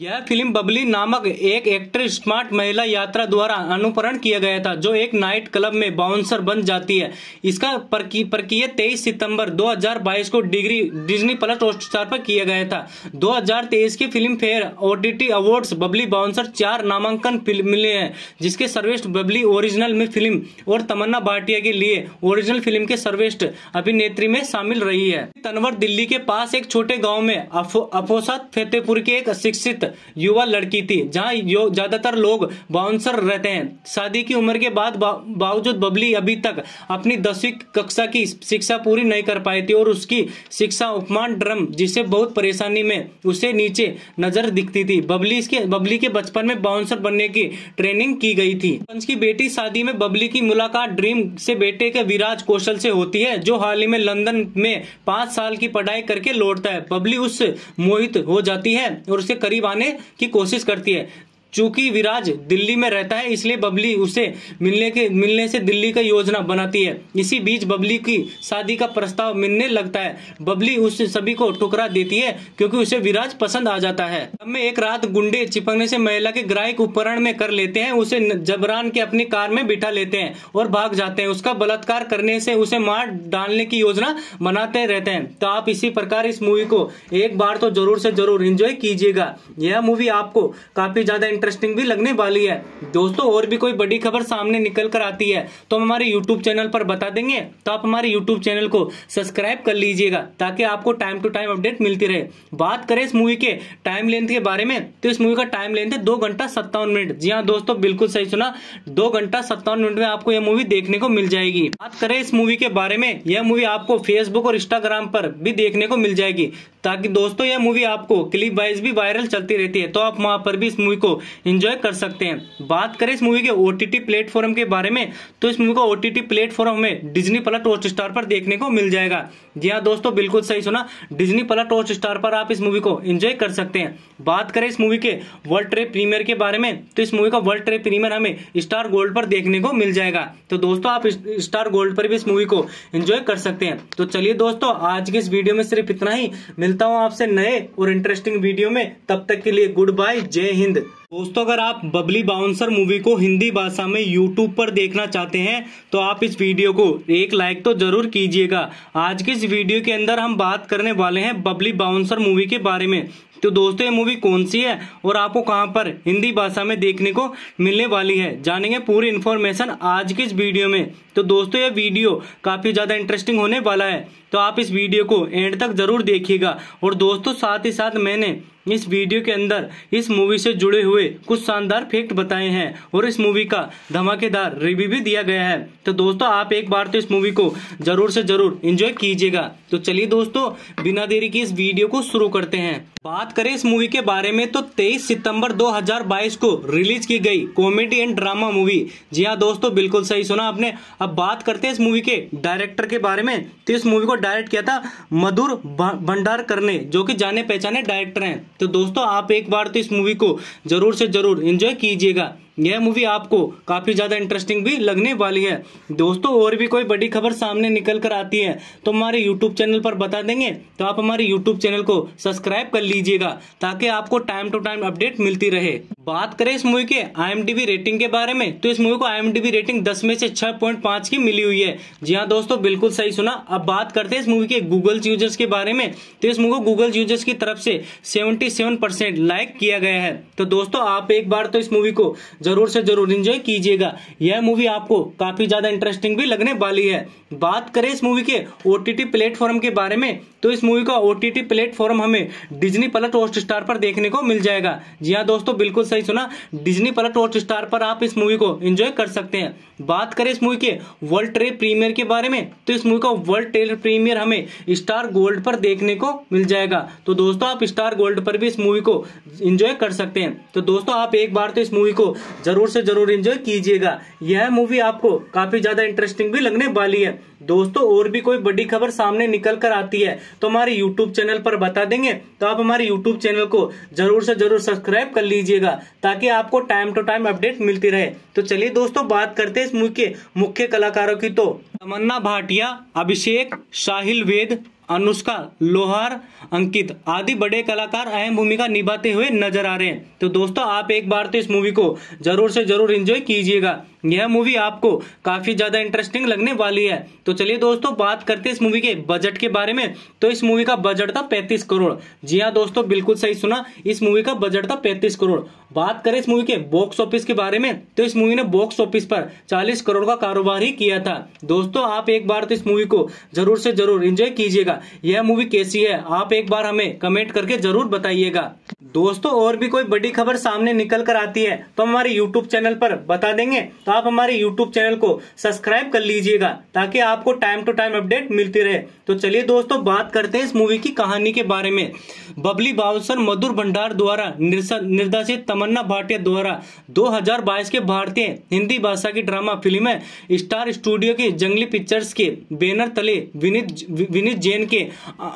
यह फ़िल्म बबली नामक एक एक्टर स्मार्ट महिला यात्रा द्वारा अनुकरण किया गया था, जो एक नाइट क्लब में बाउंसर बन जाती है। इसका प्रक्रिया तेईस सितंबर 2022 को डिग्री, डिज्नी प्लस हॉटस्टार पर किया गया था। 2023 की Filmfare OTT awards Babli bouncer चार नामांकन मिले हैं, जिसके सर्वेस्ट बबली ओरिजिनल में फ़िल्म और तमन्ना भाटिया के लिए ओरिजिनल फ़िल्म के सर्वेस्ट अभिनेत्री में शामिल रही है। तनवर दिल्ली के पास एक छोटे गाँव में अफोसत फतेहपुर के एक शिक्षित युवा लड़की थी, जहाँ ज़्यादातर लोग बाउंसर रहते हैं। शादी की उम्र के बाद बावजूद बबली अभी तक अपनी दसवीं कक्षा की शिक्षा पूरी नहीं कर पाई थी और उसकी शिक्षा उपमान ड्रम जिसे बहुत परेशानी में उसे नीचे नज़र दिखती थी। बबली इसके, बबली के बचपन में बाउंसर बनने की ट्रेनिंग की गई थी। की बेटी शादी में बबली की मुलाकात ड्रीम से बेटे के विराज कौशल से होती है, जो हाल ही में लंदन में पाँच साल की पढ़ाई करके लौटता है। बबली उस मोहित हो जाती है और उसे करीब आने की कोशिश करती है। चूँकि विराज दिल्ली में रहता है, इसलिए बबली उसे मिलने के मिलने से दिल्ली का योजना बनाती है। इसी बीच बबली की शादी का प्रस्ताव मिलने लगता है। बबली उस सभी को ठुकरा देती है, क्योंकि उसे विराज पसंद आ जाता है। में एक रात गुंडे चिपकने से महिला के ग्राहक उपकरण में कर लेते हैं, उसे जबरान के अपनी कार में बिठा लेते हैं और भाग जाते हैं। उसका बलात्कार करने से उसे मार डालने की योजना बनाते रहते हैं। तो आप इसी प्रकार इस मूवी को एक बार तो ज़रूर से ज़रूर इंजॉय कीजिएगा। यह मूवी आपको काफ़ी ज़्यादा इंटरेस्टिंग भी लगने वाली है। दोस्तों, और भी कोई बड़ी खबर सामने निकल कर आती है तो हम हमारे यूट्यूब चैनल पर बता देंगे। तो आप हमारे यूट्यूब चैनल को सब्सक्राइब कर लीजिएगा, ताकि आपको टाइम टू टाइम अपडेट मिलती रहे। बात करें इस मूवी के टाइम लेंथ के बारे में तो इस मूवी का टाइम लेंथ है दो घंटा सत्तावन मिनट। जी हाँ दोस्तों, बिल्कुल सही सुना। दो घंटा सत्तावन मिनट में आपको यह मूवी देखने को मिल जाएगी। बात करें इस मूवी के बारे में, यह मूवी आपको फेसबुक और इंस्टाग्राम पर भी देखने को मिल जाएगी, ताकि दोस्तों, यह मूवी आपको क्लिप वाइज भी वायरल चलती रहती है। तो आप वहाँ पर भी इस मूवी को एंजॉय कर सकते हैं। बात करें इस मूवी के ओटीटी प्लेटफॉर्म के बारे में तो इस मूवी को ओटीटी प्लेटफॉर्म में डिजनी प्लस हॉट स्टार पर देखने को मिल जाएगा। जी हाँ दोस्तों, बिल्कुल सही सुना। डिजनी प्लस हॉट स्टार पर आप इस मूवी को एंजॉय कर सकते हैं। बात करें इस मूवी के वर्ल्ड ट्रेप प्रीमियर के बारे में तो इस मूवी का वर्ल्ड ट्रेड प्रीमियर हमें स्टार गोल्ड पर देखने को मिल जाएगा। तो दोस्तों, आप स्टार गोल्ड पर भी इस मूवी को एंजॉय कर सकते हैं। तो चलिए दोस्तों, आज के इस वीडियो में सिर्फ़ इतना ही। मिलता हूँ आपसे नए और इंटरेस्टिंग वीडियो में। तब तक के लिए गुड बाय जय हिंद। दोस्तों, अगर आप बबली बाउंसर मूवी को हिंदी भाषा में यूट्यूब पर देखना चाहते हैं तो आप इस वीडियो को एक लाइक तो ज़रूर कीजिएगा। आज के इस वीडियो के अंदर हम बात करने वाले हैं बबली बाउंसर मूवी के बारे में। तो दोस्तों, ये मूवी कौन सी है और आपको कहाँ पर हिंदी भाषा में देखने को मिलने वाली है, जानेंगे पूरी इन्फॉर्मेशन आज की इस वीडियो में। तो दोस्तों, ये वीडियो काफ़ी ज़्यादा इंटरेस्टिंग होने वाला है तो आप इस वीडियो को एंड तक ज़रूर देखिएगा। और दोस्तों, साथ ही साथ मैंने इस वीडियो के अंदर इस मूवी से जुड़े हुए कुछ शानदार फैक्ट बताए हैं और इस मूवी का धमाकेदार रिव्यू भी दिया गया है। तो दोस्तों, आप एक बार तो इस मूवी को ज़रूर से ज़रूर एंजॉय कीजिएगा। तो चलिए दोस्तों, बिना देरी की इस वीडियो को शुरू करते हैं। बात करें इस मूवी के बारे में तो 23 सितंबर 2022 को रिलीज़ की गई कॉमेडी एंड ड्रामा मूवी जी हाँ दोस्तों, बिल्कुल सही सुना आपने। अब बात करते हैं इस मूवी के डायरेक्टर के बारे में। तो इस मूवी को डायरेक्ट किया था मधुर भंडार करने जो कि जाने पहचाने डायरेक्टर हैं। तो दोस्तों, आप एक बार तो इस मूवी को ज़रूर से ज़रूर एंजॉय कीजिएगा। यह मूवी आपको काफ़ी ज़्यादा इंटरेस्टिंग भी लगने वाली है। दोस्तों, और भी कोई बड़ी खबर सामने निकल कर आती है तो हमारे यूट्यूब चैनल पर बता देंगे। तो आप हमारे यूट्यूब चैनल को सब्सक्राइब कर लीजिएगा, ताकि आपको टाइम टू टाइम अपडेट मिलती रहे। बात करें इस मूवी के आई रेटिंग के बारे में तो इस मूवी को आई रेटिंग दस में से छह की मिली हुई है। जी हाँ दोस्तों, बिल्कुल सही सुना। अब बात करते हैं इस मूवी के गूगल यूज़र्स के बारे में। तो इस मूवी को गूगल यूज़र्स की तरफ़ से सेवेंटी लाइक किया गया है। तो दोस्तों, आप एक बार तो इस मूवी को ज़रूर से ज़रूर इंजॉय कीजिएगा। यह मूवी आपको काफ़ी ज़्यादा इंटरेस्टिंग भी लगने वाली है। बात करें इस मूवी के ओटीटी प्लेटफॉर्म के बारे में तो इस मूवी का ओटीटी प्लेटफॉर्म हमें डिज्नी प्लस हॉट स्टार पर देखने को मिल जाएगा। जी हाँ दोस्तों, बिल्कुल सही सुना। डिज्नी प्लस हॉट स्टार पर आप इस मूवी को एंजॉय कर सकते हैं। बात करें इस मूवी के वर्ल्ड ट्रेड प्रीमियर के बारे में तो इस मूवी का वर्ल्ड ट्रेड प्रीमियर हमें स्टार गोल्ड पर देखने को मिल जाएगा। तो दोस्तों, आप स्टार गोल्ड पर भी इस मूवी को एंजॉय कर सकते हैं। तो दोस्तों, आप एक बार तो इस मूवी को ज़रूर से ज़रूर एंजॉय कीजिएगा। यह मूवी आपको काफ़ी ज़्यादा इंटरेस्टिंग भी लगने वाली है। दोस्तों, और भी कोई बड़ी खबर सामने निकल कर आती है तो हमारे यूट्यूब चैनल पर बता देंगे। तो आप हमारे यूट्यूब चैनल को ज़रूर से ज़रूर सब्सक्राइब कर लीजिएगा, ताकि आपको टाइम टू टाइम अपडेट मिलती रहे। तो चलिए दोस्तों, बात करते हैं इस मूवी के मुख्य कलाकारों की तो। तमन्ना भाटिया, अभिषेक, साहिल वेद, अनुष्का, लोहार, अंकित आदि बड़े कलाकार अहम भूमिका निभाते हुए नज़र आ रहे हैं। तो दोस्तों, आप एक बार तो इस मूवी को ज़रूर से ज़रूर एंजॉय कीजिएगा। यह मूवी आपको काफ़ी ज़्यादा इंटरेस्टिंग लगने वाली है। तो चलिए दोस्तों, बात करते हैं इस मूवी के बजट के बारे में। तो इस मूवी का बजट था पैंतीस करोड़। जी हाँ दोस्तों, बिल्कुल सही सुना, इस मूवी का बजट था पैंतीस करोड़। बात करें इस मूवी के बॉक्स ऑफ़िस के बारे में तो इस मूवी ने बॉक्स ऑफ़िस पर 40 करोड़ का कारोबार ही किया था। दोस्तों, आप एक बार तो इस मूवी को ज़रूर से ज़रूर एंजॉय कीजिएगा। यह मूवी कैसी है, आप एक बार हमें कमेंट करके ज़रूर बताइएगा। दोस्तों, और भी कोई बड़ी खबर सामने निकल कर आती है तो हमारे यूट्यूब चैनल पर बता देंगे। तो आप हमारे यूट्यूब चैनल को सब्सक्राइब कर लीजिएगा, ताकि आपको टाइम टू टाइम अपडेट मिलती रहे। तो चलिए दोस्तों, बात करते हैं इस मूवी की कहानी के बारे में। बबली बाउसर मधुर भंडार द्वारा निर्देशित तमन्ना भाटिया द्वारा 2022 के भारतीय हिंदी भाषा की ड्रामा फ़िल्म स्टार स्टूडियो के जंगली पिक्चर्स के, बैनर तले विनीत विनीत जैन के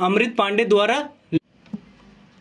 अमृत पांडे द्वारा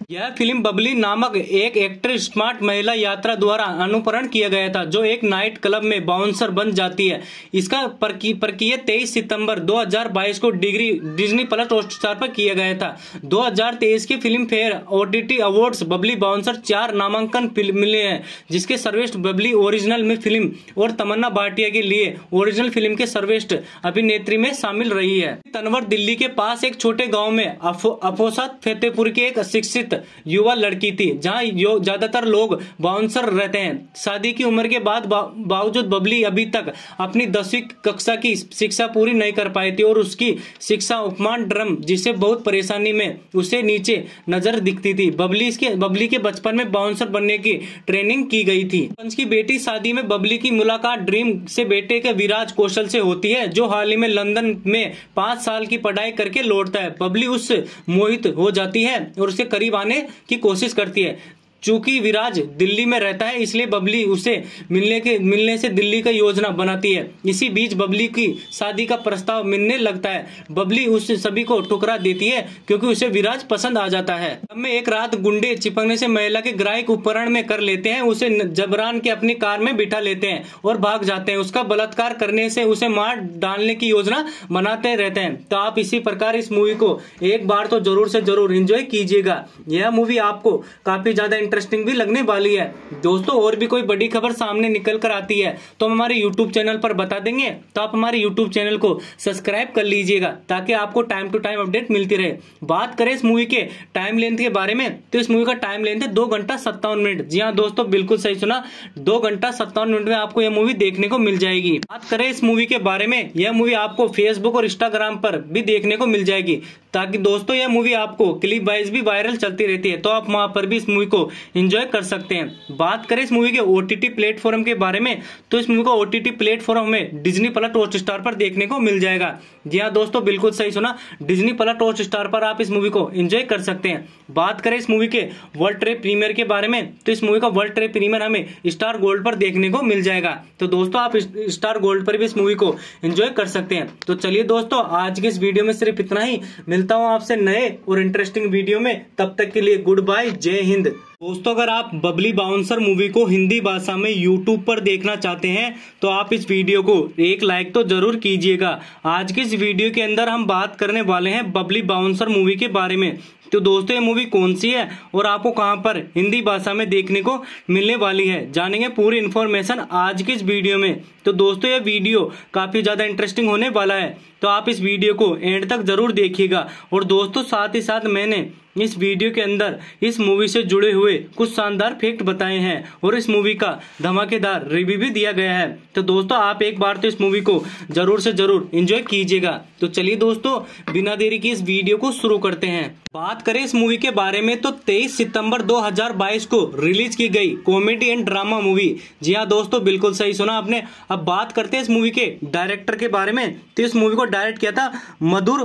यह फ़िल्म बबली नामक एक एक्टर स्मार्ट महिला यात्रा द्वारा अनुकरण किया गया था, जो एक नाइट क्लब में बाउंसर बन जाती है। इसका प्रक्रिया तेईस सितंबर 2022 को डिग्री, डिज्नी प्लस हॉटस्टार पर किया गया था। 2023 की Filmfare OTT awards Babli bouncer चार नामांकन मिले हैं, जिसके सर्वेस्ट बबली ओरिजिनल में फ़िल्म और तमन्ना भाटिया के लिए ओरिजिनल फ़िल्म के सर्वेस्ट अभिनेत्री में शामिल रही है। तनवर दिल्ली के पास एक छोटे गाँव में अफोसा फतेहपुर के एक शिक्षित युवा लड़की थी, जहाँ ज़्यादातर लोग बाउंसर रहते हैं। शादी की उम्र के बाद बावजूद बबली अभी तक अपनी दसवीं कक्षा की शिक्षा पूरी नहीं कर पाई थी और उसकी शिक्षा उपमान ड्रम जिसे बहुत परेशानी में उसे नीचे नज़र दिखती थी। बबली के बबली के बचपन में बाउंसर बनने की ट्रेनिंग की गई थी। पंच की बेटी शादी में बबली की मुलाकात ड्रीम से बेटे के विराज कौशल से होती है, जो हाल ही में लंदन में पाँच साल की पढ़ाई करके लौटता है। बबली उससे मोहित हो जाती है और उसके करीब आने आने की कोशिश करती है। चूँकि विराज दिल्ली में रहता है, इसलिए बबली उसे मिलने के मिलने से दिल्ली का योजना बनाती है। इसी बीच बबली की शादी का प्रस्ताव मिलने लगता है। बबली उस सभी को ठुकरा देती है, क्योंकि उसे विराज पसंद आ जाता है। अब में एक रात गुंडे चिपकने से महिला के ग्राहक उपकरण में कर लेते हैं, उसे जबरान के अपनी कार में बिठा लेते हैं और भाग जाते हैं। उसका बलात्कार करने से उसे मार डालने की योजना बनाते रहते हैं। तो आप इसी प्रकार इस मूवी को एक बार तो ज़रूर से ज़रूर इंजॉय कीजिएगा। यह मूवी आपको काफ़ी ज़्यादा इंटरेस्टिंग भी लगने वाली है। दोस्तों, और भी कोई बड़ी खबर सामने निकल कर आती है तो हम हमारे यूट्यूब चैनल पर बता देंगे। तो आप हमारे यूट्यूब चैनल को सब्सक्राइब कर लीजिएगा, ताकि आपको टाइम टू टाइम अपडेट मिलती रहे। बात करें इस मूवी के टाइम लेंथ के बारे में तो इस मूवी का टाइम लेंथ है दो घंटा सत्तावन मिनट। जी हाँ दोस्तों, बिल्कुल सही सुना। दो घंटा सत्तावन मिनट में आपको यह मूवी देखने को मिल जाएगी। बात करें इस मूवी के बारे में, यह मूवी आपको फेसबुक और इंस्टाग्राम पर भी देखने को मिल जाएगी। ताकि दोस्तों, यह मूवी आपको क्लिप वाइज भी वायरल चलती रहती है तो आप वहाँ पर भी इस मूवी को एंजॉय कर सकते हैं। बात करें इस मूवी के ओटीटी प्लेटफॉर्म के बारे में तो इस मूवी को ओटीटी प्लेटफॉर्म में डिजनी प्लस हॉट स्टार पर देखने को मिल जाएगा। जी हाँ दोस्तों, बिल्कुल सही सुना डिजनी प्लस हॉट स्टार पर आप इस मूवी को एंजॉय कर सकते हैं। बात करें इस मूवी के वर्ल्ड ट्रेड प्रीमियर के बारे में तो इस मूवी का वर्ल्ड ट्रेड प्रीमियर हमें स्टार गोल्ड पर देखने को मिल जाएगा। तो दोस्तों, आप स्टार गोल्ड पर भी इस मूवी को एंजॉय कर सकते हैं। तो चलिए दोस्तों, आज के इस वीडियो में सिर्फ़ इतना ही। मिलता हूँ आपसे नए और इंटरेस्टिंग वीडियो में। तब तक के लिए गुड बाय जय हिंद। दोस्तों, अगर आप बबली बाउंसर मूवी को हिंदी भाषा में यूट्यूब पर देखना चाहते हैं तो आप इस वीडियो को एक लाइक तो ज़रूर कीजिएगा। आज की इस वीडियो के अंदर हम बात करने वाले हैं बबली बाउंसर मूवी के बारे में। तो दोस्तों, ये मूवी कौन सी है और आपको कहाँ पर हिंदी भाषा में देखने को मिलने वाली है, जानेंगे पूरी इन्फॉर्मेशन आज की इस वीडियो में। तो दोस्तों, ये वीडियो काफ़ी ज़्यादा इंटरेस्टिंग होने वाला है तो आप इस वीडियो को एंड तक ज़रूर देखिएगा। और दोस्तों, साथ ही साथ मैंने इस वीडियो के अंदर इस मूवी से जुड़े हुए कुछ शानदार फैक्ट बताए हैं और इस मूवी का धमाकेदार रिव्यू भी दिया गया है। तो दोस्तों, आप एक बार तो इस मूवी को ज़रूर से ज़रूर एंजॉय कीजिएगा। तो चलिए दोस्तों, बिना देरी की इस वीडियो को शुरू करते हैं। बात करें इस मूवी के बारे में तो 23 सितंबर 2022 को रिलीज़ की गई कॉमेडी एंड ड्रामा मूवी जी हाँ दोस्तों, बिल्कुल सही सुना आपने। अब बात करते हैं इस मूवी के डायरेक्टर के बारे में। तो इस मूवी को डायरेक्ट किया था मधुर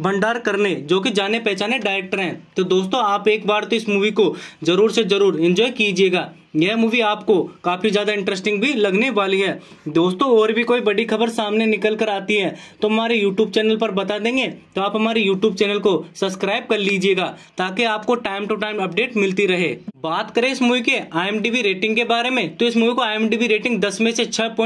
भंडार करने, जो कि जाने पहचाने डायरेक्टर हैं। तो दोस्तों, आप एक बार तो इस मूवी को ज़रूर से ज़रूर इंजॉय कीजिएगा। यह मूवी आपको काफ़ी ज़्यादा इंटरेस्टिंग भी लगने वाली है। दोस्तों, और भी कोई बड़ी खबर सामने निकल कर आती है तो हमारे यूट्यूब चैनल पर बता देंगे तो आप हमारे यूट्यूब चैनल को सब्सक्राइब कर लीजिएगा, ताकि आपको टाइम टू टाइम अपडेट मिलती रहे। बात करें इस मूवी के आई रेटिंग के बारे में तो इस मूवी को आई रेटिंग दस में से छह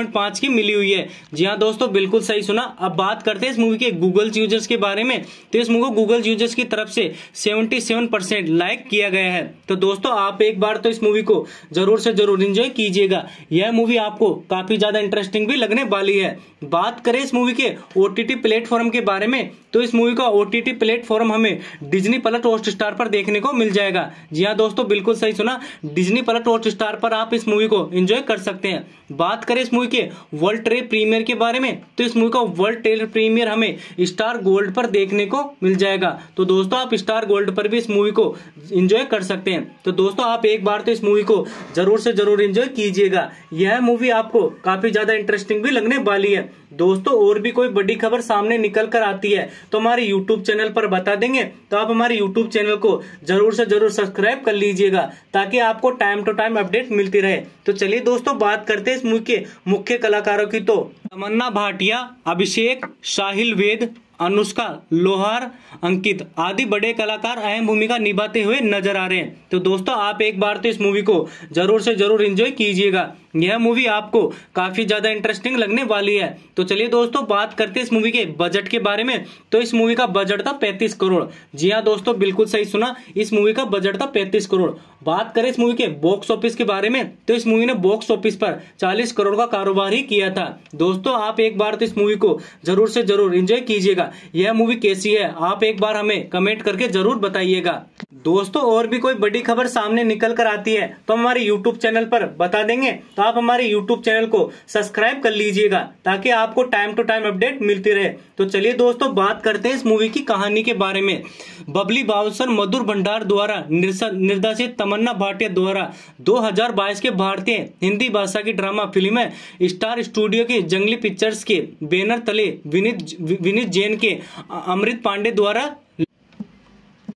की मिली हुई है। जी हाँ दोस्तों, बिल्कुल सही सुना। अब बात करते हैं इस मूवी के गूगल यूज़र्स के बारे में। तो इस मूवी को गूगल यूज़र्स की तरफ़ से सेवेंटी लाइक किया गया है। तो दोस्तों, आप एक बार तो इस मूवी को ज़रूर से ज़रूर इंजॉय कीजिएगा। यह मूवी आपको काफ़ी ज़्यादा इंटरेस्टिंग भी लगने वाली है। बात करें इस मूवी के ओटीटी प्लेटफॉर्म के बारे में तो इस मूवी का ओटीटी प्लेटफॉर्म हमें डिजनी प्लस हॉट स्टार पर देखने को मिल जाएगा। जी हाँ दोस्तों, बिल्कुल सही सुना डिज्नी प्लस हॉट स्टार पर आप इस मूवी को एंजॉय कर सकते हैं। बात करें इस मूवी के वर्ल्ड ट्रेड प्रीमियर के बारे में तो इस मूवी का वर्ल्ड ट्रेड प्रीमियर हमें स्टार गोल्ड पर देखने को मिल जाएगा। तो दोस्तों, आप स्टार गोल्ड पर भी इस मूवी को एंजॉय कर सकते हैं। तो दोस्तों, आप एक बार तो इस मूवी को ज़रूर से ज़रूर एंजॉय कीजिएगा। यह मूवी आपको काफ़ी ज़्यादा इंटरेस्टिंग भी लगने वाली है। दोस्तों, और भी कोई बड़ी खबर सामने निकल कर आती है तो हमारे यूट्यूब चैनल पर बता देंगे। तो आप हमारे यूट्यूब चैनल को ज़रूर से ज़रूर सब्सक्राइब कर लीजिएगा। ताकि आपको टाइम टू टाइम अपडेट मिलती रहे। तो चलिए दोस्तों, बात करते हैं इस के मुख्य कलाकारों की तो। तमन्ना भाटिया, अभिषेक, साहिल वेद अनुष्का, लोहार, अंकित आदि बड़े कलाकार अहम भूमिका निभाते हुए नज़र आ रहे हैं। तो दोस्तों, आप एक बार तो इस मूवी को ज़रूर से ज़रूर एंजॉय कीजिएगा। यह मूवी आपको काफ़ी ज़्यादा इंटरेस्टिंग लगने वाली है। तो चलिए दोस्तों, बात करते हैं इस मूवी के बजट के बारे में। तो इस मूवी का बजट था पैंतीस करोड़। जी हाँ दोस्तों, बिल्कुल सही सुना। इस मूवी का बजट था पैंतीस करोड़। बात करें इस मूवी के बॉक्स ऑफ़िस के बारे में तो इस मूवी ने बॉक्स ऑफ़िस पर चालीस करोड़ का कारोबार ही किया था। दोस्तों, आप एक बार तो इस मूवी को ज़रूर से ज़रूर एंजॉय कीजिएगा। यह मूवी कैसी है, आप एक बार हमें कमेंट करके ज़रूर बताइएगा। दोस्तों, और भी कोई बड़ी खबर सामने निकल कर आती है तो हमारे यूट्यूब चैनल पर बता देंगे तो आप हमारे यूट्यूब चैनल को सब्सक्राइब कर लीजिएगा, ताकि आपको टाइम टू टाइम अपडेट मिलती रहे। तो चलिए दोस्तों, बात करते हैं इस मूवी की कहानी के बारे में। बबली बाउसर मधुर भंडार द्वारा निर्देशित तमन्ना भाटिया द्वारा 2022 के भारतीय हिंदी भाषा की ड्रामा फ़िल्म स्टार स्टूडियो के जंगली पिक्चर्स के बैनर तले विनीत विनीत जैन के अमृत पांडे द्वारा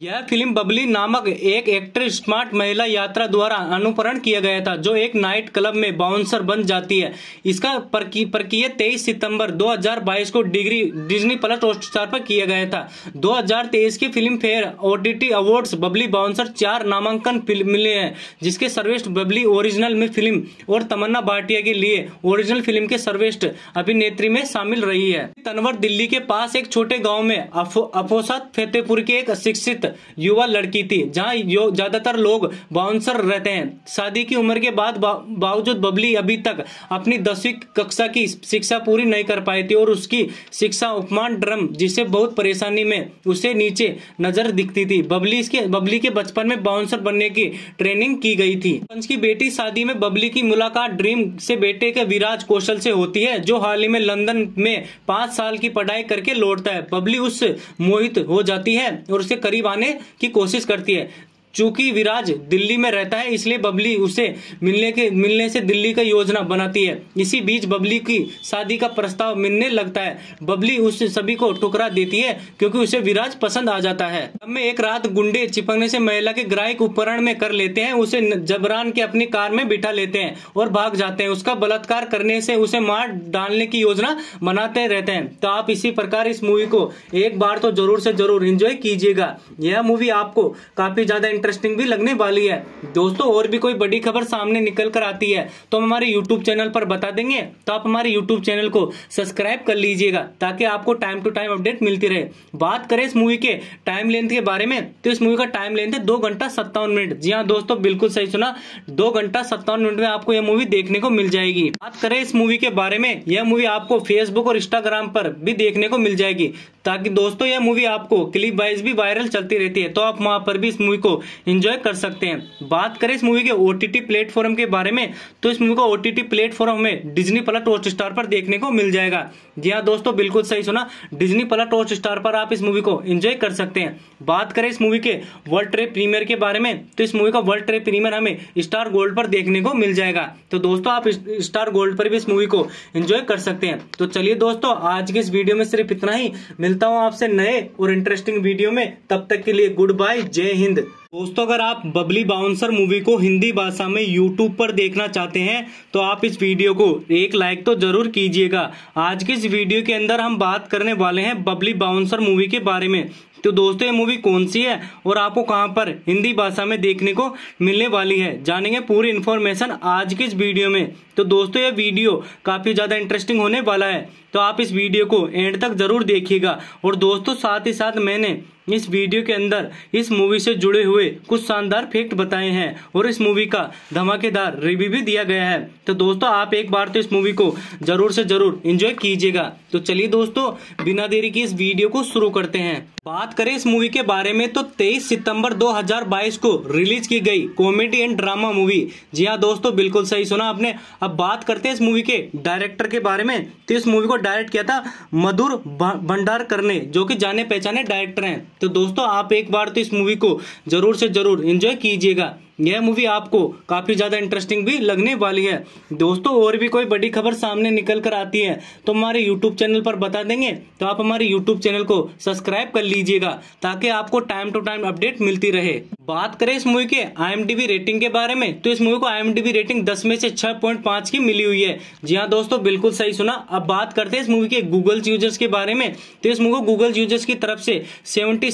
यह फ़िल्म बबली नामक एक एक्ट्रेस स्मार्ट महिला यात्रा द्वारा अनुकरण किया गया था, जो एक नाइट क्लब में बाउंसर बन जाती है। इसका प्रक्रिया तेईस सितंबर 2022 को डिग्री, डिज्नी प्लस हॉटस्टार पर किया गया था। 2023 की Filmfare OTT awards Babli bouncer चार नामांकन मिले हैं, जिसके सर्वेस्ट बबली ओरिजिनल में फ़िल्म और तमन्ना भाटिया के लिए ओरिजिनल फ़िल्म के सर्वेस्ट अभिनेत्री में शामिल रही है। तनवर दिल्ली के पास एक छोटे गाँव में अफोसात फतेहपुर के एक शिक्षित युवा लड़की थी, जहाँ ज़्यादातर लोग बाउंसर रहते हैं। शादी की उम्र के बाद बावजूद बबली अभी तक अपनी दसवीं कक्षा की शिक्षा पूरी नहीं कर पाई थी और उसकी शिक्षा उपमान ड्रम, जिसे बहुत परेशानी में उसे नीचे नज़र दिखती थी। बबली इसके बबली के बचपन में बाउंसर बनने की ट्रेनिंग की गई थी। पंच की बेटी शादी में बबली की मुलाकात ड्रीम से बेटे के विराज कौशल से होती है, जो हाल ही में लंदन में पाँच साल की पढ़ाई करके लौटता है। बबली उससे मोहित हो जाती है और उसे करीब आने की कोशिश करती है। चूँकि विराज दिल्ली में रहता है, इसलिए बबली उसे मिलने के, मिलने से दिल्ली का योजना बनाती है। इसी बीच बबली की शादी का प्रस्ताव मिलने लगता है। बबली उस सभी को ठुकरा देती है, क्योंकि उसे विराज पसंद आ जाता है। तब में एक रात गुंडे चिपकने से महिला के ग्राहक उपकरण में कर लेते हैं, उसे जबरान के अपनी कार में बिठा लेते हैं और भाग जाते हैं। उसका बलात्कार करने से उसे मार डालने की योजना बनाते रहते हैं। तो आप इसी प्रकार इस मूवी को एक बार तो ज़रूर से ज़रूर इंजॉय कीजिएगा। यह मूवी आपको काफ़ी ज़्यादा इंटरेस्टिंग भी लगने वाली है। दोस्तों, और भी कोई बड़ी खबर सामने निकल कर आती है तो हम हमारे यूट्यूब चैनल पर बता देंगे। तो आप हमारे यूट्यूब चैनल को सब्सक्राइब कर लीजिएगा, ताकि आपको टाइम टू टाइम अपडेट मिलती रहे। बात करें इस मूवी के टाइम लेंथ के बारे में तो इस मूवी का टाइम लेंथ है दो घंटा सत्तावन मिनट। जी हाँ दोस्तों, बिल्कुल सही सुना। दो घंटा सत्तावन मिनट में आपको यह मूवी देखने को मिल जाएगी। बात करें इस मूवी के बारे में, यह मूवी आपको फेसबुक और इंस्टाग्राम पर भी देखने को मिल जाएगी, ताकि दोस्तों, यह मूवी आपको क्लिप वाइज भी वायरल चलती रहती है। तो आप वहाँ पर भी इस मूवी को एंजॉय कर सकते हैं। बात करें इस मूवी के ओटीटी प्लेटफॉर्म के बारे में तो इस मूवी को ओटीटी प्लेटफॉर्म में डिजनी प्लस हॉट स्टार पर देखने को मिल जाएगा। जी हाँ दोस्तों, बिल्कुल सही सुना। डिजनी प्लस हॉट स्टार पर आप इस मूवी को एंजॉय कर सकते हैं। बात करें इस मूवी के वर्ल्ड ट्रेड प्रीमियर के बारे में तो इस मूवी का वर्ल्ड ट्रेड प्रीमियर हमें स्टार गोल्ड पर देखने को मिल जाएगा। तो दोस्तों, आप स्टार गोल्ड पर भी इस मूवी को एंजॉय कर सकते हैं। तो चलिए दोस्तों, आज के इस वीडियो में सिर्फ़ इतना ही। मिलता हूँ आपसे नए और इंटरेस्टिंग वीडियो में। तब तक के लिए गुड बाय जय हिंद। दोस्तों, अगर आप बबली बाउंसर मूवी को हिंदी भाषा में यूट्यूब पर देखना चाहते हैं तो आप इस वीडियो को एक लाइक तो ज़रूर कीजिएगा। आज की इस वीडियो के अंदर हम बात करने वाले हैं बबली बाउंसर मूवी के बारे में। तो दोस्तों, ये मूवी कौन सी है और आपको कहाँ पर हिंदी भाषा में देखने को मिलने वाली है, जानेंगे पूरी इन्फॉर्मेशन आज की इस वीडियो में। तो दोस्तों, ये वीडियो काफ़ी ज़्यादा इंटरेस्टिंग होने वाला है तो आप इस वीडियो को एंड तक ज़रूर देखिएगा। और दोस्तों, साथ ही साथ मैंने इस वीडियो के अंदर इस मूवी से जुड़े हुए कुछ शानदार फैक्ट बताए हैं और इस मूवी का धमाकेदार रिव्यू भी दिया गया है। तो दोस्तों, आप एक बार तो इस मूवी को ज़रूर से ज़रूर एंजॉय कीजिएगा। तो चलिए दोस्तों, बिना देरी की इस वीडियो को शुरू करते हैं। बात करें इस मूवी के बारे में तो 23 सितंबर 2022 को रिलीज़ की गई कॉमेडी एंड ड्रामा मूवी जी हाँ दोस्तों, बिल्कुल सही सुना आपने। अब बात करते हैं इस मूवी के डायरेक्टर के बारे में। तो इस मूवी को डायरेक्ट किया था मधुर भंडार करने जो कि जाने पहचाने डायरेक्टर हैं। तो दोस्तों, आप एक बार तो इस मूवी को ज़रूर से ज़रूर इंजॉय कीजिएगा। यह मूवी आपको काफ़ी ज़्यादा इंटरेस्टिंग भी लगने वाली है। दोस्तों, और भी कोई बड़ी खबर सामने निकल कर आती है तो हमारे यूट्यूब चैनल पर बता देंगे तो आप हमारे यूट्यूब चैनल को सब्सक्राइब कर लीजिएगा, ताकि आपको टाइम टू टाइम अपडेट मिलती रहे। बात करें इस मूवी के आई रेटिंग के बारे में तो इस मूवी को आई रेटिंग दस में से छह की मिली हुई है। जी हाँ दोस्तों, बिल्कुल सही सुना। अब बात करते हैं इस मूवी के गूगल यूज़र्स के बारे में तो इस मूवी को गूगल यूज़र्स की तरफ़ से सेवेंटी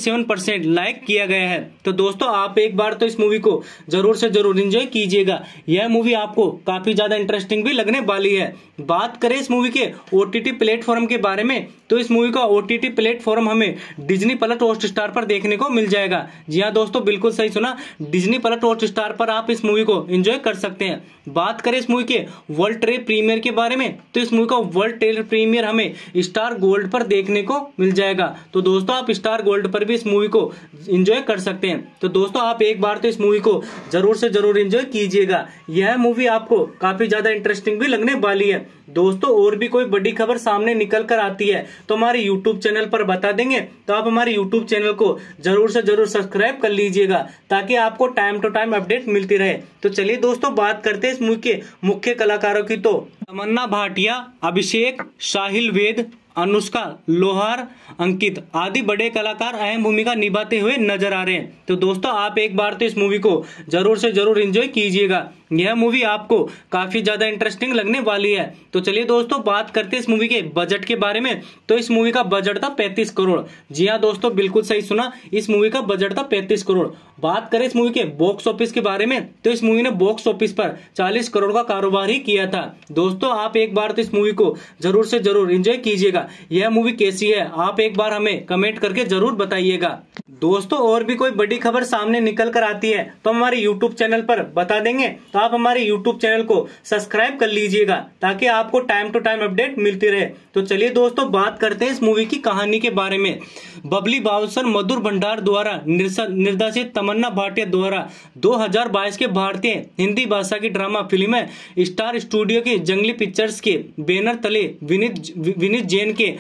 लाइक किया गया है। तो दोस्तों, आप एक बार तो इस मूवी को ज़रूर से ज़रूर इंजॉय कीजिएगा। यह मूवी आपको काफ़ी ज़्यादा इंटरेस्टिंग भी लगने वाली है। बात करें इस मूवी के ओटीटी प्लेटफॉर्म के बारे में तो इस मूवी का ओटीटी प्लेटफॉर्म हमें डिज्नी प्लस हॉट स्टार पर देखने को मिल जाएगा। जी हाँ दोस्तों, बिल्कुल सही सुना। डिज्नी प्लस हॉट स्टार पर आप इस मूवी को एंजॉय कर सकते हैं। बात करें इस मूवी के वर्ल्ड ट्रेड प्रीमियर के बारे में तो इस मूवी का वर्ल्ड ट्रेड प्रीमियर हमें स्टार गोल्ड पर देखने को मिल जाएगा। तो दोस्तों, आप स्टार गोल्ड पर भी इस मूवी को एंजॉय कर सकते हैं। तो दोस्तों, आप एक बार तो इस मूवी को ज़रूर से ज़रूर एंजॉय कीजिएगा। यह मूवी आपको काफ़ी ज़्यादा इंटरेस्टिंग भी लगने वाली है। दोस्तों, और भी कोई बड़ी खबर सामने निकल कर आती है तो हमारे यूट्यूब चैनल पर बता देंगे। तो आप हमारे यूट्यूब चैनल को ज़रूर से ज़रूर सब्सक्राइब कर लीजिएगा, ताकि आपको टाइम टू टाइम अपडेट मिलती रहे। तो चलिए दोस्तों, बात करते हैं इस मूवी के मुख्य कलाकारों की तो। तमन्ना भाटिया, अभिषेक, साहिल वेद, अनुष्का, लोहार, अंकित आदि बड़े कलाकार अहम भूमिका निभाते हुए नज़र आ रहे हैं। तो दोस्तों, आप एक बार तो इस मूवी को ज़रूर से ज़रूर एंजॉय कीजिएगा। यह मूवी आपको काफ़ी ज़्यादा इंटरेस्टिंग लगने वाली है। तो चलिए दोस्तों, बात करते हैं इस मूवी के बजट के बारे में। तो इस मूवी का बजट था पैंतीस करोड़। जी हाँ दोस्तों, बिल्कुल सही सुना, इस मूवी का बजट था पैंतीस करोड़। बात करें इस मूवी के बॉक्स ऑफ़िस के बारे में तो इस मूवी ने बॉक्स ऑफ़िस पर 40 करोड़ का कारोबार ही किया था। दोस्तों, आप एक बार तो इस मूवी को ज़रूर से ज़रूर एंजॉय कीजिएगा। यह मूवी कैसी है, आप एक बार हमें कमेंट करके ज़रूर बताइएगा। दोस्तों, और भी कोई बड़ी खबर सामने निकल कर आती है तो हमारे यूट्यूब चैनल पर बता देंगे। तो आप हमारे यूट्यूब चैनल को सब्सक्राइब कर लीजिएगा ताकि आपको टाइम टू टाइम अपडेट मिलती रहे। तो चलिए दोस्तों, बात करते हैं इस मूवी की कहानी के बारे में। बबली बाउसर मधुर भंडार द्वारा निर्देशित तमन्ना भाटिया द्वारा 2022 के भारतीय हिंदी भाषा की ड्रामा फ़िल्म स्टार स्टूडियो के जंगली पिक्चर्स के बैनर तले विनीत विनीत जैन के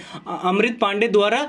अमृत पांडे द्वारा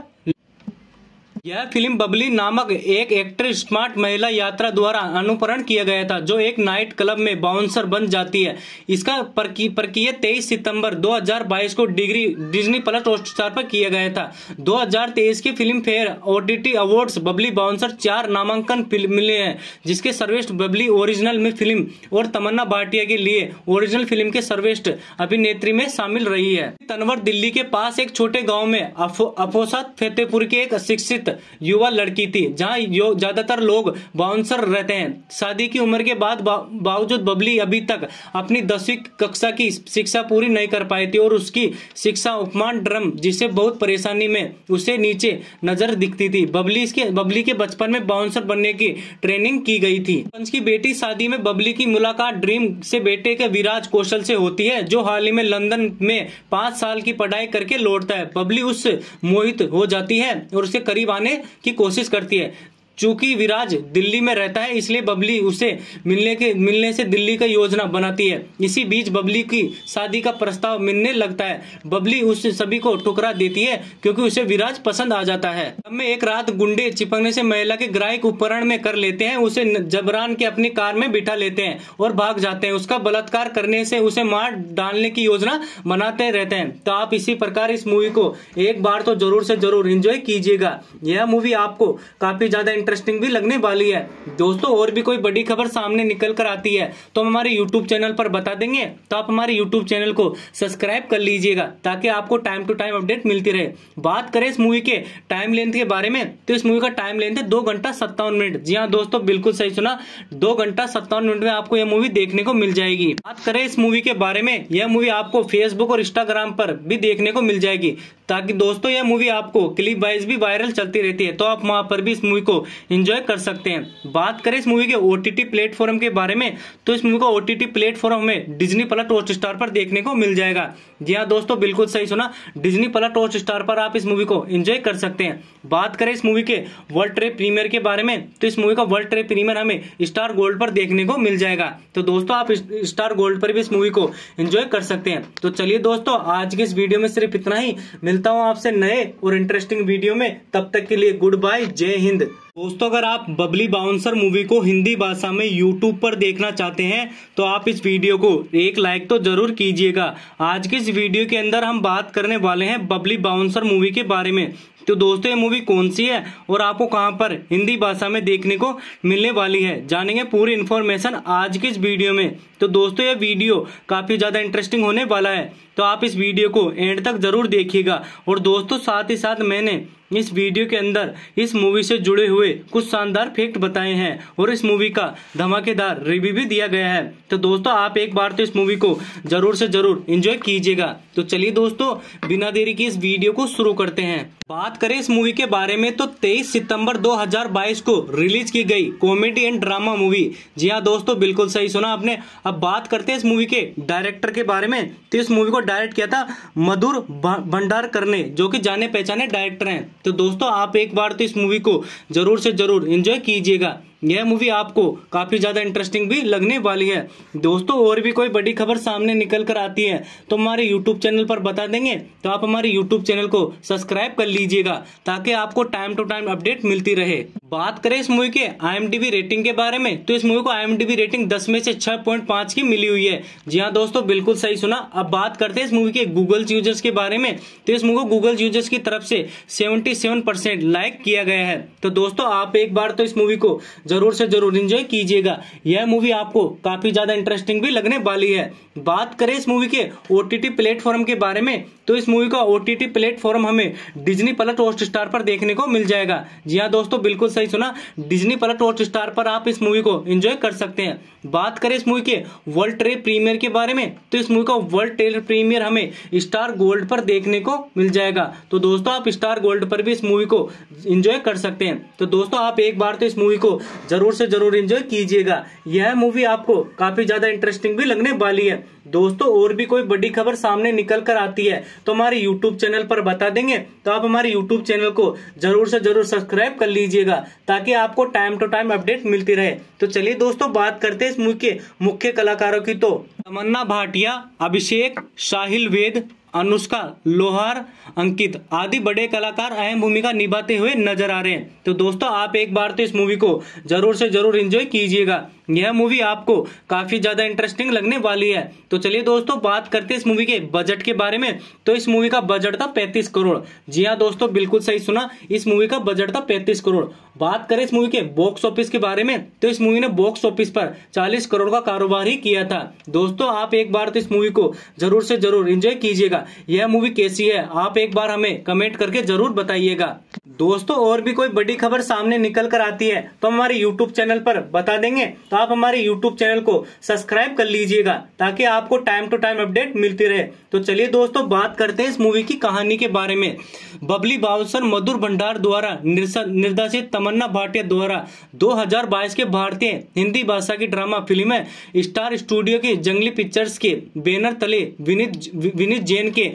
यह फ़िल्म बबली नामक एक एक्टर स्मार्ट महिला यात्रा द्वारा अनुकरण किया गया था, जो एक नाइट क्लब में बाउंसर बन जाती है। इसका प्रक्रिया तेईस सितंबर 2022 को डिग्री, डिज्नी प्लस हॉटस्टार पर किया गया था। 2023 की Filmfare OTT awards Babli Bouncer चार नामांकन मिले हैं, जिसके सर्वेस्ट बबली ओरिजिनल में फ़िल्म और तमन्ना भाटिया के लिए ओरिजिनल फ़िल्म के सर्वेस्ट अभिनेत्री में शामिल रही है। तनवर दिल्ली के पास एक छोटे गाँव में अफोसा फतेहपुर के एक शिक्षित युवा लड़की थी, जहाँ ज़्यादातर लोग बाउंसर रहते हैं। शादी की उम्र के बाद बावजूद बबली अभी तक अपनी दसवीं कक्षा की शिक्षा पूरी नहीं कर पाई थी और उसकी शिक्षा उपमान ड्रम जिसे बहुत परेशानी में उसे नीचे नज़र दिखती थी। बबली के बबली के बचपन में बाउंसर बनने की ट्रेनिंग की गई थी। पंच की बेटी शादी में बबली की मुलाकात ड्रीम से बेटे के विराज कौशल से होती है, जो हाल ही में लंदन में पाँच साल की पढ़ाई करके लौटता है। बबली उससे मोहित हो जाती है और उसके करीब आने की कोशिश करती है। चूँकि विराज दिल्ली में रहता है, इसलिए बबली उसे मिलने के, मिलने से दिल्ली का योजना बनाती है। इसी बीच बबली की शादी का प्रस्ताव मिलने लगता है। बबली उस सभी को टुकरा देती है, क्योंकि उसे विराज पसंद आ जाता है। में एक रात गुंडे चिपकने से महिला के ग्राहक उपकरण में कर लेते हैं, उसे जबरान के अपनी कार में बिठा लेते हैं और भाग जाते हैं। उसका बलात्कार करने से उसे मार डालने की योजना बनाते रहते हैं। तो आप इसी प्रकार इस मूवी को एक बार तो ज़रूर से ज़रूर इंजॉय कीजिएगा। यह मूवी आपको काफ़ी ज़्यादा इंटरेस्टिंग भी लगने वाली है। दोस्तों, और भी कोई बड़ी खबर सामने निकल कर आती है तो हम हमारे यूट्यूब चैनल पर बता देंगे। तो आप हमारे यूट्यूब चैनल को सब्सक्राइब कर लीजिएगा, ताकि आपको टाइम टू टाइम अपडेट मिलती रहे। बात करें इस मूवी के टाइम लेंथ के बारे में तो इस मूवी का टाइम लेंथ है दो घंटा सत्तावन मिनट। जी हाँ दोस्तों, बिल्कुल सही सुना। दो घंटा सत्तावन मिनट में आपको यह मूवी देखने को मिल जाएगी। बात करें इस मूवी के बारे में, यह मूवी आपको फेसबुक और इंस्टाग्राम पर भी देखने को मिल जाएगी, ताकि दोस्तों, यह मूवी आपको क्लिप वाइज भी वायरल चलती रहती है। तो आप वहाँ पर भी इस मूवी को एंजॉय कर सकते हैं। बात करें इस मूवी के ओटीटी प्लेटफॉर्म के बारे में तो इस मूवी को ओटीटी प्लेटफॉर्म में डिज्नी प्लस हॉट स्टार पर देखने को मिल जाएगा। जी हाँ दोस्तों, बिल्कुल सही सुना। डिजनी प्लस हॉट स्टार पर आप इस मूवी को एंजॉय कर सकते हैं। बात करें इस मूवी के वर्ल्ड ट्रेप प्रीमियर के बारे में तो इस मूवी का वर्ल्ड ट्रेड प्रीमियर हमें स्टार गोल्ड पर देखने को मिल जाएगा। तो दोस्तों, आप स्टार गोल्ड पर भी इस मूवी को एंजॉय कर सकते हैं। तो चलिए दोस्तों, आज के इस वीडियो में सिर्फ़ इतना ही। मिलता हूँ आपसे नए और इंटरेस्टिंग वीडियो में। तब तक के लिए गुड बाय जय हिंद। दोस्तों, अगर आप बबली बाउंसर मूवी को हिंदी भाषा में यूट्यूब पर देखना चाहते हैं तो आप इस वीडियो को एक लाइक तो ज़रूर कीजिएगा। आज की इस वीडियो के अंदर हम बात करने वाले हैं बबली बाउंसर मूवी के बारे में। तो दोस्तों, ये मूवी कौन सी है और आपको कहाँ पर हिंदी भाषा में देखने को मिलने वाली है, जानेंगे पूरी इन्फॉर्मेशन आज की इस वीडियो में। तो दोस्तों, ये वीडियो काफ़ी ज़्यादा इंटरेस्टिंग होने वाला है। तो आप इस वीडियो को एंड तक ज़रूर देखिएगा। और दोस्तों, साथ ही साथ मैंने इस वीडियो के अंदर इस मूवी से जुड़े हुए कुछ शानदार फैक्ट बताए हैं और इस मूवी का धमाकेदार रिव्यू भी दिया गया है। तो दोस्तों, आप एक बार तो इस मूवी को ज़रूर से ज़रूर एंजॉय कीजिएगा। तो चलिए दोस्तों, बिना देरी के इस वीडियो को शुरू करते हैं। बात करें इस मूवी के बारे में तो 23 सितंबर 2022 को रिलीज़ की गई कॉमेडी एंड ड्रामा मूवी जी हाँ दोस्तों, बिल्कुल सही सुना आपने। अब बात करते हैं इस मूवी के डायरेक्टर के बारे में। तो इस मूवी को डायरेक्ट किया था मधुर भंडार करने, जो कि जाने पहचाने डायरेक्टर हैं। तो दोस्तों, आप एक बार तो इस मूवी को ज़रूर से ज़रूर इंजॉय कीजिएगा। यह मूवी आपको काफ़ी ज़्यादा इंटरेस्टिंग भी लगने वाली है। दोस्तों, और भी कोई बड़ी खबर सामने निकल कर आती है तो हमारे यूट्यूब चैनल पर बता देंगे। तो आप हमारे यूट्यूब चैनल को सब्सक्राइब कर लीजिएगा, ताकि आपको टाइम टू टाइम अपडेट मिलती रहे। बात करें इस मूवी के आई रेटिंग के बारे में तो इस मूवी को आई रेटिंग दस में से छह की मिली हुई है। जी हाँ दोस्तों, बिल्कुल सही सुना। अब बात करते हैं इस मूवी के गूगल यूज़र्स के बारे में। तो इस मूवी को गूगल यूज़र्स की तरफ़ से सेवेंटी लाइक किया गया है। तो दोस्तों, आप एक बार तो इस मूवी को ज़रूर से ज़रूर इंजॉय कीजिएगा। यह मूवी आपको काफ़ी ज़्यादा इंटरेस्टिंग भी लगने वाली है। बात करें इस मूवी के ओटीटी प्लेटफॉर्म के बारे में तो इस मूवी का ओटीटी प्लेटफॉर्म हमें डिज्नी प्लस हॉट स्टार पर देखने को मिल जाएगा। जी हाँ दोस्तों, बिल्कुल सही सुना। डिज्नी प्लस हॉट स्टार पर आप इस मूवी को एंजॉय कर सकते हैं। बात करें इस मूवी के वर्ल्ड ट्रेड प्रीमियर के बारे में तो इस मूवी का वर्ल्ड ट्रेड प्रीमियर हमें स्टार गोल्ड पर देखने को मिल जाएगा। तो दोस्तों, आप स्टार गोल्ड पर भी इस मूवी को इंजॉय कर सकते हैं। तो दोस्तों, आप एक बार तो इस मूवी को ज़रूर से ज़रूर एंजॉय कीजिएगा। यह मूवी आपको काफ़ी ज़्यादा इंटरेस्टिंग भी लगने वाली है। दोस्तों, और भी कोई बड़ी खबर सामने निकल कर आती है तो हमारे यूट्यूब चैनल पर बता देंगे। तो आप हमारे यूट्यूब चैनल को ज़रूर से ज़रूर सब्सक्राइब कर लीजिएगा, ताकि आपको टाइम टू टाइम अपडेट मिलती रहे। तो चलिए दोस्तों, बात करते हैं इस मूवी के मुख्य कलाकारों की। तो तमन्ना भाटिया, अभिषेक, साहिल वेद अनुष्का लोहार, अंकित आदि बड़े कलाकार अहम भूमिका निभाते हुए नज़र आ रहे हैं। तो दोस्तों, आप एक बार तो इस मूवी को ज़रूर से ज़रूर एंजॉय कीजिएगा। यह मूवी आपको काफ़ी ज़्यादा इंटरेस्टिंग लगने वाली है। तो चलिए दोस्तों, बात करते हैं इस मूवी के बजट के बारे में। तो इस मूवी का बजट था पैंतीस करोड़। जी हाँ दोस्तों, बिल्कुल सही सुना, इस मूवी का बजट था पैंतीस करोड़। बात करें इस मूवी के बॉक्स ऑफ़िस के बारे में तो इस मूवी ने बॉक्स ऑफ़िस पर 40 करोड़ का कारोबार ही किया था। दोस्तों, आप एक बार तो इस मूवी को ज़रूर से ज़रूर एंजॉय कीजिएगा। यह मूवी कैसी है, आप एक बार हमें कमेंट करके ज़रूर बताइएगा। दोस्तों, और भी कोई बड़ी खबर सामने निकल कर आती है तो हमारे यूट्यूब चैनल पर बता देंगे। तो आप हमारे यूट्यूब चैनल को सब्सक्राइब कर लीजिएगा, ताकि आपको टाइम टू टाइम अपडेट मिलती रहे। तो चलिए दोस्तों, बात करते हैं इस मूवी की कहानी के बारे में। बबली बाउसर मधुर भंडार द्वारा निर्देशित तमन्ना भाटिया द्वारा 2022 के भारतीय हिंदी भाषा की ड्रामा फ़िल्म स्टार स्टूडियो के जंगली पिक्चर्स के बैनर तले विनीत विनीत जैन के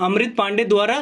अमृत पांडे द्वारा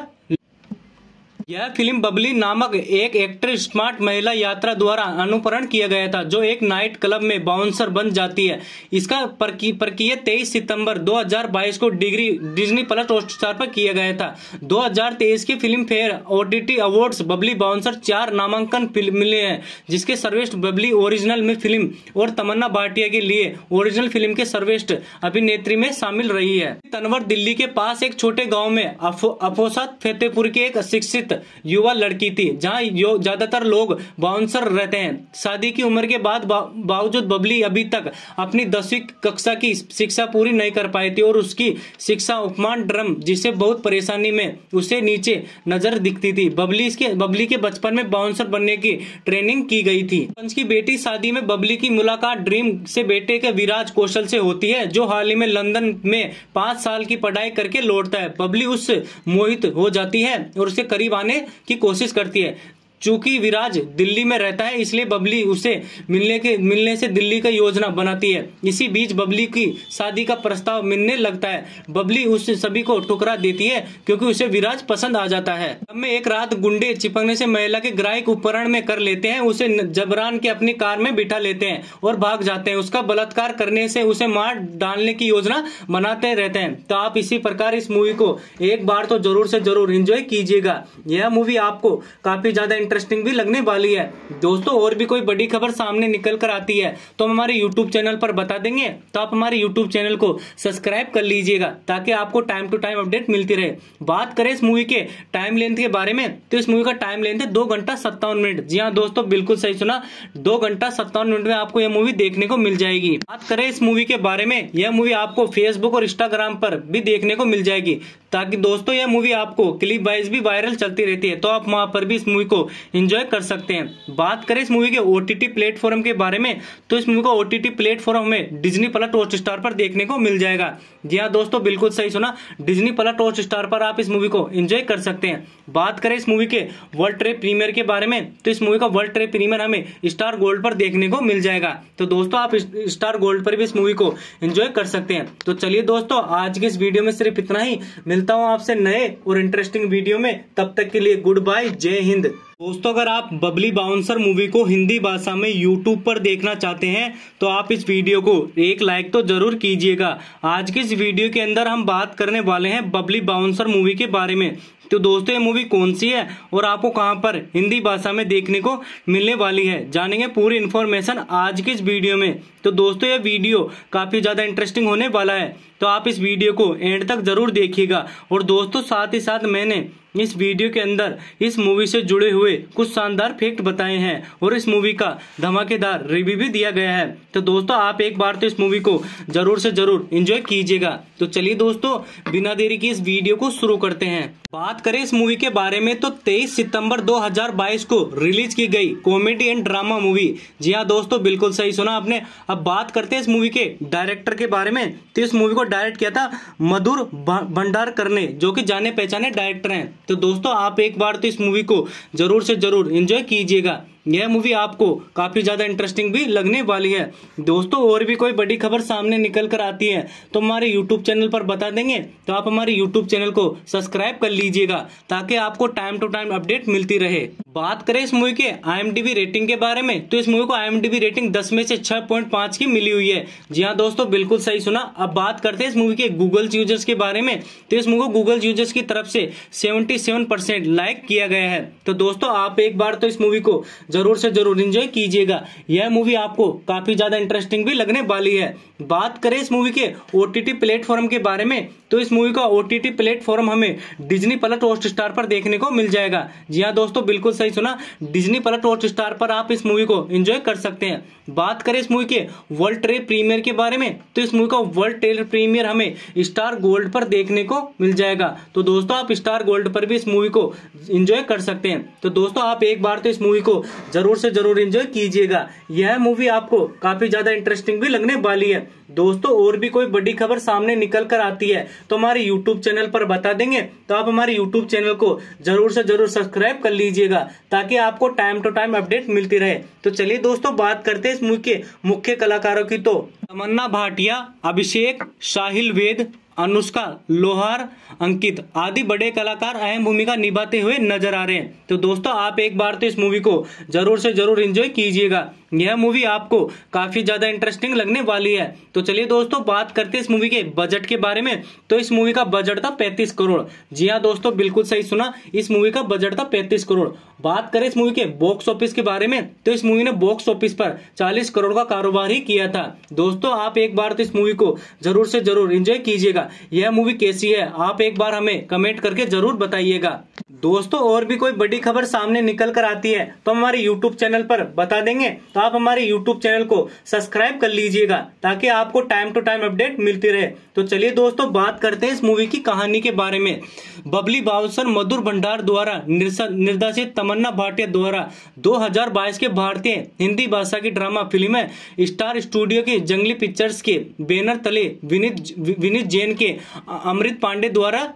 यह फ़िल्म बबली नामक एक एक्टर स्मार्ट महिला यात्रा द्वारा अनुकरण किया गया था, जो एक नाइट क्लब में बाउंसर बन जाती है। इसका प्रक्रिया तेईस सितंबर 2022 को डिग्री, डिज्नी प्लस हॉटस्टार पर किया गया था। 2023 की Filmfare OTT awards Babli Bouncer चार नामांकन मिले हैं, जिसके सर्वेस्ट बबली ओरिजिनल में फ़िल्म और तमन्ना भाटिया के लिए ओरिजिनल फ़िल्म के सर्वेस्ट अभिनेत्री में शामिल रही है। तनवर दिल्ली के पास एक छोटे गाँव में अफोसा फतेहपुर के एक शिक्षित युवा लड़की थी, जहाँ ज़्यादातर लोग बाउंसर रहते हैं। शादी की उम्र के बाद बावजूद बबली अभी तक अपनी दसवीं कक्षा की शिक्षा पूरी नहीं कर पाई थी और उसकी शिक्षा उपमान ड्रम जिसे बहुत परेशानी में उसे नीचे नज़र दिखती थी। बबली के बबली के बचपन में बाउंसर बनने की ट्रेनिंग की गई थी। पंच की बेटी शादी में बबली की मुलाकात ड्रीम से बेटे के विराज कौशल से होती है, जो हाल ही में लंदन में पाँच साल की पढ़ाई करके लौटता है। बबली उससे मोहित हो जाती है और उसके करीब आने आने की कोशिश करती है। चूँकि विराज दिल्ली में रहता है, इसलिए बबली उसे मिलने के मिलने से दिल्ली का योजना बनाती है। इसी बीच बबली की शादी का प्रस्ताव मिलने लगता है। बबली उस सभी को ठुकरा देती है, क्योंकि उसे विराज पसंद आ जाता है। तब में एक रात गुंडे चिपकने से महिला के ग्राहक उपकरण में कर लेते हैं, उसे जबरान के अपनी कार में बिठा लेते हैं और भाग जाते हैं। उसका बलात्कार करने से उसे मार डालने की योजना बनाते रहते हैं। तो आप इसी प्रकार इस मूवी को एक बार तो ज़रूर से ज़रूर इंजॉय कीजिएगा। यह मूवी आपको काफ़ी ज़्यादा इंटरेस्टिंग भी लगने वाली है। दोस्तों, और भी कोई बड़ी खबर सामने निकल कर आती है तो हम हमारे यूट्यूब चैनल पर बता देंगे। तो आप हमारे यूट्यूब चैनल को सब्सक्राइब कर लीजिएगा, ताकि आपको टाइम टू टाइम अपडेट मिलती रहे। बात करें इस मूवी के टाइम लेंथ के बारे में तो इस मूवी का टाइम लेंथ है दो घंटा सत्तावन मिनट। जी हाँ दोस्तों, बिल्कुल सही सुना। दो घंटा सत्तावन मिनट में आपको यह मूवी देखने को मिल जाएगी। बात करें इस मूवी के बारे में, यह मूवी आपको फेसबुक और इंस्टाग्राम पर भी देखने को मिल जाएगी, ताकि दोस्तों, यह मूवी आपको क्लिप वाइज भी वायरल चलती रहती है। तो आप वहाँ पर भी इस मूवी को एंजॉय कर सकते हैं। बात करें इस मूवी के ओटीटी प्लेटफॉर्म के बारे में तो इस मूवी को ओटीटी प्लेटफॉर्म हमें डिज्नी प्लस हॉट स्टार पर देखने को मिल जाएगा। जी हाँ दोस्तों, बिल्कुल सही सुना। डिज्नी प्लस हॉट स्टार पर आप इस मूवी को एंजॉय कर सकते हैं। बात करें इस मूवी के वर्ल्ड ट्रेड प्रीमियर के बारे में तो इस मूवी का वर्ल्ड ट्रेड प्रीमियर हमें स्टार गोल्ड पर देखने को मिल जाएगा। तो दोस्तों, आप स्टार गोल्ड पर भी इस मूवी को एंजॉय कर सकते हैं। तो चलिए दोस्तों, आज की इस वीडियो में सिर्फ़ इतना ही। मिलता हूँ आपसे नए और इंटरेस्टिंग वीडियो में। तब तक के लिए गुड बाय जय हिंद। दोस्तों, अगर आप बबली बाउंसर मूवी को हिंदी भाषा में यूट्यूब पर देखना चाहते हैं तो आप इस वीडियो को एक लाइक तो ज़रूर कीजिएगा। आज की इस वीडियो के अंदर हम बात करने वाले हैं बबली बाउंसर मूवी के बारे में। तो दोस्तों, ये मूवी कौन सी है और आपको कहाँ पर हिंदी भाषा में देखने को मिलने वाली है, जानेंगे पूरी इन्फॉर्मेशन आज की इस वीडियो में। तो दोस्तों, ये वीडियो काफ़ी ज़्यादा इंटरेस्टिंग होने वाला है तो आप इस वीडियो को एंड तक ज़रूर देखिएगा। और दोस्तों, साथ ही साथ मैंने इस वीडियो के अंदर इस मूवी से जुड़े हुए कुछ शानदार फैक्ट बताए हैं और इस मूवी का धमाकेदार रिव्यू भी दिया गया है। तो दोस्तों, आप एक बार तो इस मूवी को ज़रूर से ज़रूर एंजॉय कीजिएगा। तो चलिए दोस्तों, बिना देरी की इस वीडियो को शुरू करते हैं। बात करें इस मूवी के बारे में तो 23 सितंबर 2022 को रिलीज़ की गई कॉमेडी एंड ड्रामा मूवी जी हाँ दोस्तों, बिल्कुल सही सुना आपने। अब बात करते हैं इस मूवी के डायरेक्टर के बारे में। तो इस मूवी को डायरेक्ट किया था मधुर भंडार करने, जो कि जाने पहचाने डायरेक्टर हैं। तो दोस्तों, आप एक बार तो इस मूवी को ज़रूर से ज़रूर इंजॉय कीजिएगा। यह मूवी आपको काफ़ी ज़्यादा इंटरेस्टिंग भी लगने वाली है। दोस्तों, और भी कोई बड़ी खबर सामने निकल कर आती है तो हमारे यूट्यूब चैनल पर बता देंगे तो आप हमारे यूट्यूब चैनल को सब्सक्राइब कर लीजिएगा, ताकि आपको टाइम टू टाइम अपडेट मिलती रहे। बात करें इस मूवी के आई रेटिंग के बारे में तो इस मूवी को आई रेटिंग दस में से छह की मिली हुई है। जी हाँ दोस्तों, बिल्कुल सही सुना। अब बात करते हैं इस मूवी के गूगल यूज़र्स के बारे में तो इस मूवी को गूगल यूज़र्स की तरफ़ से सेवेंटी लाइक किया गया है। तो दोस्तों, आप एक बार तो इस मूवी को ज़रूर से ज़रूर इंजॉय कीजिएगा। यह मूवी आपको काफ़ी ज़्यादा इंटरेस्टिंग भी लगने वाली है। बात करें इस मूवी के ओटीटी प्लेटफॉर्म के बारे में तो इस मूवी का ओटीटी प्लेटफॉर्म हमें डिज्नी प्लस हॉट स्टार पर देखने को मिल जाएगा। जी हाँ दोस्तों, बिल्कुल सही सुना। डिज्नी प्लस हॉट स्टार पर आप इस मूवी को एंजॉय कर सकते हैं। बात करें इस मूवी के वर्ल्ड ट्रेड प्रीमियर के बारे में तो इस मूवी का वर्ल्ड ट्रेड प्रीमियर हमें स्टार गोल्ड पर देखने को मिल जाएगा। तो दोस्तों, आप स्टार गोल्ड पर भी इस मूवी को एंजॉय कर सकते हैं। तो दोस्तों, आप एक बार तो इस मूवी को ज़रूर से ज़रूर एंजॉय कीजिएगा। यह मूवी आपको काफ़ी ज़्यादा इंटरेस्टिंग भी लगने वाली है। दोस्तों, और भी कोई बड़ी खबर सामने निकल कर आती है तो हमारे यूट्यूब चैनल पर बता देंगे। तो आप हमारे यूट्यूब चैनल को ज़रूर से ज़रूर सब्सक्राइब कर लीजिएगा, ताकि आपको टाइम टू टाइम अपडेट मिलती रहे। तो चलिए दोस्तों, बात करते हैं इस मूवी के मुख्य कलाकारों की। तो तमन्ना भाटिया, अभिषेक, साहिल वेद अनुष्का, लोहार, अंकित आदि बड़े कलाकार अहम भूमिका निभाते हुए नज़र आ रहे हैं। तो दोस्तों, आप एक बार तो इस मूवी को ज़रूर से ज़रूर एंजॉय कीजिएगा। यह मूवी आपको काफ़ी ज़्यादा इंटरेस्टिंग लगने वाली है। तो चलिए दोस्तों, बात करते हैं इस मूवी के बजट के बारे में। तो इस मूवी का बजट था पैंतीस करोड़। जी हाँ दोस्तों, बिल्कुल सही सुना। इस मूवी का बजट था पैंतीस करोड़। बात करें इस मूवी के बॉक्स ऑफ़िस के बारे में तो इस मूवी ने बॉक्स ऑफ़िस पर चालीस करोड़ का कारोबार ही किया था। दोस्तों, आप एक बार तो इस मूवी को ज़रूर से ज़रूर एंजॉय कीजिएगा। यह मूवी कैसी है, आप एक बार हमें कमेंट करके ज़रूर बताइएगा। दोस्तों, और भी कोई बड़ी खबर सामने निकल कर आती है तो हमारे यूट्यूब चैनल पर बता देंगे तो आप हमारे यूट्यूब चैनल को सब्सक्राइब कर लीजिएगा, ताकि आपको टाइम टू टाइम अपडेट मिलती रहे। तो चलिए दोस्तों, बात करते हैं इस मूवी की कहानी के बारे में। बबली बाउसर मधुर भंडार द्वारा निर्देशित तमन्ना भाटिया द्वारा 2022 के भारतीय हिंदी भाषा की ड्रामा फ़िल्म स्टार स्टूडियो के जंगली पिक्चर्स के बैनर तले विनीत विनीत जैन के अमृत पांडे द्वारा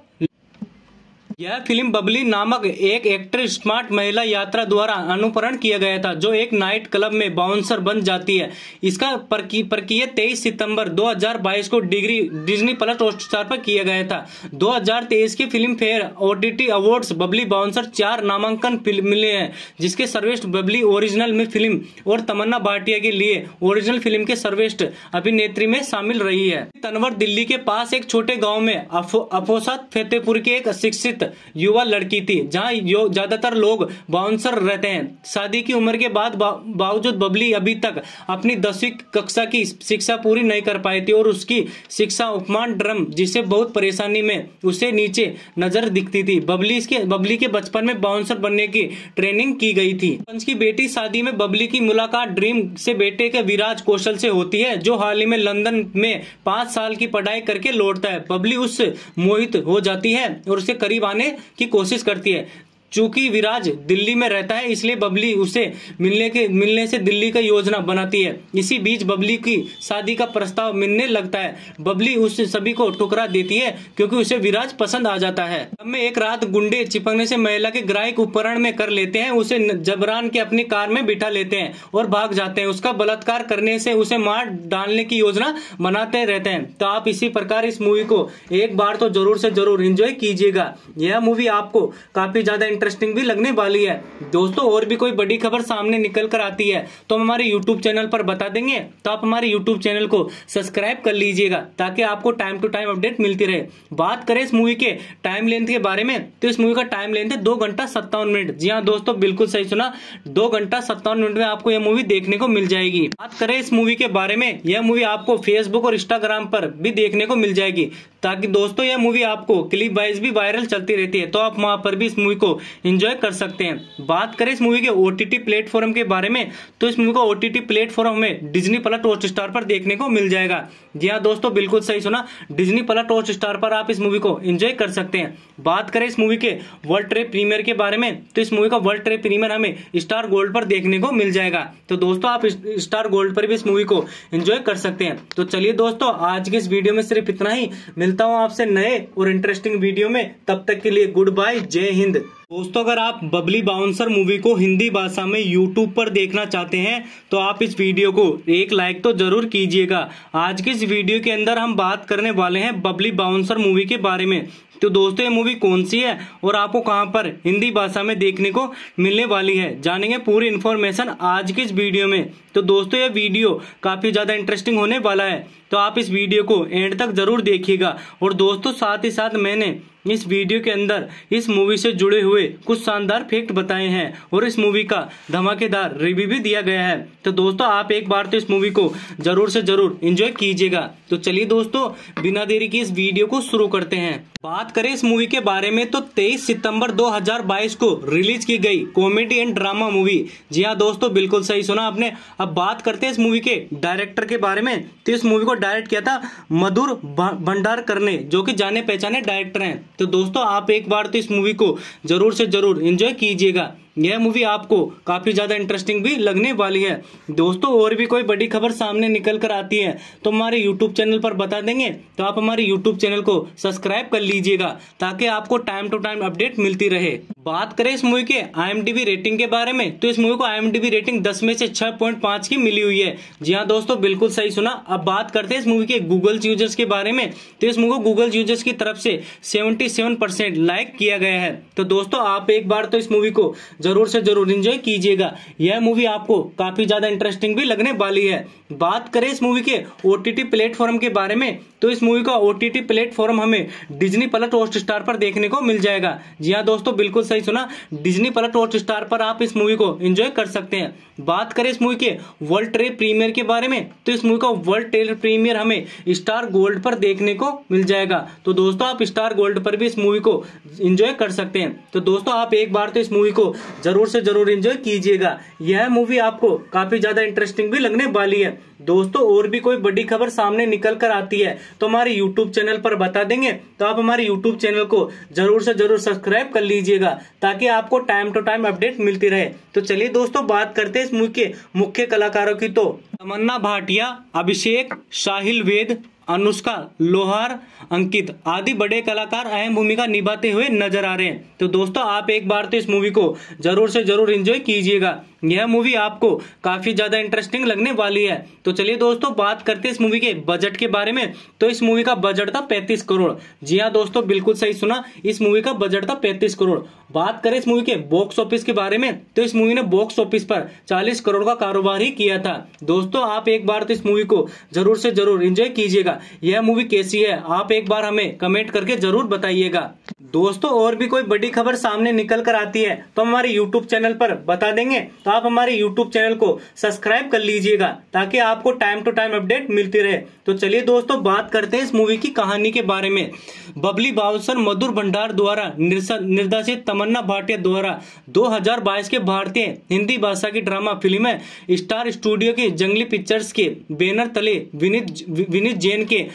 यह फ़िल्म बबली नामक एक एक्टर स्मार्ट महिला यात्रा द्वारा अनुकरण किया गया था, जो एक नाइट क्लब में बाउंसर बन जाती है। इसका प्रक्रिया तेईस सितंबर 2022 को डिग्री, डिज्नी प्लस हॉटस्टार पर किया गया था। 2023 की Filmfare OTT awards Babli Bouncer चार नामांकन मिले हैं, जिसके सर्वेस्ट बबली ओरिजिनल में फ़िल्म और तमन्ना भाटिया के लिए ओरिजिनल फ़िल्म के सर्वेस्ट अभिनेत्री में शामिल रही है। तनवर दिल्ली के पास एक छोटे गाँव में अफोसात फतेहपुर के एक शिक्षित युवा लड़की थी, जहाँ ज़्यादातर लोग बाउंसर रहते हैं। शादी की उम्र के बाद बावजूद बबली अभी तक अपनी दसवीं कक्षा की शिक्षा पूरी नहीं कर पाई थी और उसकी शिक्षा उपमान ड्रम, जिसे बहुत परेशानी में उसे नीचे नज़र दिखती थी। बबली इसके, बबली के बचपन में बाउंसर बनने की ट्रेनिंग की गई थी। पंच की बेटी शादी में बबली की मुलाकात ड्रीम से बेटे के विराज कौशल से होती है, जो हाल ही में लंदन में पाँच साल की पढ़ाई करके लौटता है। बबली उससे मोहित हो जाती है और उसे करीब आने बनाने की कोशिश करती है। चूँकि विराज दिल्ली में रहता है, इसलिए बबली उसे मिलने के, मिलने से दिल्ली का योजना बनाती है। इसी बीच बबली की शादी का प्रस्ताव मिलने लगता है। बबली उस सभी को ठुकरा देती है, क्योंकि उसे विराज पसंद आ जाता है। अब में एक रात गुंडे चिपकने से महिला के ग्राहक उपकरण में कर लेते हैं, उसे जबरान के अपनी कार में बिठा लेते हैं और भाग जाते हैं। उसका बलात्कार करने से उसे मार डालने की योजना बनाते रहते हैं। तो आप इसी प्रकार इस मूवी को एक बार तो ज़रूर से ज़रूर इंजॉय कीजिएगा। यह मूवी आपको काफ़ी ज़्यादा इंटरेस्टिंग भी लगने वाली है। दोस्तों, और भी कोई बड़ी खबर सामने निकल कर आती है तो हम हमारे यूट्यूब चैनल पर बता देंगे। तो आप हमारे यूट्यूब चैनल को सब्सक्राइब कर लीजिएगा, ताकि आपको टाइम टू टाइम अपडेट मिलती रहे। बात करें इस मूवी के टाइम लेंथ के बारे में तो इस मूवी का टाइम लेंथ है दो घंटा सत्तावन मिनट। जी हाँ दोस्तों, बिल्कुल सही सुना। दो घंटा सत्तावन मिनट में आपको यह मूवी देखने को मिल जाएगी। बात करें इस मूवी के बारे में, यह मूवी आपको फेसबुक और इंस्टाग्राम पर भी देखने को मिल जाएगी, ताकि दोस्तों, यह मूवी आपको क्लिप वाइज भी वायरल चलती रहती है। तो आप वहाँ पर भी इस मूवी को एंजॉय कर सकते हैं। बात करें इस मूवी के ओटीटी प्लेटफॉर्म के बारे में तो इस मूवी को ओटीटी प्लेटफॉर्म में डिज्नी प्लस हॉट स्टार पर देखने को मिल जाएगा। जी हाँ दोस्तों, बिल्कुल सही सुना। डिजनी प्लस हॉट स्टार पर आप इस मूवी को एंजॉय कर सकते हैं। बात करें इस मूवी के वर्ल्ड ट्रेड प्रीमियर के बारे में तो इस मूवी का वर्ल्ड ट्रेड प्रीमियर हमें स्टार गोल्ड पर देखने को मिल जाएगा। तो दोस्तों, आप स्टार गोल्ड पर भी इस मूवी को एंजॉय कर सकते हैं। तो चलिए दोस्तों, आज के इस वीडियो में सिर्फ़ इतना ही। मिलता हूँ आपसे नए और इंटरेस्टिंग वीडियो में। तब तक के लिए गुड बाय जय हिंद। दोस्तों, अगर आप बबली बाउंसर मूवी को हिंदी भाषा में यूट्यूब पर देखना चाहते हैं तो आप इस वीडियो को एक लाइक तो ज़रूर कीजिएगा। आज की इस वीडियो के अंदर हम बात करने वाले हैं बबली बाउंसर मूवी के बारे में। तो दोस्तों, ये मूवी कौन सी है और आपको कहाँ पर हिंदी भाषा में देखने को मिलने वाली है, जानेंगे पूरी इन्फॉर्मेशन आज की इस वीडियो में। तो दोस्तों, ये वीडियो काफ़ी ज़्यादा इंटरेस्टिंग होने वाला है तो आप इस वीडियो को एंड तक ज़रूर देखिएगा। और दोस्तों, साथ ही साथ मैंने इस वीडियो के अंदर इस मूवी से जुड़े हुए कुछ शानदार फैक्ट बताए हैं और इस मूवी का धमाकेदार रिव्यू भी दिया गया है। तो दोस्तों, आप एक बार तो इस मूवी को ज़रूर से ज़रूर एंजॉय कीजिएगा। तो चलिए दोस्तों, बिना देरी की इस वीडियो को शुरू करते हैं। बात करें इस मूवी के बारे में तो 23 सितंबर 2022 को रिलीज़ की गई कॉमेडी एंड ड्रामा मूवी जी हाँ दोस्तों, बिल्कुल सही सुना आपने। अब बात करते हैं इस मूवी के डायरेक्टर के बारे में। तो इस मूवी को डायरेक्ट किया था मधुर भंडार करने जो कि जाने पहचाने डायरेक्टर हैं। तो दोस्तों आप एक बार तो इस मूवी को ज़रूर से ज़रूर एंजॉय कीजिएगा। यह मूवी आपको काफ़ी ज़्यादा इंटरेस्टिंग भी लगने वाली है। दोस्तों, और भी कोई बड़ी खबर सामने निकल कर आती है तो हमारे यूट्यूब चैनल पर बता देंगे तो आप हमारे यूट्यूब चैनल को सब्सक्राइब कर लीजिएगा, ताकि आपको टाइम टू टाइम अपडेट मिलती रहे। बात करें इस मूवी के आई रेटिंग के बारे में तो इस मूवी को आई रेटिंग दस में से छह की मिली हुई है। जी हाँ दोस्तों, बिल्कुल सही सुना। अब बात करते हैं इस मूवी के गूगल यूज़र्स के बारे में तो इस मूवी को गूगल यूज़र्स की तरफ़ से सेवेंटी लाइक किया गया है। तो दोस्तों, आप एक बार तो इस मूवी को ज़रूर से ज़रूर इंजॉय कीजिएगा। यह मूवी आपको काफ़ी ज़्यादा इंटरेस्टिंग भी लगने वाली है। बात करें इस मूवी के ओटीटी प्लेटफॉर्म के बारे में तो इस मूवी का ओटीटी प्लेटफॉर्म हमें डिज्नी प्लस हॉट स्टार पर देखने को मिल जाएगा। जी हाँ दोस्तों, बिल्कुल सही सुना। डिज्नी प्लस हॉट स्टार पर आप इस मूवी को एंजॉय कर सकते हैं। बात करें इस मूवी के वर्ल्ड ट्रेड प्रीमियर के बारे में तो इस मूवी का वर्ल्ड ट्रेड प्रीमियर हमें स्टार गोल्ड पर देखने को मिल जाएगा। तो दोस्तों, आप स्टार गोल्ड पर भी इस मूवी को एंजॉय कर सकते हैं। तो दोस्तों, आप एक बार तो इस मूवी को ज़रूर से ज़रूर एंजॉय कीजिएगा। यह मूवी आपको काफ़ी ज़्यादा इंटरेस्टिंग भी लगने वाली है। दोस्तों, और भी कोई बड़ी खबर सामने निकल कर आती है तो हमारे यूट्यूब चैनल पर बता देंगे। तो आप हमारे यूट्यूब चैनल को ज़रूर से ज़रूर सब्सक्राइब कर लीजिएगा, ताकि आपको टाइम टू टाइम अपडेट मिलती रहे। तो चलिए दोस्तों, बात करते हैं इस मूवी के मुख्य कलाकारों की। तो तमन्ना भाटिया, अभिषेक, साहिल वेद अनुष्का लोहार, अंकित आदि बड़े कलाकार अहम भूमिका निभाते हुए नज़र आ रहे हैं। तो दोस्तों, आप एक बार तो इस मूवी को ज़रूर से ज़रूर इंजॉय कीजिएगा। यह मूवी आपको काफ़ी ज़्यादा इंटरेस्टिंग लगने वाली है। तो चलिए दोस्तों, बात करते हैं इस मूवी के बजट के बारे में। तो इस मूवी का बजट था पैंतीस करोड़। जी हाँ दोस्तों, बिल्कुल सही सुना। इस मूवी का बजट था पैंतीस करोड़। बात करें इस मूवी के बॉक्स ऑफ़िस के बारे में तो इस मूवी ने बॉक्स ऑफ़िस पर 40 करोड़ का कारोबार ही किया था। दोस्तों, आप एक बार तो इस मूवी को ज़रूर से ज़रूर एंजॉय कीजिएगा। यह मूवी कैसी है, आप एक बार हमें कमेंट करके ज़रूर बताइएगा। दोस्तों, और भी कोई बड़ी खबर सामने निकल कर आती है तो हमारे यूट्यूब चैनल पर बता देंगे। तो आप हमारे यूट्यूब चैनल को सब्सक्राइब कर लीजिएगा ताकि आपको टाइम टू टाइम अपडेट मिलती रहे। तो चलिए दोस्तों, बात करते हैं इस मूवी की कहानी के बारे में। बबली बाउसर मधुर भंडार द्वारा निर्देशित तमन्ना भाटिया द्वारा 2022 के भारतीय हिंदी भाषा की ड्रामा फ़िल्म स्टार स्टूडियो के जंगली पिक्चर्स के बैनर तले विनीत विनीत जैन के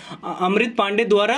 अमृत पांडे द्वारा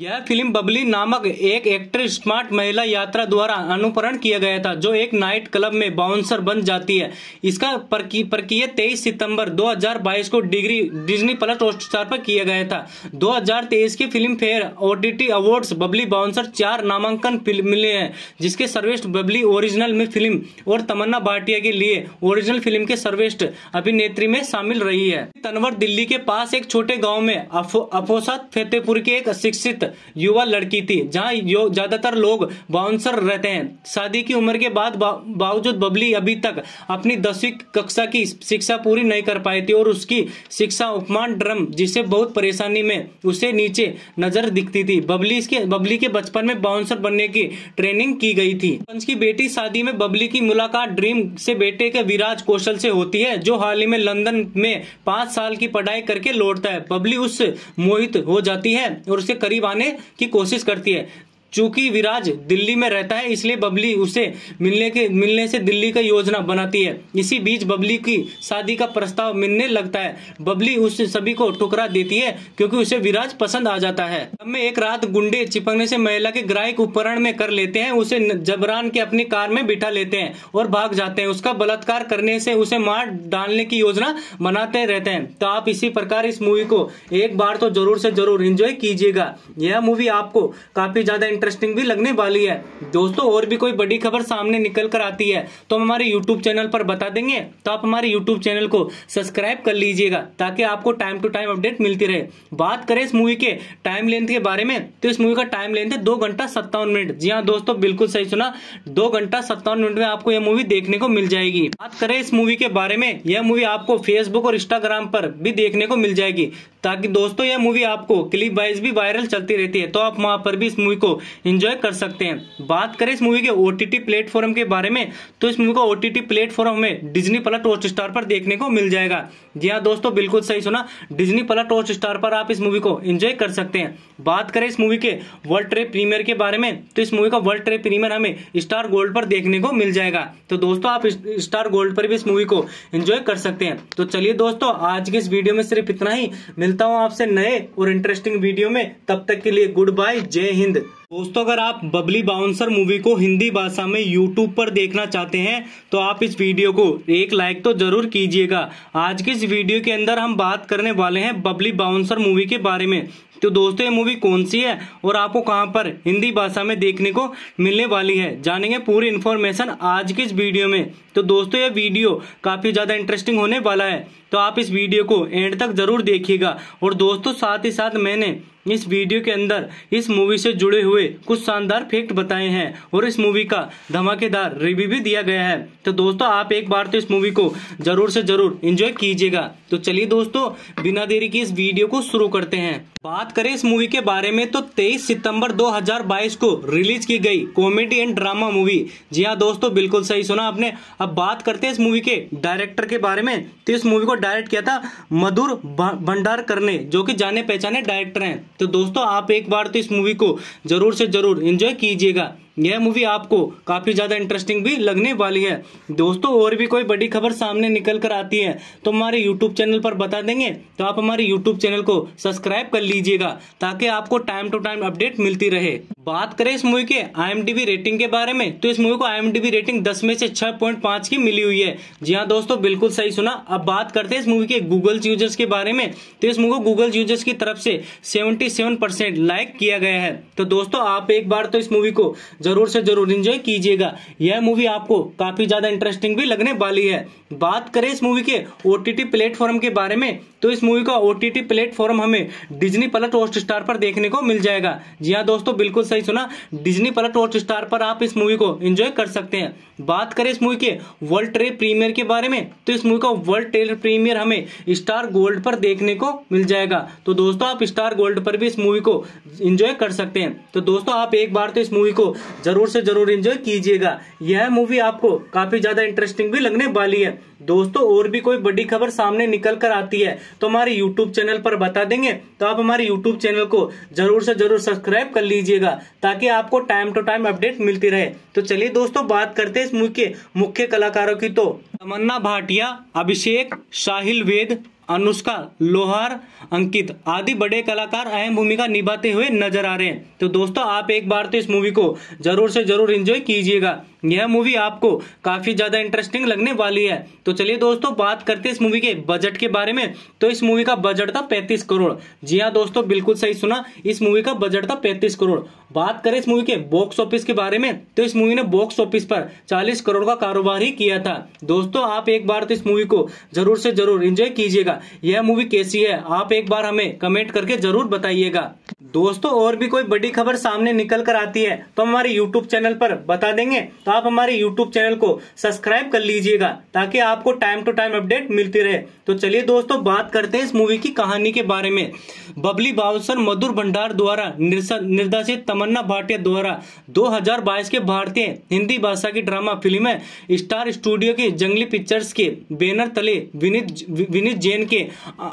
यह फ़िल्म बबली नामक एक एक्ट्रेस स्मार्ट महिला यात्रा द्वारा अनुकरण किया गया था, जो एक नाइट क्लब में बाउंसर बन जाती है। इसका प्रक्रिया तेईस सितंबर 2022 को डिग्री, डिज्नी प्लस हॉटस्टार पर किया गया था। 2023 की Filmfare OTT awards Babli Bouncer चार नामांकन मिले हैं, जिसके सर्वेस्ट बबली ओरिजिनल में फ़िल्म और तमन्ना भाटिया के लिए ओरिजिनल फ़िल्म के सर्वेस्ट अभिनेत्री में शामिल रही है। तनवर दिल्ली के पास एक छोटे गाँव में अफोसा फतेहपुर के एक शिक्षित युवा लड़की थी, जहाँ ज़्यादातर लोग बाउंसर रहते हैं। शादी की उम्र के बाद बावजूद बबली अभी तक अपनी दसवीं कक्षा की शिक्षा पूरी नहीं कर पाई थी और उसकी शिक्षा उपमान ड्रम जिसे बहुत परेशानी में उसे नीचे नज़र दिखती थी। बबली के बबली के बचपन में बाउंसर बनने की ट्रेनिंग की गई थी। पंच की बेटी शादी में बबली की मुलाकात ड्रीम से बेटे के विराज कौशल से होती है, जो हाल ही में लंदन में पाँच साल की पढ़ाई करके लौटता है। बबली उस मोहित हो जाती है और उसके करीब आने की कोशिश करती है। चूँकि विराज दिल्ली में रहता है, इसलिए बबली उसे मिलने के, मिलने से दिल्ली का योजना बनाती है। इसी बीच बबली की शादी का प्रस्ताव मिलने लगता है। बबली उस सभी को टुकरा देती है, क्योंकि उसे विराज पसंद आ जाता है। में एक रात गुंडे चिपकने से महिला के ग्राहक उपकरण में कर लेते हैं, उसे जबरान के अपनी कार में बिठा लेते हैं और भाग जाते हैं। उसका बलात्कार करने से उसे मार डालने की योजना बनाते रहते हैं। तो आप इसी प्रकार इस मूवी को एक बार तो ज़रूर से ज़रूर इंजॉय कीजिएगा। यह मूवी आपको काफ़ी ज़्यादा इंटरेस्टिंग भी लगने वाली है। दोस्तों, और भी कोई बड़ी खबर सामने निकल कर आती है तो हम हमारे यूट्यूब चैनल पर बता देंगे। तो आप हमारे यूट्यूब चैनल को सब्सक्राइब कर लीजिएगा, ताकि आपको टाइम टू टाइम अपडेट मिलती रहे। बात करें इस मूवी के टाइम लेंथ के बारे में तो इस मूवी का टाइम लेंथ है दो घंटा सत्तावन मिनट। जी हाँ दोस्तों, बिल्कुल सही सुना। दो घंटा सत्तावन मिनट में आपको यह मूवी देखने को मिल जाएगी। बात करें इस मूवी के बारे में, यह मूवी आपको फेसबुक और इंस्टाग्राम पर भी देखने को मिल जाएगी, ताकि दोस्तों, यह मूवी आपको क्लिप वाइज भी वायरल चलती रहती है। तो आप वहाँ पर भी इस मूवी को एंजॉय कर सकते हैं। बात करें इस मूवी के ओटीटी प्लेटफॉर्म के बारे में तो इस मूवी को ओटीटी प्लेटफॉर्म में डिजनी प्लस हॉट स्टार पर देखने को मिल जाएगा। जी हाँ दोस्तों, बिल्कुल सही सुना। डिजनी प्लस हॉट स्टार पर आप इस मूवी को एंजॉय कर सकते हैं। बात करें इस मूवी के वर्ल्ड ट्रेप प्रीमियर के बारे में तो इस मूवी का वर्ल्ड ट्रेड प्रीमियर हमें स्टार गोल्ड पर देखने को मिल जाएगा। तो दोस्तों, आप स्टार गोल्ड पर भी इस मूवी को एंजॉय कर सकते हैं। तो चलिए दोस्तों, आज के इस वीडियो में सिर्फ़ इतना ही। मिलता हूँ आपसे नए और इंटरेस्टिंग वीडियो में। तब तक के लिए गुड बाय जय हिंद। दोस्तों, अगर आप बबली बाउंसर मूवी को हिंदी भाषा में यूट्यूब पर देखना चाहते हैं तो आप इस वीडियो को एक लाइक तो ज़रूर कीजिएगा। आज के इस वीडियो के अंदर हम बात करने वाले हैं बबली बाउंसर मूवी के बारे में। तो दोस्तों, ये मूवी कौन सी है और आपको कहाँ पर हिंदी भाषा में देखने को मिलने वाली है, जानेंगे पूरी इन्फॉर्मेशन आज की इस वीडियो में। तो दोस्तों, ये वीडियो काफ़ी ज़्यादा इंटरेस्टिंग होने वाला है तो आप इस वीडियो को एंड तक ज़रूर देखिएगा। और दोस्तों, साथ ही साथ मैंने इस वीडियो के अंदर इस मूवी से जुड़े हुए कुछ शानदार फैक्ट बताए हैं और इस मूवी का धमाकेदार रिव्यू भी दिया गया है। तो दोस्तों, आप एक बार तो इस मूवी को ज़रूर से ज़रूर एंजॉय कीजिएगा। तो चलिए दोस्तों, बिना देरी की इस वीडियो को शुरू करते हैं। बात करें इस मूवी के बारे में तो 23 सितंबर 2022 को रिलीज़ की गई कॉमेडी एंड ड्रामा मूवी जी हाँ दोस्तों, बिल्कुल सही सुना आपने। अब बात करते हैं इस मूवी के डायरेक्टर के बारे में। तो इस मूवी को डायरेक्ट किया था मधुर भंडार करने जो कि जाने पहचाने डायरेक्टर हैं। तो दोस्तों आप एक बार तो इस मूवी को ज़रूर से ज़रूर एंजॉय कीजिएगा। यह मूवी आपको काफ़ी ज़्यादा इंटरेस्टिंग भी लगने वाली है। दोस्तों, और भी कोई बड़ी खबर सामने निकल कर आती है तो हमारे यूट्यूब चैनल पर बता देंगे। तो आप हमारे यूट्यूब चैनल को सब्सक्राइब कर लीजिएगा, ताकि आपको टाइम टू टाइम अपडेट मिलती रहे। बात करें इस मूवी के आई रेटिंग के बारे में तो इस मूवी को आई रेटिंग दस में से छह की मिली हुई है। जी हाँ दोस्तों, बिल्कुल सही सुना। अब बात करते हैं इस मूवी के गूगल यूज़र्स के बारे में। तो इस मूवी को गूगल यूज़र्स की तरफ़ से सेवेंटी लाइक किया गया है। तो दोस्तों, आप एक बार तो इस मूवी को ज़रूर से ज़रूर इंजॉय कीजिएगा। यह मूवी आपको काफ़ी ज़्यादा इंटरेस्टिंग भी लगने वाली है। बात करें इस मूवी के ओटीटी प्लेटफॉर्म के बारे में तो इस मूवी का ओटीटी प्लेटफॉर्म हमें डिजनी प्लस हॉट स्टार पर देखने को मिल जाएगा। जी हाँ दोस्तों, बिल्कुल सही सुना। डिजनी प्लस हॉट स्टार पर आप इस मूवी को एंजॉय कर सकते हैं। बात करें इस मूवी के वर्ल्ड ट्रेड प्रीमियर के बारे में तो इस मूवी का वर्ल्ड ट्रेड प्रीमियर हमें स्टार गोल्ड पर देखने को मिल जाएगा। तो दोस्तों, आप स्टार गोल्ड पर भी इस मूवी को इंजॉय कर सकते हैं। तो दोस्तों, आप एक बार तो इस मूवी को ज़रूर से ज़रूर एंजॉय कीजिएगा। यह मूवी आपको काफ़ी ज़्यादा इंटरेस्टिंग भी लगने वाली है। दोस्तों, और भी कोई बड़ी खबर सामने निकल कर आती है तो हमारे यूट्यूब चैनल पर बता देंगे। तो आप हमारे यूट्यूब चैनल को ज़रूर से ज़रूर सब्सक्राइब कर लीजिएगा, ताकि आपको टाइम टू टाइम अपडेट मिलती रहे। तो चलिए दोस्तों, बात करते हैं इस मूवी के मुख्य कलाकारों की। तो तमन्ना भाटिया, अभिषेक, साहिल वेद अनुष्का लोहार, अंकित आदि बड़े कलाकार अहम भूमिका निभाते हुए नज़र आ रहे हैं। तो दोस्तों, आप एक बार तो इस मूवी को ज़रूर से ज़रूर एंजॉय कीजिएगा। यह मूवी आपको काफ़ी ज़्यादा इंटरेस्टिंग लगने वाली है। तो चलिए दोस्तों, बात करते हैं इस मूवी के बजट के बारे में। तो इस मूवी का बजट था पैंतीस करोड़। जी हाँ दोस्तों, बिल्कुल सही सुना, इस मूवी का बजट था पैंतीस करोड़। बात करें इस मूवी के बॉक्स ऑफ़िस के बारे में तो इस मूवी ने बॉक्स ऑफ़िस पर 40 करोड़ का कारोबार ही किया था। दोस्तों, आप एक बार तो इस मूवी को ज़रूर से ज़रूर एंजॉय कीजिएगा। यह मूवी कैसी है, आप एक बार हमें कमेंट करके ज़रूर बताइएगा। दोस्तों, और भी कोई बड़ी खबर सामने निकल कर आती है तो हमारे यूट्यूब चैनल पर बता देंगे। तो आप हमारे यूट्यूब चैनल को सब्सक्राइब कर लीजिएगा, ताकि आपको टाइम टू टाइम अपडेट मिलती रहे। तो चलिए दोस्तों, बात करते हैं इस मूवी की कहानी के बारे में। बबली बाउसर मधुर भंडार द्वारा निर्देशित तमन्ना भाटिया द्वारा 2022 के भारतीय हिंदी भाषा की ड्रामा फ़िल्म स्टार स्टूडियो की जंगली पिक्चर्स के बैनर तले विनीत विनीत जैन के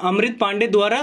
अमृत पांडे द्वारा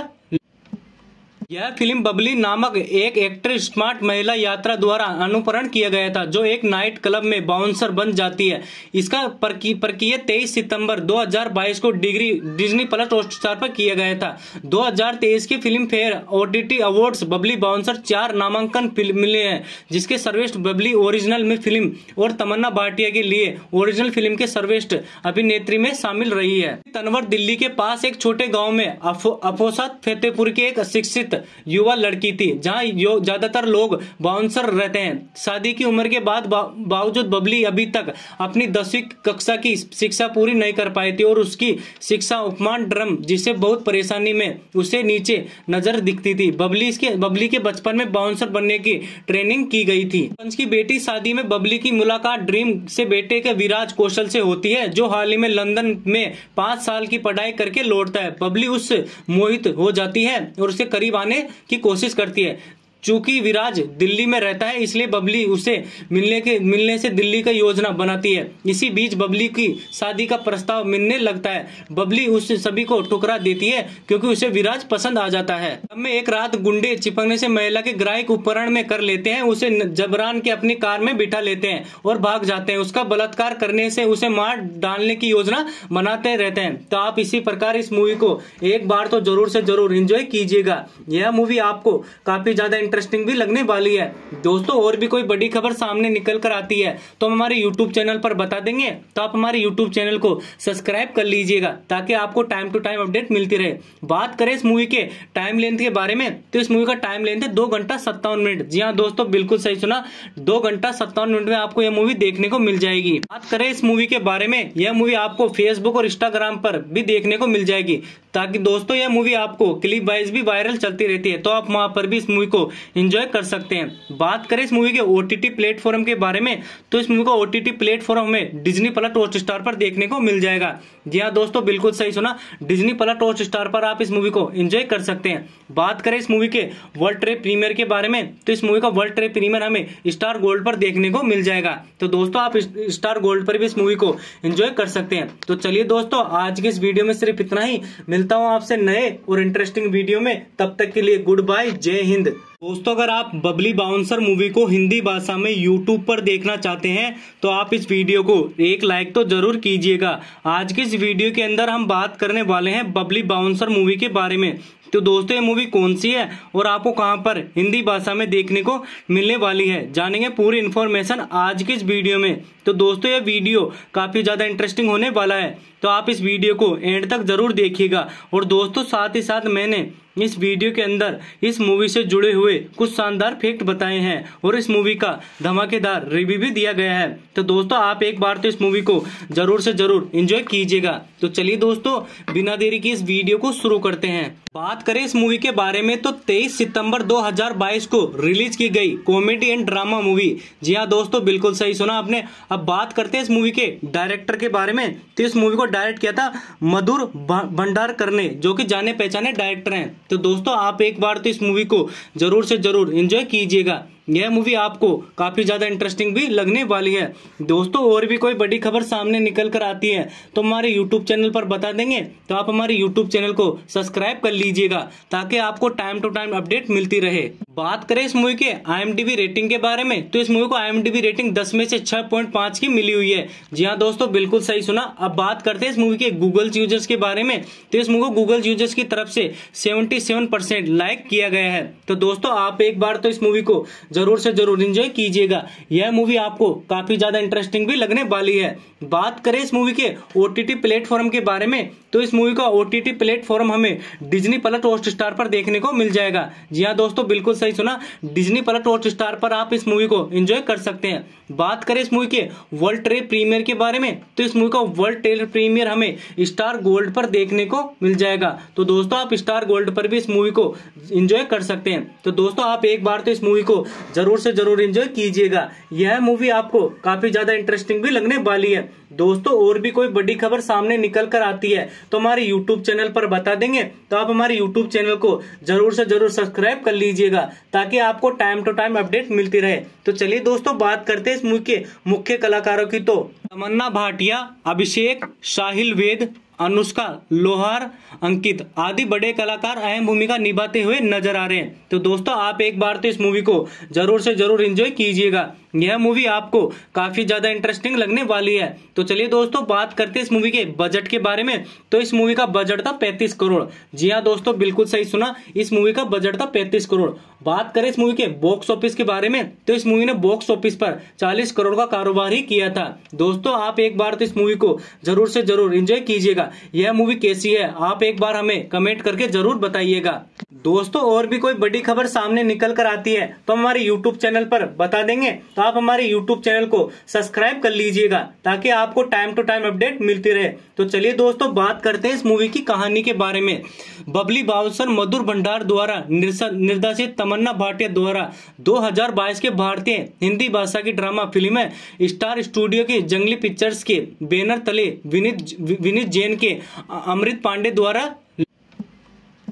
यह फ़िल्म बबली नामक एक एक्टर स्मार्ट महिला यात्रा द्वारा अनुकरण किया गया था, जो एक नाइट क्लब में बाउंसर बन जाती है। इसका प्रक्रिया तेईस सितंबर 2022 को डिग्री, डिज्नी प्लस हॉटस्टार पर किया गया था। 2023 की Filmfare OTT awards Babli Bouncer चार नामांकन मिले हैं, जिसके सर्वेस्ट बबली ओरिजिनल में फ़िल्म और तमन्ना भाटिया के लिए ओरिजिनल फ़िल्म के सर्वेस्ट अभिनेत्री में शामिल रही है। तनवर दिल्ली के पास एक छोटे गाँव में अफोसा फतेहपुर के एक शिक्षित युवा लड़की थी, जहाँ ज़्यादातर लोग बाउंसर रहते हैं। शादी की उम्र के बाद बावजूद बबली अभी तक अपनी दसवीं कक्षा की शिक्षा पूरी नहीं कर पाई थी और उसकी शिक्षा उपमान ड्रम जिसे बहुत परेशानी में उसे नीचे नज़र दिखती थी। बबली के बबली के बचपन में बाउंसर बनने की ट्रेनिंग की गई थी। पंच की बेटी शादी में बबली की मुलाकात ड्रीम से बेटे के विराज कौशल से होती है, जो हाल ही में लंदन में पाँच साल की पढ़ाई करके लौटता है। बबली उससे मोहित हो जाती है और उसके करीब आने आने की कोशिश करती है। चूँकि विराज दिल्ली में रहता है, इसलिए बबली उसे मिलने के, मिलने से दिल्ली का योजना बनाती है। इसी बीच बबली की शादी का प्रस्ताव मिलने लगता है। बबली उस सभी को ठुकरा देती है, क्योंकि उसे विराज पसंद आ जाता है। अब में एक रात गुंडे चिपकने से महिला के ग्राहक उपकरण में कर लेते हैं, उसे जबरान के अपनी कार में बिठा लेते हैं और भाग जाते हैं। उसका बलात्कार करने से उसे मार डालने की योजना बनाते रहते हैं। तो आप इसी प्रकार इस मूवी को एक बार तो ज़रूर से ज़रूर इंजॉय कीजिएगा। यह मूवी आपको काफ़ी ज़्यादा इंटरेस्टिंग भी लगने वाली है। दोस्तों, और भी कोई बड़ी खबर सामने निकल कर आती है तो हम हमारे यूट्यूब चैनल पर बता देंगे। तो आप हमारे यूट्यूब चैनल को सब्सक्राइब कर लीजिएगा, ताकि आपको टाइम टू टाइम अपडेट मिलती रहे। बात करें इस मूवी के टाइम लेंथ के बारे में तो इस मूवी का टाइम लेंथ है दो घंटा सत्तावन मिनट। जी हाँ दोस्तों, बिल्कुल सही सुना। दो घंटा सत्तावन मिनट में आपको यह मूवी देखने को मिल जाएगी। बात करें इस मूवी के बारे में, यह मूवी आपको फेसबुक और इंस्टाग्राम पर भी देखने को मिल जाएगी, ताकि दोस्तों, यह मूवी आपको क्लिप वाइज भी वायरल चलती रहती है। तो आप वहाँ पर भी इस मूवी को एंजॉय कर सकते हैं। बात करें इस मूवी के ओटीटी प्लेटफॉर्म के बारे में तो इस मूवी को ओटीटी प्लेटफॉर्म में डिजनी प्लस हॉट स्टार पर देखने को मिल जाएगा। जी हाँ दोस्तों, बिल्कुल सही सुना। डिजनी प्लस हॉट स्टार पर आप इस मूवी को एंजॉय कर सकते हैं। बात करें इस मूवी के वर्ल्ड ट्रेड प्रीमियर के बारे में तो इस मूवी का वर्ल्ड ट्रेड प्रीमियर हमें स्टार गोल्ड पर देखने को मिल जाएगा। तो दोस्तों, आप स्टार गोल्ड पर भी इस मूवी को एंजॉय कर सकते हैं। तो चलिए दोस्तों, आज की इस वीडियो में सिर्फ़ इतना ही। मिलता हूँ आपसे नए और इंटरेस्टिंग वीडियो में। तब तक के लिए गुड बाय जय हिंद। दोस्तों, अगर आप बबली बाउंसर मूवी को हिंदी भाषा में यूट्यूब पर देखना चाहते हैं तो आप इस वीडियो को एक लाइक तो ज़रूर कीजिएगा। आज की इस वीडियो के अंदर हम बात करने वाले हैं बबली बाउंसर मूवी के बारे में। तो दोस्तों, ये मूवी कौन सी है और आपको कहाँ पर हिंदी भाषा में देखने को मिलने वाली है, जानेंगे पूरी इन्फॉर्मेशन आज की इस वीडियो में। तो दोस्तों, ये वीडियो काफ़ी ज़्यादा इंटरेस्टिंग होने वाला है तो आप इस वीडियो को एंड तक ज़रूर देखिएगा। और दोस्तों, साथ ही साथ मैंने इस वीडियो के अंदर इस मूवी से जुड़े हुए कुछ शानदार फैक्ट बताए हैं और इस मूवी का धमाकेदार रिव्यू भी दिया गया है। तो दोस्तों, आप एक बार तो इस मूवी को ज़रूर से ज़रूर एंजॉय कीजिएगा। तो चलिए दोस्तों, बिना देरी की इस वीडियो को शुरू करते हैं। बात करें इस मूवी के बारे में तो 23 सितंबर 2022 को रिलीज़ की गई कॉमेडी एंड ड्रामा मूवी जी हाँ दोस्तों, बिल्कुल सही सुना आपने। अब बात करते हैं इस मूवी के डायरेक्टर के बारे में। तो इस मूवी को डायरेक्ट किया था मधुर भंडार करने, जो कि जाने पहचाने डायरेक्टर हैं। तो दोस्तों, आप एक बार तो इस मूवी को ज़रूर से ज़रूर इंजॉय कीजिएगा। यह मूवी आपको काफ़ी ज़्यादा इंटरेस्टिंग भी लगने वाली है। दोस्तों, और भी कोई बड़ी खबर सामने निकल कर आती है तो हमारे यूट्यूब चैनल पर बता देंगे तो आप हमारे यूट्यूब चैनल को सब्सक्राइब कर लीजिएगा, ताकि आपको टाइम टू टाइम अपडेट मिलती रहे। बात करें इस मूवी के आई रेटिंग के बारे में तो इस मूवी को आई रेटिंग दस में से छह की मिली हुई है। जी हाँ दोस्तों, बिल्कुल सही सुना। अब बात करते हैं इस मूवी के गूगल यूज़र्स के बारे में तो इस मूवी को गूगल यूज़र्स की तरफ़ से सेवेंटी लाइक किया गया है। तो दोस्तों, आप एक बार तो इस मूवी को ज़रूर से ज़रूर इंजॉय कीजिएगा। यह मूवी आपको काफ़ी ज़्यादा इंटरेस्टिंग भी लगने वाली है। बात करें इस मूवी के ओटीटी प्लेटफॉर्म के बारे में तो इस मूवी का ओटीटी प्लेटफॉर्म हमें डिज्नी प्लस हॉट स्टार पर देखने को मिल जाएगा। जी हाँ दोस्तों, बिल्कुल सही सुना। डिज्नी प्लस हॉट स्टार पर आप इस मूवी को एंजॉय कर सकते हैं। बात करें इस मूवी के वर्ल्ड ट्रेड प्रीमियर के बारे में तो इस मूवी का वर्ल्ड ट्रेड प्रीमियर हमें स्टार गोल्ड पर देखने को मिल जाएगा। तो दोस्तों, आप स्टार गोल्ड पर भी इस मूवी को एंजॉय कर सकते हैं। तो दोस्तों, आप एक बार तो इस मूवी को ज़रूर से ज़रूर एंजॉय कीजिएगा। यह मूवी आपको काफ़ी ज़्यादा इंटरेस्टिंग भी लगने वाली है। दोस्तों, और भी कोई बड़ी खबर सामने निकल कर आती है तो हमारे यूट्यूब चैनल पर बता देंगे। तो आप हमारे यूट्यूब चैनल को ज़रूर से ज़रूर सब्सक्राइब कर लीजिएगा, ताकि आपको टाइम टू टाइम अपडेट मिलती रहे। तो चलिए दोस्तों, बात करते हैं इस मूवी के मुख्य कलाकारों की। तो तमन्ना भाटिया, अभिषेक, साहिल वेद अनुष्का, लोहार, अंकित आदि बड़े कलाकार अहम भूमिका निभाते हुए नज़र आ रहे हैं। तो दोस्तों, आप एक बार तो इस मूवी को ज़रूर से ज़रूर एंजॉय कीजिएगा। यह मूवी आपको काफ़ी ज़्यादा इंटरेस्टिंग लगने वाली है। तो चलिए दोस्तों, बात करते हैं इस मूवी के बजट के बारे में। तो इस मूवी का बजट था पैंतीस करोड़। जी हाँ दोस्तों, बिल्कुल सही सुना। इस मूवी का बजट था पैंतीस करोड़। बात करें इस मूवी के बॉक्स ऑफ़िस के बारे में तो इस मूवी ने बॉक्स ऑफ़िस पर 40 करोड़ का कारोबार ही किया था। दोस्तों, आप एक बार तो इस मूवी को ज़रूर से ज़रूर एंजॉय कीजिएगा। यह मूवी कैसी है, आप एक बार हमें कमेंट करके ज़रूर बताइएगा। दोस्तों, और भी कोई बड़ी खबर सामने निकल कर आती है तो हमारे यूट्यूब चैनल पर बता देंगे तो आप हमारे यूट्यूब चैनल को सब्सक्राइब कर लीजिएगा, ताकि आपको टाइम टू टाइम अपडेट मिलती रहे। तो चलिए दोस्तों, बात करते हैं इस मूवी की कहानी के बारे में। बबली बाउसर मधुर भंडार द्वारा निर्देशित तमन्ना भाटिया द्वारा 2022 के भारतीय हिंदी भाषा की ड्रामा फ़िल्म स्टार स्टूडियो के जंगली पिक्चर्स के बैनर तले विनीत विनीत जैन के अमृत पांडे द्वारा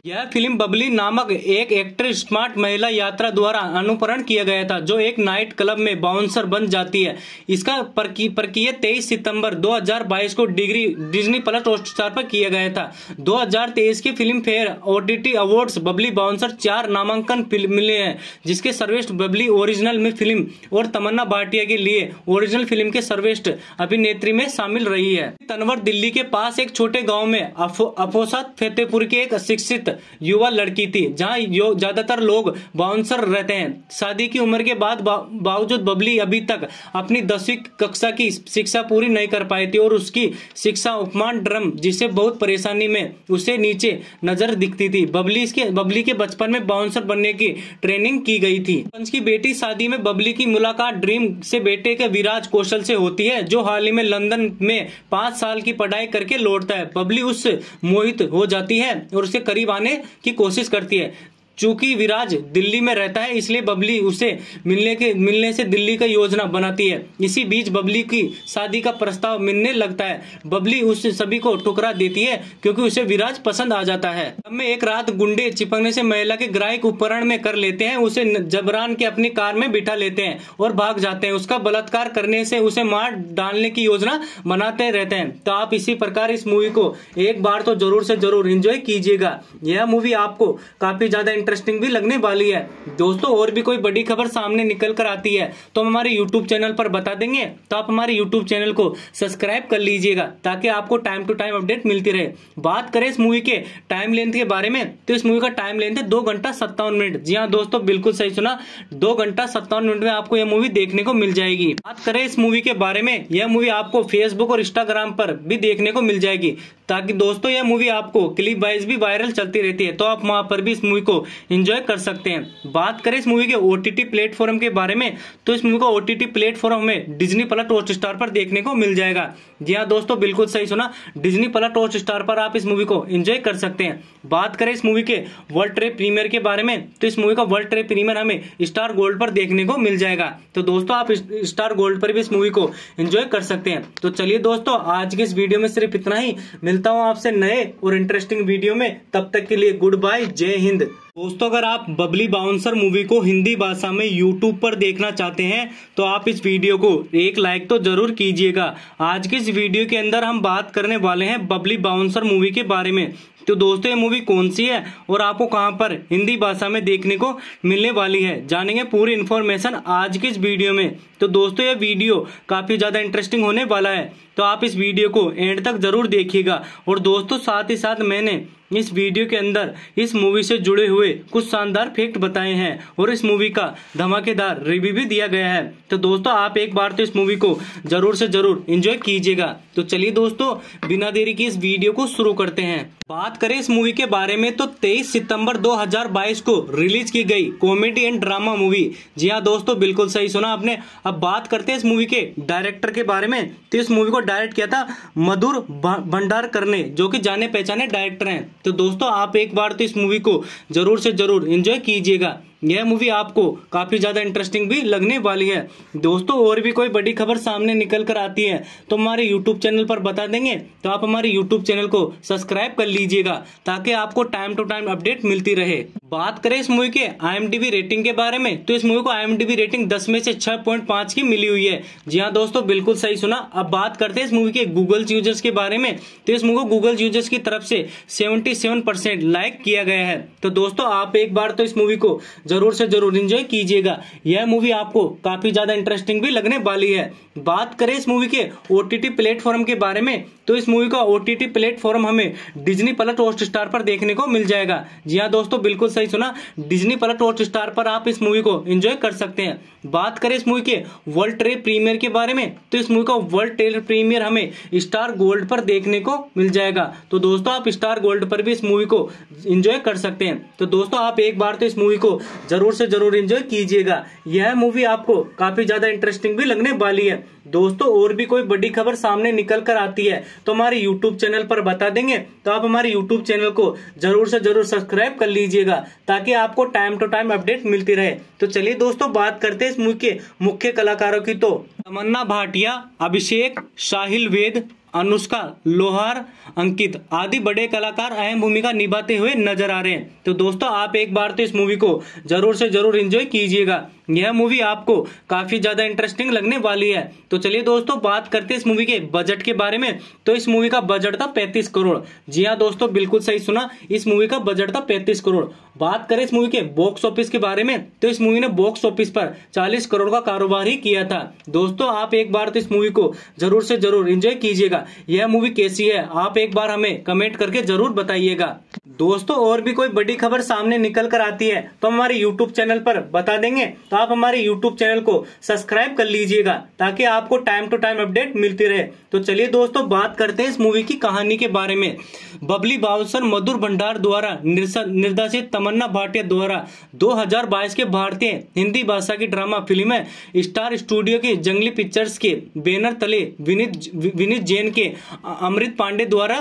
यह फ़िल्म बबली नामक एक एक्ट्रेस स्मार्ट महिला यात्रा द्वारा अनुकरण किया गया था, जो एक नाइट क्लब में बाउंसर बन जाती है। इसका प्रक्रिया तेईस सितंबर 2022 को डिग्री, डिज्नी प्लस हॉटस्टार पर किया गया था। 2023 की Filmfare OTT awards Babli Bouncer चार नामांकन मिले हैं, जिसके सर्वेस्ट बबली ओरिजिनल में फ़िल्म और तमन्ना भाटिया के लिए ओरिजिनल फ़िल्म के सर्वेस्ट अभिनेत्री में शामिल रही है। तनवर दिल्ली के पास एक छोटे गाँव में अफोसा फतेहपुर के एक शिक्षित युवा लड़की थी, जहाँ ज़्यादातर लोग बाउंसर रहते हैं। शादी की उम्र के बाद बावजूद बबली अभी तक अपनी दसवीं कक्षा की शिक्षा पूरी नहीं कर पाई थी और उसकी शिक्षा उपमान ड्रम, जिसे बहुत परेशानी में उसे नीचे नज़र दिखती थी। बबली इसके, बबली के बचपन में बाउंसर बनने की ट्रेनिंग की गई थी। पंच की बेटी शादी में बबली की मुलाकात ड्रीम से बेटे के विराज कौशल से होती है, जो हाल ही में लंदन में पाँच साल की पढ़ाई करके लौटता है। बबली उससे मोहित हो जाती है और उसे करीब आने बनाने की कोशिश करती है। चूँकि विराज दिल्ली में रहता है, इसलिए बबली उसे मिलने के, मिलने से दिल्ली का योजना बनाती है। इसी बीच बबली की शादी का प्रस्ताव मिलने लगता है। बबली उस सभी को ठुकरा देती है, क्योंकि उसे विराज पसंद आ जाता है। अब में एक रात गुंडे चिपकने से महिला के ग्राहक उपकरण में कर लेते हैं, उसे जबरान के अपनी कार में बिठा लेते हैं और भाग जाते हैं। उसका बलात्कार करने से उसे मार डालने की योजना बनाते रहते हैं। तो आप इसी प्रकार इस मूवी को एक बार तो ज़रूर से ज़रूर इंजॉय कीजिएगा। यह मूवी आपको काफ़ी ज़्यादा इंटरेस्टिंग भी लगने वाली है। दोस्तों, और भी कोई बड़ी खबर सामने निकल कर आती है तो हम हमारे यूट्यूब चैनल पर बता देंगे। तो आप हमारे यूट्यूब चैनल को सब्सक्राइब कर लीजिएगा, ताकि आपको टाइम टू टाइम अपडेट मिलती रहे। बात करें इस मूवी के टाइम लेंथ के बारे में तो इस मूवी का टाइम लेंथ है दो घंटा सत्तावन मिनट। जी हाँ दोस्तों, बिल्कुल सही सुना। दो घंटा सत्तावन मिनट में आपको यह मूवी देखने को मिल जाएगी। बात करें इस मूवी के बारे में, यह मूवी आपको फेसबुक और इंस्टाग्राम पर भी देखने को मिल जाएगी, ताकि दोस्तों, यह मूवी आपको क्लिप वाइज भी वायरल चलती रहती है। तो आप वहाँ पर भी इस मूवी को एंजॉय कर सकते हैं। बात करें इस मूवी के ओटीटी प्लेटफॉर्म के बारे में तो इस मूवी को ओटीटी प्लेटफॉर्म में डिज्नी प्लस हॉट स्टार पर देखने को मिल जाएगा। जी हाँ दोस्तों, बिल्कुल सही सुना। डिजनी प्लस हॉट स्टार पर आप इस मूवी को एंजॉय कर सकते हैं। बात करें इस मूवी के वर्ल्ड ट्रेड प्रीमियर के बारे में तो इस मूवी का वर्ल्ड ट्रेड प्रीमियर हमें स्टार गोल्ड पर देखने को मिल जाएगा। तो दोस्तों, आप स्टार गोल्ड पर भी इस मूवी को एंजॉय कर सकते हैं। तो चलिए दोस्तों, आज के इस वीडियो में सिर्फ़ इतना ही। मिलता हूँ आपसे नए और इंटरेस्टिंग वीडियो में। तब तक के लिए गुड बाय जय हिंद। दोस्तों, अगर आप बबली बाउंसर मूवी को हिंदी भाषा में यूट्यूब पर देखना चाहते हैं तो आप इस वीडियो को एक लाइक तो ज़रूर कीजिएगा। आज की इस वीडियो के अंदर हम बात करने वाले हैं बबली बाउंसर मूवी के बारे में। तो दोस्तों, ये मूवी कौन सी है और आपको कहाँ पर हिंदी भाषा में देखने को मिलने वाली है, जानेंगे पूरी इन्फॉर्मेशन आज की इस वीडियो में। तो दोस्तों, ये वीडियो काफ़ी ज़्यादा इंटरेस्टिंग होने वाला है तो आप इस वीडियो को एंड तक ज़रूर देखिएगा। और दोस्तों, साथ ही साथ मैंने इस वीडियो के अंदर इस मूवी से जुड़े हुए कुछ शानदार फैक्ट बताए हैं और इस मूवी का धमाकेदार रिव्यू भी दिया गया है। तो दोस्तों, आप एक बार तो इस मूवी को ज़रूर से ज़रूर एंजॉय कीजिएगा। तो चलिए दोस्तों, बिना देरी की इस वीडियो को शुरू करते हैं। बात करें इस मूवी के बारे में तो 23 सितंबर 2022 को रिलीज़ की गई कॉमेडी एंड ड्रामा मूवी जी हाँ दोस्तों, बिल्कुल सही सुना आपने। अब बात करते हैं इस मूवी के डायरेक्टर के बारे में। तो इस मूवी को डायरेक्ट किया था मधुर भंडार करने जो कि जाने पहचाने डायरेक्टर हैं। तो दोस्तों आप एक बार तो इस मूवी को ज़रूर से ज़रूर एंजॉय कीजिएगा। यह मूवी आपको काफ़ी ज़्यादा इंटरेस्टिंग भी लगने वाली है। दोस्तों, और भी कोई बड़ी खबर सामने निकल कर आती है तो हमारे यूट्यूब चैनल पर बता देंगे तो आप हमारे यूट्यूब चैनल को सब्सक्राइब कर लीजिएगा, ताकि आपको टाइम टू टाइम अपडेट मिलती रहे। बात करें इस मूवी के आई रेटिंग के बारे में तो इस मूवी को आई रेटिंग दस में से छह की मिली हुई है। जी हाँ दोस्तों, बिल्कुल सही सुना। अब बात करते हैं इस मूवी के गूगल यूज़र्स के बारे में तो इस मूवी को गूगल यूज़र्स की तरफ़ से सेवेंटी लाइक किया गया है। तो दोस्तों, आप एक बार तो इस मूवी को ज़रूर से ज़रूर इंजॉय कीजिएगा। यह मूवी आपको काफ़ी ज़्यादा इंटरेस्टिंग भी लगने वाली है। बात करें इस मूवी के ओटीटी प्लेटफॉर्म के बारे में तो इस मूवी का ओटीटी प्लेटफॉर्म हमें डिज्नी प्लस हॉट स्टार पर देखने को मिल जाएगा। जी हाँ दोस्तों, बिल्कुल सही सुना। डिज्नी प्लस हॉट स्टार पर आप इस मूवी को एंजॉय कर सकते हैं। बात करें इस मूवी के वर्ल्ड ट्रेड प्रीमियर के बारे में तो इस मूवी का वर्ल्ड ट्रेड प्रीमियर हमें स्टार गोल्ड पर देखने को मिल जाएगा। तो दोस्तों, आप स्टार गोल्ड पर भी इस मूवी को एंजॉय कर सकते हैं। तो दोस्तों, आप एक बार तो इस मूवी को ज़रूर से ज़रूर एंजॉय कीजिएगा। यह मूवी आपको काफ़ी ज़्यादा इंटरेस्टिंग भी लगने वाली है। दोस्तों, और भी कोई बड़ी खबर सामने निकल कर आती है तो हमारे यूट्यूब चैनल पर बता देंगे। तो आप हमारे यूट्यूब चैनल को ज़रूर से ज़रूर सब्सक्राइब कर लीजिएगा, ताकि आपको टाइम टू टाइम अपडेट मिलती रहे। तो चलिए दोस्तों, बात करते हैं इस मूवी के मुख्य कलाकारों की। तो तमन्ना भाटिया, अभिषेक, साहिल वेद अनुष्का लोहार, अंकित आदि बड़े कलाकार अहम भूमिका निभाते हुए नज़र आ रहे हैं। तो दोस्तों, आप एक बार तो इस मूवी को ज़रूर से ज़रूर इंजॉय कीजिएगा। यह मूवी आपको काफ़ी ज़्यादा इंटरेस्टिंग लगने वाली है। तो चलिए दोस्तों, बात करते हैं इस मूवी के बजट के बारे में। तो इस मूवी का बजट था पैंतीस करोड़। जी हाँ दोस्तों, बिल्कुल सही सुना, इस मूवी का बजट था पैंतीस करोड़। बात करें इस मूवी के बॉक्स ऑफ़िस के बारे में तो इस मूवी ने बॉक्स ऑफ़िस पर 40 करोड़ का कारोबार ही किया था। दोस्तों, आप एक बार तो इस मूवी को ज़रूर से ज़रूर एंजॉय कीजिएगा। यह मूवी कैसी है, आप एक बार हमें कमेंट करके ज़रूर बताइएगा। दोस्तों, और भी कोई बड़ी खबर सामने निकल कर आती है तो हमारे यूट्यूब चैनल पर बता देंगे। तो आप हमारे यूट्यूब चैनल को सब्सक्राइब कर लीजिएगा ताकि आपको टाइम टू टाइम अपडेट मिलती रहे। तो चलिए दोस्तों, बात करते हैं इस मूवी की कहानी के बारे में। बबली बाउसर मधुर भंडार द्वारा निर्देशित तमन्ना भाटिया द्वारा 2022 के भारतीय हिंदी भाषा की ड्रामा फ़िल्म स्टार स्टूडियो के जंगली पिक्चर्स के बैनर तले विनीत विनीत जैन के अमृत पांडे द्वारा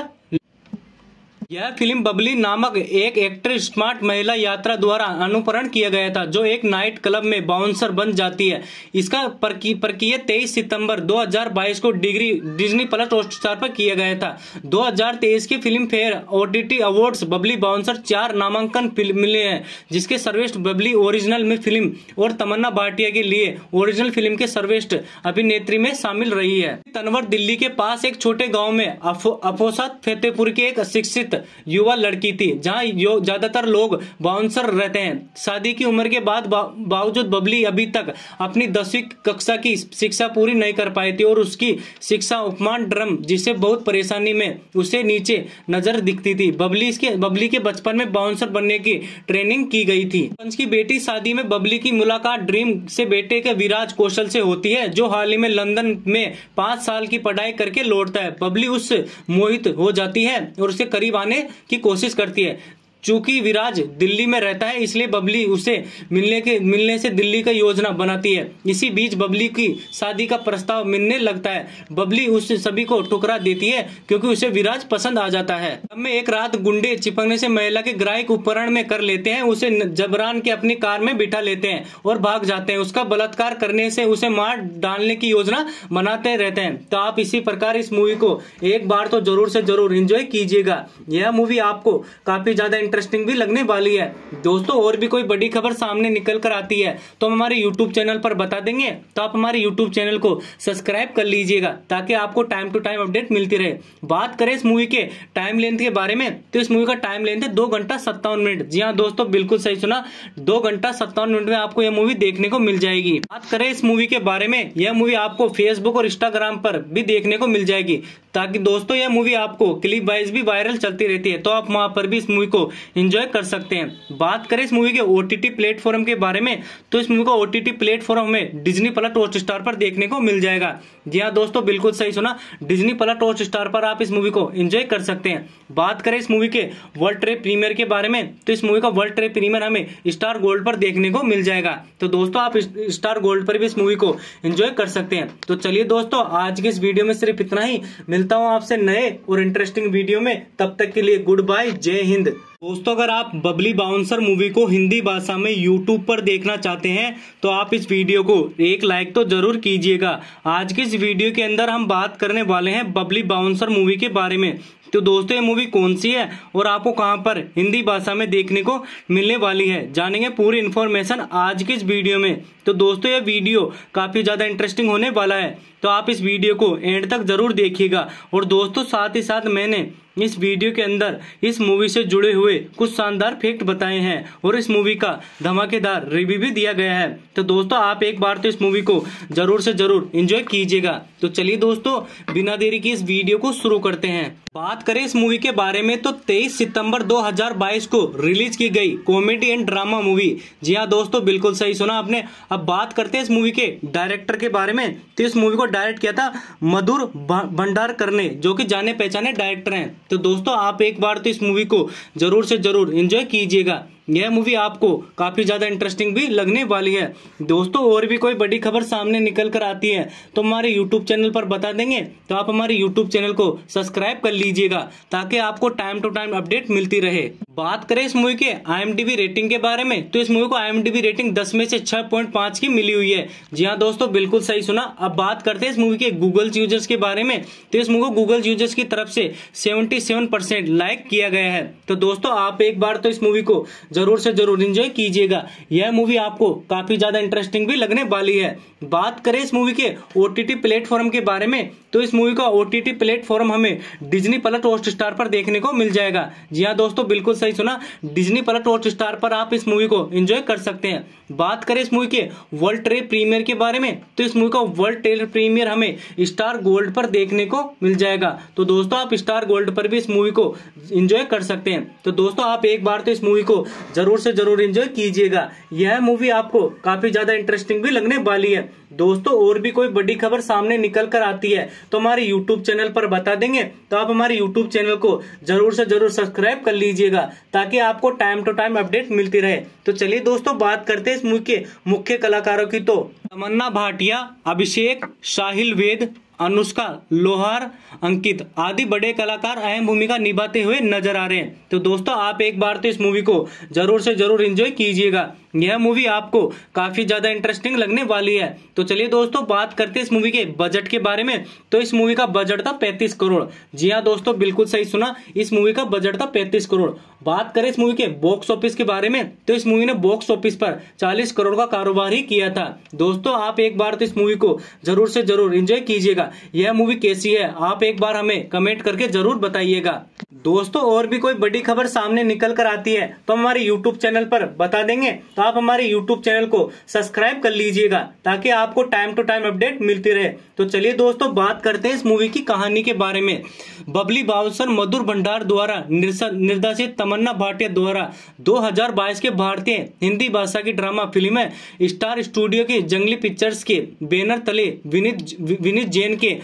यह फ़िल्म बबली नामक एक एक्ट्रेस स्मार्ट महिला यात्रा द्वारा अनुकरण किया गया था, जो एक नाइट क्लब में बाउंसर बन जाती है। इसका प्रक्रिया तेईस सितंबर 2022 को डिग्री, डिज्नी प्लस हॉटस्टार पर किया गया था। 2023 की Filmfare OTT awards Babli Bouncer चार नामांकन मिले हैं, जिसके सर्वेस्ट बबली ओरिजिनल में फ़िल्म और तमन्ना भाटिया के लिए ओरिजिनल फ़िल्म के सर्वेस्ट अभिनेत्री में शामिल रही है। तनवर दिल्ली के पास एक छोटे गाँव में अफोसा फतेहपुर के एक शिक्षित युवा लड़की थी, जहाँ ज़्यादातर लोग बाउंसर रहते हैं। शादी की उम्र के बाद बावजूद बबली अभी तक अपनी दसवीं कक्षा की शिक्षा पूरी नहीं कर पाई थी और उसकी शिक्षा उपमान ड्रम जिसे बहुत परेशानी में उसे नीचे नज़र दिखती थी। बबली के बबली के बचपन में बाउंसर बनने की ट्रेनिंग की गई थी। पंच की बेटी शादी में बबली की मुलाकात ड्रीम से बेटे के विराज कौशल से होती है, जो हाल ही में लंदन में पाँच साल की पढ़ाई करके लौटता है। बबली उस मोहित हो जाती है और उसे करीब आने की कोशिश करती है। चूँकि विराज दिल्ली में रहता है, इसलिए बबली उसे मिलने के मिलने से दिल्ली का योजना बनाती है। इसी बीच बबली की शादी का प्रस्ताव मिलने लगता है। बबली उस सभी को ठुकरा देती है, क्योंकि उसे विराज पसंद आ जाता है। में एक रात गुंडे चिपकने से महिला के ग्राहक उपकरण में कर लेते हैं, उसे जबरान के अपनी कार में बिठा लेते हैं और भाग जाते हैं। उसका बलात्कार करने से उसे मार डालने की योजना बनाते रहते हैं। तो आप इसी प्रकार इस मूवी को एक बार तो ज़रूर से ज़रूर इंजॉय कीजिएगा। यह मूवी आपको काफ़ी ज़्यादा इंटरेस्टिंग भी लगने वाली है। दोस्तों, और भी कोई बड़ी खबर सामने निकल कर आती है तो हम हमारे यूट्यूब चैनल पर बता देंगे। तो आप हमारे यूट्यूब चैनल को सब्सक्राइब कर लीजिएगा, ताकि आपको टाइम टू टाइम अपडेट मिलती रहे। बात करें इस मूवी के टाइम लेंथ के बारे में तो इस मूवी का टाइम लेंथ है दो घंटा सत्तावन मिनट। जी हाँ दोस्तों, बिल्कुल सही सुना। दो घंटा सत्तावन मिनट में आपको यह मूवी देखने को मिल जाएगी। बात करें इस मूवी के बारे में, यह मूवी आपको फेसबुक और इंस्टाग्राम पर भी देखने को मिल जाएगी। ताकि दोस्तों, यह मूवी आपको क्लिप वाइज भी वायरल चलती रहती है तो आप वहाँ पर भी इस मूवी को एंजॉय कर सकते हैं। बात करें इस मूवी के ओटीटी प्लेटफॉर्म के बारे में तो इस मूवी को ओटीटी प्लेटफॉर्म में डिजनी प्लस हॉट स्टार पर देखने को मिल जाएगा। जी हाँ दोस्तों, बिल्कुल सही सुना। डिजनी प्लस हॉट स्टार पर आप इस मूवी को एंजॉय कर सकते हैं। बात करें इस मूवी के वर्ल्ड ट्रेप प्रीमियर के बारे में तो इस मूवी का वर्ल्ड ट्रेड प्रीमियर हमें स्टार गोल्ड पर देखने को मिल जाएगा। तो दोस्तों, आप स्टार गोल्ड पर भी इस मूवी को एंजॉय कर सकते हैं। तो चलिए दोस्तों, आज के इस वीडियो में सिर्फ़ इतना ही। मिलता हूँ आपसे नए और इंटरेस्टिंग वीडियो में। तब तक के लिए गुड बाय जय हिंद। दोस्तों, अगर आप बबली बाउंसर मूवी को हिंदी भाषा में यूट्यूब पर देखना चाहते हैं तो आप इस वीडियो को एक लाइक तो ज़रूर कीजिएगा। आज के इस वीडियो के अंदर हम बात करने वाले हैं बबली बाउंसर मूवी के बारे में। तो दोस्तों, ये मूवी कौन सी है और आपको कहाँ पर हिंदी भाषा में देखने को मिलने वाली है, जानेंगे पूरी इन्फॉर्मेशन आज के इस वीडियो में। तो दोस्तों, ये वीडियो काफ़ी ज़्यादा इंटरेस्टिंग होने वाला है तो आप इस वीडियो को एंड तक ज़रूर देखिएगा। और दोस्तों, साथ ही साथ मैंने इस वीडियो के अंदर इस मूवी से जुड़े हुए कुछ शानदार फैक्ट बताए हैं और इस मूवी का धमाकेदार रिव्यू भी दिया गया है। तो दोस्तों, आप एक बार तो इस मूवी को ज़रूर से ज़रूर इंजॉय कीजिएगा। तो चलिए दोस्तों, बिना देरी के इस वीडियो को शुरू करते हैं। बात करें इस मूवी के बारे में तो 23 सितंबर 2022 को रिलीज़ की गई कॉमेडी एंड ड्रामा मूवी। जी हाँ दोस्तों, बिल्कुल सही सुना आपने। अब बात करते हैं इस मूवी के डायरेक्टर के बारे में। तो इस मूवी को डायरेक्ट किया था मधुर भंडार करने जो कि जाने पहचाने डायरेक्टर हैं। तो दोस्तों, आप एक बार तो इस मूवी को ज़रूर से ज़रूर इंजॉय कीजिएगा। यह मूवी आपको काफ़ी ज़्यादा इंटरेस्टिंग भी लगने वाली है। दोस्तों, और भी कोई बड़ी खबर सामने निकल कर आती है तो हमारे यूट्यूब चैनल पर बता देंगे तो आप हमारे यूट्यूब चैनल को सब्सक्राइब कर लीजिएगा, ताकि आपको टाइम टू टाइम अपडेट मिलती रहे। बात करें इस मूवी के आई रेटिंग के बारे में तो इस मूवी को आई रेटिंग दस में से छह की मिली हुई है। जी हाँ दोस्तों, बिल्कुल सही सुना। अब बात करते हैं इस मूवी के गूगल यूज़र्स के बारे में तो इस मूवी को गूगल यूज़र्स की तरफ़ से सेवेंटी लाइक किया गया है। तो दोस्तों, आप एक बार तो इस मूवी को ज़रूर से ज़रूर इंजॉय कीजिएगा। यह मूवी आपको काफ़ी ज़्यादा इंटरेस्टिंग भी लगने वाली है। बात करें इस मूवी के ओ टी प्लेटफॉर्म के बारे में तो इस मूवी का ओटीटी प्लेटफॉर्म हमें डिजनी प्लस हॉट स्टार पर देखने को मिल जाएगा। जी हाँ दोस्तों, बिल्कुल सही सुना। डिजनी प्लस हॉट स्टार पर आप इस मूवी को एंजॉय कर सकते हैं। बात करें इस मूवी के वर्ल्ड ट्रेड प्रीमियर के बारे में तो इस मूवी का वर्ल्ड ट्रेड प्रीमियर हमें स्टार गोल्ड पर देखने को मिल जाएगा। तो दोस्तों, आप स्टार गोल्ड पर भी इस मूवी को एंजॉय कर सकते हैं। तो दोस्तों, आप एक बार तो इस मूवी को ज़रूर से ज़रूर एंजॉय कीजिएगा। यह मूवी आपको काफ़ी ज़्यादा इंटरेस्टिंग भी लगने वाली है। दोस्तों, और भी कोई बड़ी खबर सामने निकल कर आती है तो हमारे यूट्यूब चैनल पर बता देंगे। तो आप हमारे यूट्यूब चैनल को ज़रूर से ज़रूर सब्सक्राइब कर लीजिएगा, ताकि आपको टाइम टू टाइम अपडेट मिलती रहे। तो चलिए दोस्तों, बात करते हैं इस मूवी के मुख्य कलाकारों की। तो तमन्ना भाटिया, अभिषेक, साहिल वेद, अनुष्का, लोहार, अंकित आदि बड़े कलाकार अहम भूमिका निभाते हुए नज़र आ रहे हैं। तो दोस्तों, आप एक बार तो इस मूवी को ज़रूर से ज़रूर एंजॉय कीजिएगा। यह मूवी आपको काफ़ी ज़्यादा इंटरेस्टिंग लगने वाली है। तो चलिए दोस्तों, बात करते हैं इस मूवी के बजट के बारे में। तो इस मूवी का बजट था पैंतीस करोड़। जी हाँ दोस्तों, बिल्कुल सही सुना। इस मूवी का बजट था पैंतीस करोड़। बात करें इस मूवी के बॉक्स ऑफ़िस के बारे में तो इस मूवी ने बॉक्स ऑफ़िस पर चालीस करोड़ का कारोबार ही किया था। दोस्तों, आप एक बार तो इस मूवी को ज़रूर से ज़रूर एंजॉय कीजिएगा। यह मूवी कैसी है, आप एक बार हमें कमेंट करके ज़रूर बताइएगा। दोस्तों, और भी कोई बड़ी खबर सामने निकल कर आती है तो हमारे यूट्यूब चैनल पर बता देंगे। तो आप हमारे यूट्यूब चैनल को सब्सक्राइब कर लीजिएगा, ताकि आपको टाइम टू टाइम अपडेट मिलती रहे। तो चलिए दोस्तों, बात करते हैं इस मूवी की कहानी के बारे में। बबली बाउसर मधुर भंडार द्वारा निर्देशित तमन्ना भाटिया द्वारा 2022 के भारतीय हिंदी भाषा की ड्रामा फ़िल्म है स्टार स्टूडियो की जंगली पिक्चर्स के, बैनर तले विनीत विनीत जैन के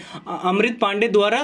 अमृत पांडे द्वारा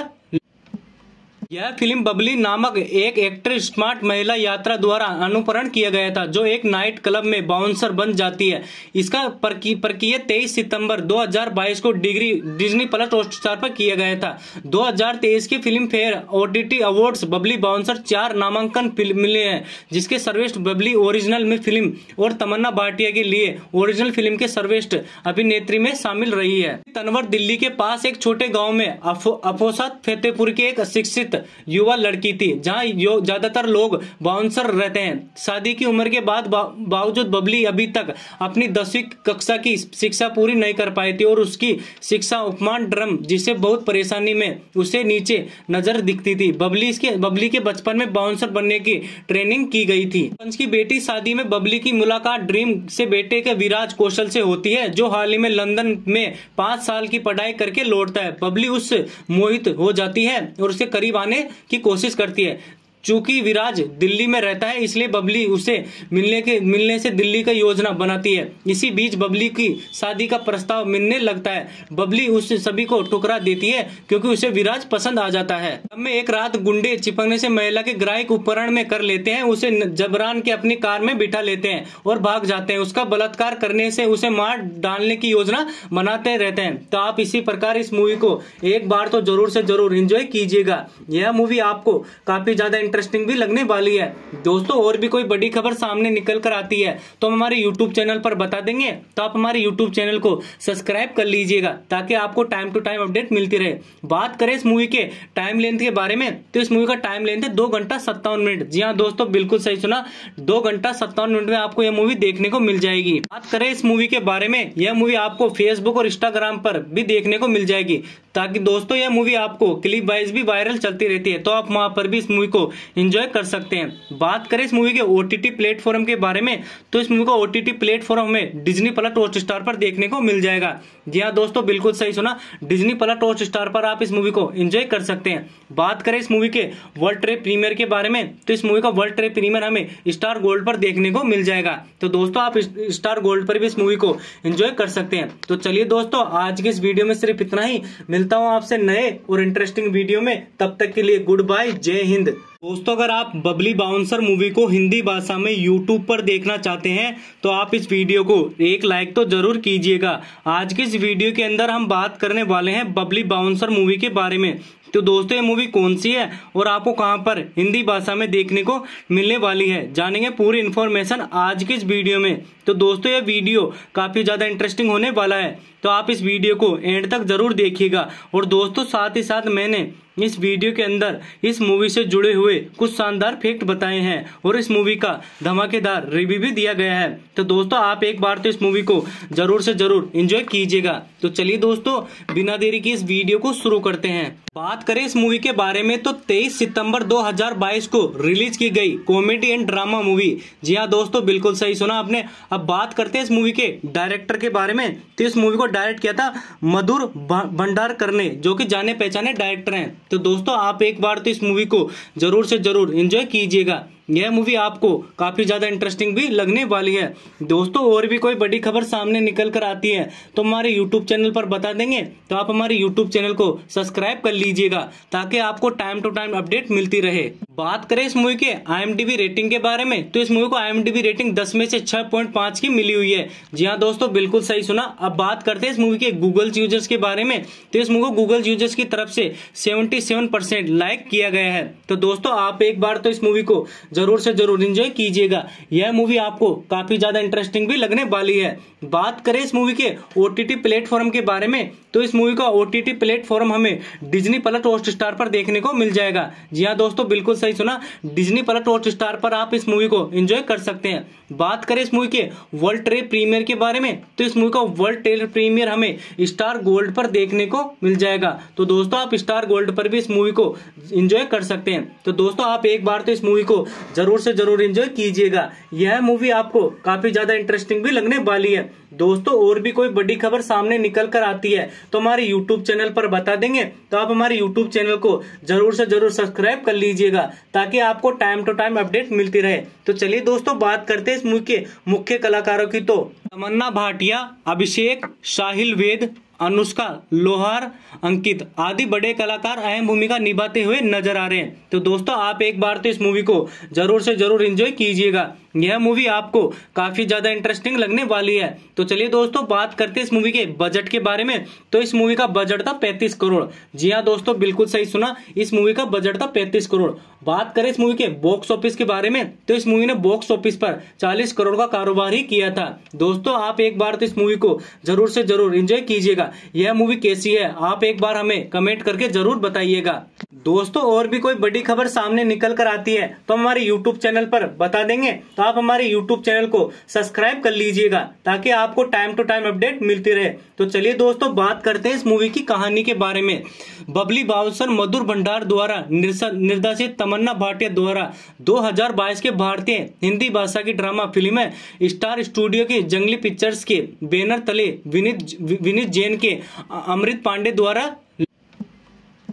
यह फ़िल्म बबली नामक एक एक्टर स्मार्ट महिला यात्रा द्वारा अनुकरण किया गया था, जो एक नाइट क्लब में बाउंसर बन जाती है। इसका प्रक्रिया तेईस सितंबर 2022 को डिग्री, डिज्नी प्लस हॉटस्टार पर किया गया था। 2023 की Filmfare OTT awards Babli Bouncer चार नामांकन मिले हैं, जिसके सर्वेस्ट बबली ओरिजिनल में फ़िल्म और तमन्ना भाटिया के लिए ओरिजिनल फ़िल्म के सर्वेस्ट अभिनेत्री में शामिल रही है। तनवर दिल्ली के पास एक छोटे गाँव में अफोसा फतेहपुर के एक शिक्षित युवा लड़की थी, जहाँ ज़्यादातर लोग बाउंसर रहते हैं। शादी की उम्र के बाद बावजूद बबली अभी तक अपनी दसवीं कक्षा की शिक्षा पूरी नहीं कर पाई थी और उसकी शिक्षा उपमान ड्रम जिसे बहुत परेशानी में उसे नीचे नज़र दिखती थी। बबली के बबली के बचपन में बाउंसर बनने की ट्रेनिंग की गई थी। पंच की बेटी शादी में बबली की मुलाकात ड्रीम से बेटे के विराज कौशल से होती है, जो हाल ही में लंदन में पाँच साल की पढ़ाई करके लौटता है। बबली उससे मोहित हो जाती है और उसके करीब आने की कोशिश करती है। चूँकि विराज दिल्ली में रहता है, इसलिए बबली उसे मिलने के, मिलने से दिल्ली का योजना बनाती है। इसी बीच बबली की शादी का प्रस्ताव मिलने लगता है। बबली उस सभी को ठुकरा देती है, क्योंकि उसे विराज पसंद आ जाता है। तब में एक रात गुंडे चिपकने से महिला के ग्राहक उपकरण में कर लेते हैं, उसे जबरान के अपनी कार में बिठा लेते हैं और भाग जाते हैं। उसका बलात्कार करने से उसे मार डालने की योजना बनाते रहते हैं। तो आप इसी प्रकार इस मूवी को एक बार तो ज़रूर से ज़रूर इंजॉय कीजिएगा। यह मूवी आपको काफ़ी ज़्यादा इंटरेस्टिंग भी लगने वाली है। दोस्तों, और भी कोई बड़ी खबर सामने निकल कर आती है तो हम हमारे यूट्यूब चैनल पर बता देंगे। तो आप हमारे यूट्यूब चैनल को सब्सक्राइब कर लीजिएगा, ताकि आपको टाइम टू टाइम अपडेट मिलती रहे। बात करें इस मूवी के टाइम लेंथ के बारे में तो इस मूवी का टाइम लेंथ है दो घंटा सत्तावन मिनट। जी हाँ दोस्तों, बिल्कुल सही सुना। दो घंटा सत्तावन मिनट में आपको यह मूवी देखने को मिल जाएगी। बात करें इस मूवी के बारे में, यह मूवी आपको फेसबुक और इंस्टाग्राम पर भी देखने को मिल जाएगी, ताकि दोस्तों, यह मूवी आपको क्लिप वाइज भी वायरल चलती रहती है। तो आप वहाँ पर भी इस मूवी को एंजॉय कर सकते हैं। बात करें इस मूवी के ओटीटी प्लेटफॉर्म के बारे में तो इस मूवी को ओटीटी प्लेटफॉर्म में डिजनी प्लस हॉट स्टार पर देखने को मिल जाएगा। जी हाँ दोस्तों, बिल्कुल सही सुना। डिजनी प्लस हॉट स्टार पर आप इस मूवी को एंजॉय कर सकते हैं। बात करें इस मूवी के वर्ल्ड ट्रेड प्रीमियर के बारे में तो इस मूवी का वर्ल्ड ट्रेड प्रीमियर हमें स्टार गोल्ड पर देखने को मिल जाएगा। तो दोस्तों, आप स्टार गोल्ड पर भी इस मूवी को एंजॉय कर सकते हैं। तो चलिए दोस्तों, आज की इस वीडियो में सिर्फ़ इतना ही। मिलता हूँ आपसे नए और इंटरेस्टिंग वीडियो में। तब तक के लिए गुड बाय जय हिंद। दोस्तों, अगर आप बबली बाउंसर मूवी को हिंदी भाषा में यूट्यूब पर देखना चाहते हैं तो आप इस वीडियो को एक लाइक तो ज़रूर कीजिएगा। आज की इस वीडियो के अंदर हम बात करने वाले हैं बबली बाउंसर मूवी के बारे में। तो दोस्तों, ये मूवी कौन सी है और आपको कहाँ पर हिंदी भाषा में देखने को मिलने वाली है, जानेंगे पूरी इन्फॉर्मेशन आज की इस वीडियो में। तो दोस्तों, ये वीडियो काफ़ी ज़्यादा इंटरेस्टिंग होने वाला है तो आप इस वीडियो को एंड तक ज़रूर देखिएगा। और दोस्तों, साथ ही साथ मैंने इस वीडियो के अंदर इस मूवी से जुड़े हुए कुछ शानदार फैक्ट बताए हैं और इस मूवी का धमाकेदार रिव्यू भी दिया गया है। तो दोस्तों, आप एक बार तो इस मूवी को ज़रूर से ज़रूर एंजॉय कीजिएगा। तो चलिए दोस्तों, बिना देरी की इस वीडियो को शुरू करते हैं। बात करें इस मूवी के बारे में तो 23 सितंबर 2022 को रिलीज़ की गई कॉमेडी एंड ड्रामा मूवी जी हाँ दोस्तों, बिल्कुल सही सुना आपने। अब बात करते हैं इस मूवी के डायरेक्टर के बारे में। तो इस मूवी को डायरेक्ट किया था मधुर भंडार करने, जो कि जाने पहचाने डायरेक्टर हैं। तो दोस्तों, आप एक बार तो इस मूवी को ज़रूर से ज़रूर इंजॉय कीजिएगा। यह मूवी आपको काफ़ी ज़्यादा इंटरेस्टिंग भी लगने वाली है। दोस्तों, और भी कोई बड़ी खबर सामने निकल कर आती है तो हमारे यूट्यूब चैनल पर बता देंगे तो आप हमारे यूट्यूब चैनल को सब्सक्राइब कर लीजिएगा, ताकि आपको टाइम टू टाइम अपडेट मिलती रहे। बात करें इस मूवी के आई रेटिंग के बारे में तो इस मूवी को आई रेटिंग दस में से छह की मिली हुई है। जी हाँ दोस्तों, बिल्कुल सही सुना। अब बात करते हैं इस मूवी के गूगल यूज़र्स के बारे में तो इस मूवी को गूगल यूज़र्स की तरफ़ से सेवेंटी लाइक किया गया है। तो दोस्तों, आप एक बार तो इस मूवी को ज़रूर से ज़रूर इंजॉय कीजिएगा। यह मूवी आपको काफ़ी ज़्यादा इंटरेस्टिंग भी लगने वाली है। बात करें इस मूवी के ओटीटी प्लेटफॉर्म के बारे में तो इस मूवी का ओटीटी प्लेटफॉर्म हमें डिज्नी प्लस हॉट स्टार पर देखने को मिल जाएगा। जी हाँ दोस्तों, बिल्कुल सही सुना। डिज्नी प्लस हॉट स्टार पर आप इस मूवी को एंजॉय कर सकते हैं। बात करें इस मूवी के वर्ल्ड ट्रेड प्रीमियर के बारे में तो इस मूवी का वर्ल्ड ट्रेड प्रीमियर हमें स्टार गोल्ड पर देखने को मिल जाएगा। तो दोस्तों, आप स्टार गोल्ड पर भी इस मूवी को इंजॉय कर सकते हैं। तो दोस्तों, आप एक बार तो इस मूवी को ज़रूर से ज़रूर इंजॉय कीजिएगा। यह मूवी आपको काफ़ी ज़्यादा इंटरेस्टिंग भी लगने वाली है। दोस्तों, और भी कोई बड़ी खबर सामने निकल कर आती है तो हमारे यूट्यूब चैनल पर बता देंगे। तो आप हमारे यूट्यूब चैनल को ज़रूर से ज़रूर सब्सक्राइब कर लीजिएगा, ताकि आपको टाइम टू टाइम अपडेट मिलती रहे। तो चलिए दोस्तों, बात करते हैं इस मूवी के मुख्य कलाकारों की तो। तमन्ना भाटिया, अभिषेक, साहिल वेद, अनुष्का, लोहार, अंकित आदि बड़े कलाकार अहम भूमिका निभाते हुए नज़र आ रहे हैं। तो दोस्तों, आप एक बार तो इस मूवी को ज़रूर से ज़रूर एंजॉय कीजिएगा। यह मूवी आपको काफ़ी ज़्यादा इंटरेस्टिंग लगने वाली है। तो चलिए दोस्तों, बात करते हैं इस मूवी के बजट के बारे में। तो इस मूवी का बजट था पैंतीस करोड़। जी हाँ दोस्तों, बिल्कुल सही सुना। इस मूवी का बजट था पैंतीस करोड़। बात करें इस मूवी के बॉक्स ऑफ़िस के बारे में तो इस मूवी ने बॉक्स ऑफ़िस पर चालीस करोड़ का कारोबार ही किया था। दोस्तों, आप एक बार तो इस मूवी को ज़रूर से ज़रूर एंजॉय कीजिएगा। यह मूवी कैसी है, आप एक बार हमें कमेंट करके ज़रूर बताइएगा। दोस्तों, और भी कोई बड़ी खबर सामने निकल कर आती है तो हमारे यूट्यूब चैनल पर बता देंगे। तो आप हमारे यूट्यूब चैनल को सब्सक्राइब कर लीजिएगा, ताकि आपको टाइम टू टाइम अपडेट मिलती रहे। तो चलिए दोस्तों, बात करते हैं इस मूवी की कहानी के बारे में। बबली बाउसर मधुर भंडार द्वारा निर्देशित तमन्ना भाटिया द्वारा 2022 के भारतीय हिंदी भाषा की ड्रामा फ़िल्म है, स्टार स्टूडियो के जंगली पिक्चर्स के बैनर तले विनीत विनीत जैन के अमृत पांडे द्वारा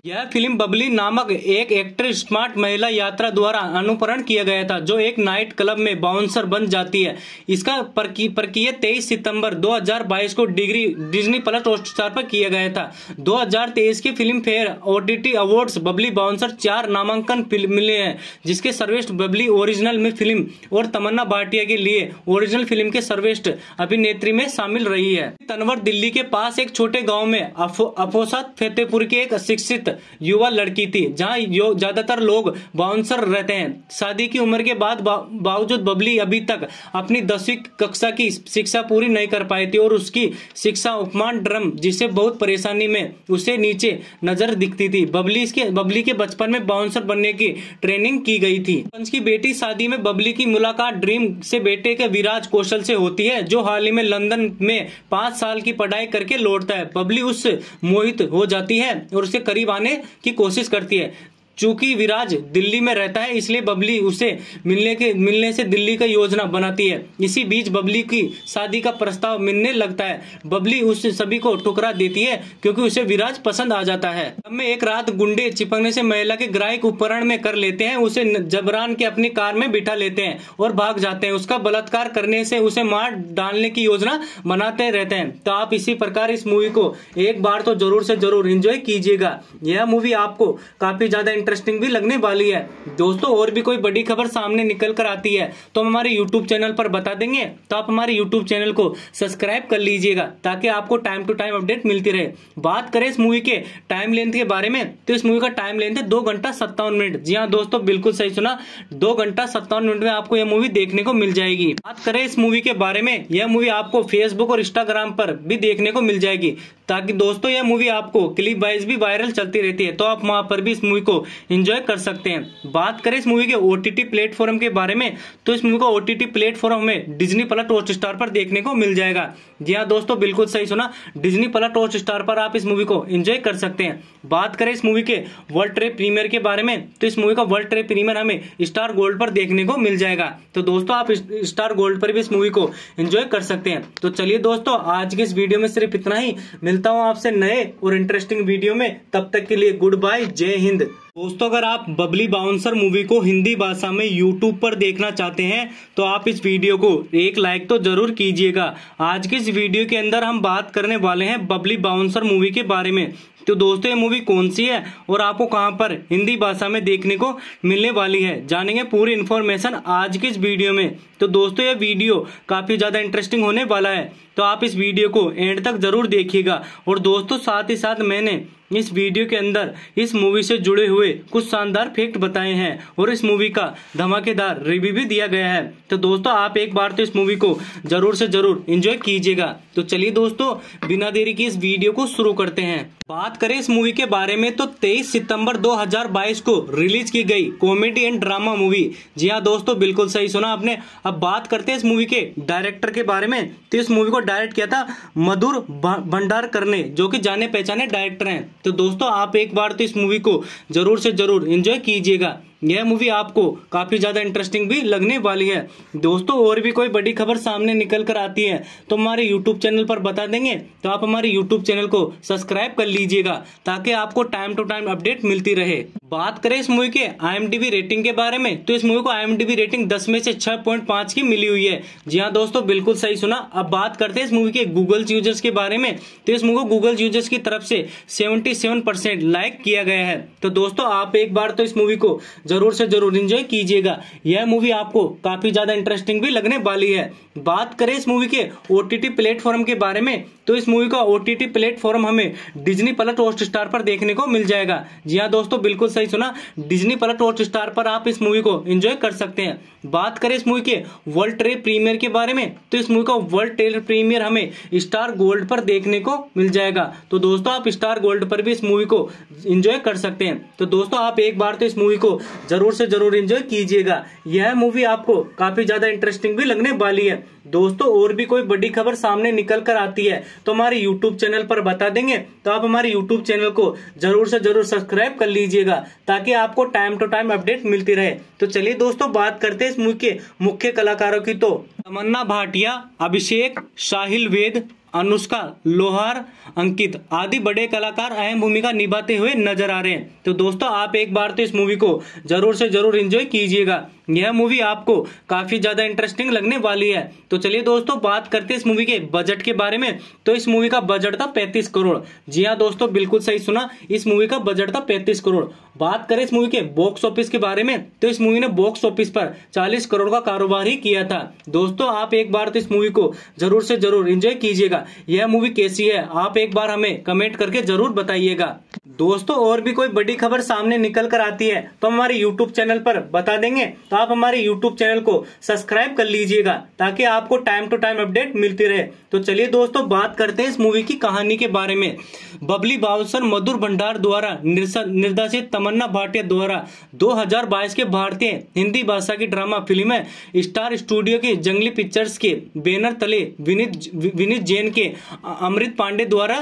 यह फ़िल्म बबली नामक एक एक्ट्रेस स्मार्ट महिला यात्रा द्वारा अनुकरण किया गया था, जो एक नाइट क्लब में बाउंसर बन जाती है। इसका प्रक्रिया तेईस सितंबर 2022 को डिग्री, डिज्नी प्लस हॉटस्टार पर किया गया था। 2023 की Filmfare OTT awards Babli Bouncer चार नामांकन मिले हैं, जिसके सर्वेस्ट बबली ओरिजिनल में फ़िल्म और तमन्ना भाटिया के लिए ओरिजिनल फ़िल्म के सर्वेस्ट अभिनेत्री में शामिल रही है। तनवर दिल्ली के पास एक छोटे गाँव में अफोसात फतेहपुर के एक शिक्षित युवा लड़की थी, जहाँ ज़्यादातर लोग बाउंसर रहते हैं। शादी की उम्र के बाद बावजूद बबली अभी तक अपनी दसवीं कक्षा की शिक्षा पूरी नहीं कर पाई थी और उसकी शिक्षा उपमान ड्रम जिसे बहुत परेशानी में उसे नीचे नज़र दिखती थी। बबली इसके, बबली के बचपन में बाउंसर बनने की ट्रेनिंग की गई थी। पंच की बेटी शादी में बबली की मुलाकात ड्रीम से बेटे के विराज कौशल से होती है, जो हाल ही में लंदन में पाँच साल की पढ़ाई करके लौटता है। बबली उस मोहित हो जाती है और उसके करीब आने बनाने की कोशिश करती है। चूँकि विराज दिल्ली में रहता है, इसलिए बबली उसे मिलने के, मिलने से दिल्ली का योजना बनाती है। इसी बीच बबली की शादी का प्रस्ताव मिलने लगता है। बबली उस सभी को ठुकरा देती है, क्योंकि उसे विराज पसंद आ जाता है। अब में एक रात गुंडे चिपकने से महिला के ग्राहक उपकरण में कर लेते हैं, उसे जबरान के अपनी कार में बिठा लेते हैं और भाग जाते हैं। उसका बलात्कार करने से उसे मार डालने की योजना बनाते रहते हैं। तो आप इसी प्रकार इस मूवी को एक बार तो ज़रूर से ज़रूर इंजॉय कीजिएगा। यह मूवी आपको काफ़ी ज़्यादा इंटरेस्टिंग भी लगने वाली है। दोस्तों, और भी कोई बड़ी खबर सामने निकल कर आती है तो हम हमारे यूट्यूब चैनल पर बता देंगे। तो आप हमारे यूट्यूब चैनल को सब्सक्राइब कर लीजिएगा, ताकि आपको टाइम टू टाइम अपडेट मिलती रहे। बात करें इस मूवी के टाइम लेंथ के बारे में तो इस मूवी का टाइम लेंथ है दो घंटा सत्तावन मिनट। जी हाँ दोस्तों, बिल्कुल सही सुना। दो घंटा सत्तावन मिनट में आपको यह मूवी देखने को मिल जाएगी। बात करें इस मूवी के बारे में, यह मूवी आपको फेसबुक और इंस्टाग्राम पर भी देखने को मिल जाएगी। ताकि दोस्तों, यह मूवी आपको क्लिप वाइज भी वायरल चलती रहती है तो आप वहाँ पर भी इस मूवी को एंजॉय कर सकते हैं। बात करें इस मूवी के ओटीटी प्लेटफॉर्म के बारे में तो इस मूवी को ओटीटी प्लेटफॉर्म में डिज्नी प्लस हॉट स्टार पर देखने को मिल जाएगा। जी हाँ दोस्तों, बिल्कुल सही सुना। डिज्नी प्लस हॉट स्टार पर आप इस मूवी को एंजॉय कर सकते हैं। बात करें इस मूवी के वर्ल्ड ट्रेड प्रीमियर के बारे में तो इस मूवी का वर्ल्ड ट्रेड प्रीमियर हमें स्टार गोल्ड पर देखने को मिल जाएगा। तो दोस्तों, आप स्टार गोल्ड पर भी इस मूवी को एंजॉय कर सकते हैं। तो चलिए दोस्तों, आज के इस वीडियो में सिर्फ़ इतना ही मिलता हूँ आपसे नए और इंटरेस्टिंग वीडियो में। तब तक के लिए गुड बाय जय हिंद। दोस्तों, अगर आप बबली बाउंसर मूवी को हिंदी भाषा में YouTube पर देखना चाहते हैं तो आप इस वीडियो को एक लाइक तो ज़रूर कीजिएगा। आज की इस वीडियो के अंदर हम बात करने वाले हैं बबली बाउंसर मूवी के बारे में। तो दोस्तों, ये मूवी कौन सी है और आपको कहाँ पर हिंदी भाषा में देखने को मिलने वाली है, जानेंगे पूरी इन्फॉर्मेशन आज की इस वीडियो में। तो दोस्तों, ये वीडियो काफ़ी ज़्यादा इंटरेस्टिंग होने वाला है तो आप इस वीडियो को एंड तक ज़रूर देखिएगा। और दोस्तों, साथ ही साथ मैंने इस वीडियो के अंदर इस मूवी से जुड़े हुए कुछ शानदार फैक्ट बताए हैं और इस मूवी का धमाकेदार रिव्यू भी दिया गया है। तो दोस्तों, आप एक बार तो इस मूवी को ज़रूर से ज़रूर एंजॉय कीजिएगा। तो चलिए दोस्तों, बिना देरी की इस वीडियो को शुरू करते हैं। बात करें इस मूवी के बारे में तो 23 सितंबर 2022 को रिलीज़ की गई कॉमेडी एंड ड्रामा मूवी जी हाँ दोस्तों, बिल्कुल सही सुना आपने। अब बात करते हैं इस मूवी के डायरेक्टर के बारे में। तो इस मूवी को डायरेक्ट किया था मधुर भंडार करने जो कि जाने पहचाने डायरेक्टर हैं। तो दोस्तों आप एक बार तो इस मूवी को ज़रूर से ज़रूर एंजॉय कीजिएगा। यह मूवी आपको काफ़ी ज़्यादा इंटरेस्टिंग भी लगने वाली है। दोस्तों, और भी कोई बड़ी खबर सामने निकल कर आती है तो हमारे यूट्यूब चैनल पर बता देंगे तो आप हमारे यूट्यूब चैनल को सब्सक्राइब कर लीजिएगा, ताकि आपको टाइम टू टाइम अपडेट मिलती रहे। बात करें इस मूवी के आई रेटिंग के बारे में तो इस मूवी को आई रेटिंग दस में से छह की मिली हुई है। जी हाँ दोस्तों, बिल्कुल सही सुना। अब बात करते हैं इस मूवी के गूगल यूज़र्स के बारे में तो इस मूवी को गूगल यूज़र्स की तरफ़ से सेवेंटी लाइक किया गया है। तो दोस्तों, आप एक बार तो इस मूवी को ज़रूर से ज़रूर इंजॉय कीजिएगा। यह मूवी आपको काफ़ी ज़्यादा इंटरेस्टिंग भी लगने वाली है। बात करें इस मूवी के ओटीटी प्लेटफॉर्म के बारे में तो इस मूवी का ओटीटी प्लेटफॉर्म हमें डिज्नी प्लस हॉट स्टार पर देखने को मिल जाएगा। जी हाँ दोस्तों, बिल्कुल सही सुना। डिज्नी प्लस हॉट स्टार पर आप इस मूवी को इंजॉय कर सकते हैं। बात करें इस मूवी के वर्ल्ड ट्रेड प्रीमियर के बारे में तो इस मूवी का वर्ल्ड ट्रेड प्रीमियर हमें स्टार गोल्ड पर देखने को मिल जाएगा। तो दोस्तों, आप स्टार गोल्ड पर भी इस मूवी को इंजॉय कर सकते हैं। तो दोस्तों, आप एक बार तो इस मूवी को ज़रूर से ज़रूर एंजॉय कीजिएगा। यह मूवी आपको काफ़ी ज़्यादा इंटरेस्टिंग भी लगने वाली है। दोस्तों, और भी कोई बड़ी खबर सामने निकल कर आती है तो हमारे यूट्यूब चैनल पर बता देंगे। तो आप हमारे यूट्यूब चैनल को ज़रूर से ज़रूर सब्सक्राइब कर लीजिएगा, ताकि आपको टाइम टू टाइम अपडेट मिलती रहे। तो चलिए दोस्तों, बात करते हैं इस मूवी के मुख्य कलाकारों की। तो तमन्ना भाटिया, अभिषेक, साहिल वेद अनुष्का लोहार, अंकित आदि बड़े कलाकार अहम भूमिका निभाते हुए नज़र आ रहे हैं। तो दोस्तों, आप एक बार तो इस मूवी को ज़रूर से ज़रूर इंजॉय कीजिएगा। यह मूवी आपको काफ़ी ज़्यादा इंटरेस्टिंग लगने वाली है। तो चलिए दोस्तों, बात करते हैं इस मूवी के बजट के बारे में। तो इस मूवी का बजट था पैंतीस करोड़। जी हाँ दोस्तों, बिल्कुल सही सुना, इस मूवी का बजट था पैंतीस करोड़। बात करें इस मूवी के बॉक्स ऑफ़िस के बारे में तो इस मूवी ने बॉक्स ऑफ़िस पर 40 करोड़ का कारोबार ही किया था। दोस्तों, आप एक बार तो इस मूवी को ज़रूर से ज़रूर एंजॉय कीजिएगा। यह मूवी कैसी है, आप एक बार हमें कमेंट करके ज़रूर बताइएगा। दोस्तों, और भी कोई बड़ी खबर सामने निकल कर आती है तो हमारे यूट्यूब चैनल पर बता देंगे। तो आप हमारे यूट्यूब चैनल को सब्सक्राइब कर लीजिएगा ताकि आपको टाइम टू टाइम अपडेट मिलती रहे। तो चलिए दोस्तों, बात करते हैं इस मूवी की कहानी के बारे में। बबली बाउसर मधुर भंडार द्वारा निर्देशित तमन्ना भाटिया द्वारा 2022 के भारतीय हिंदी भाषा की ड्रामा फ़िल्म स्टार स्टूडियो की जंगली पिक्चर्स के बैनर तले विनीत विनीत जैन के अमृत पांडे द्वारा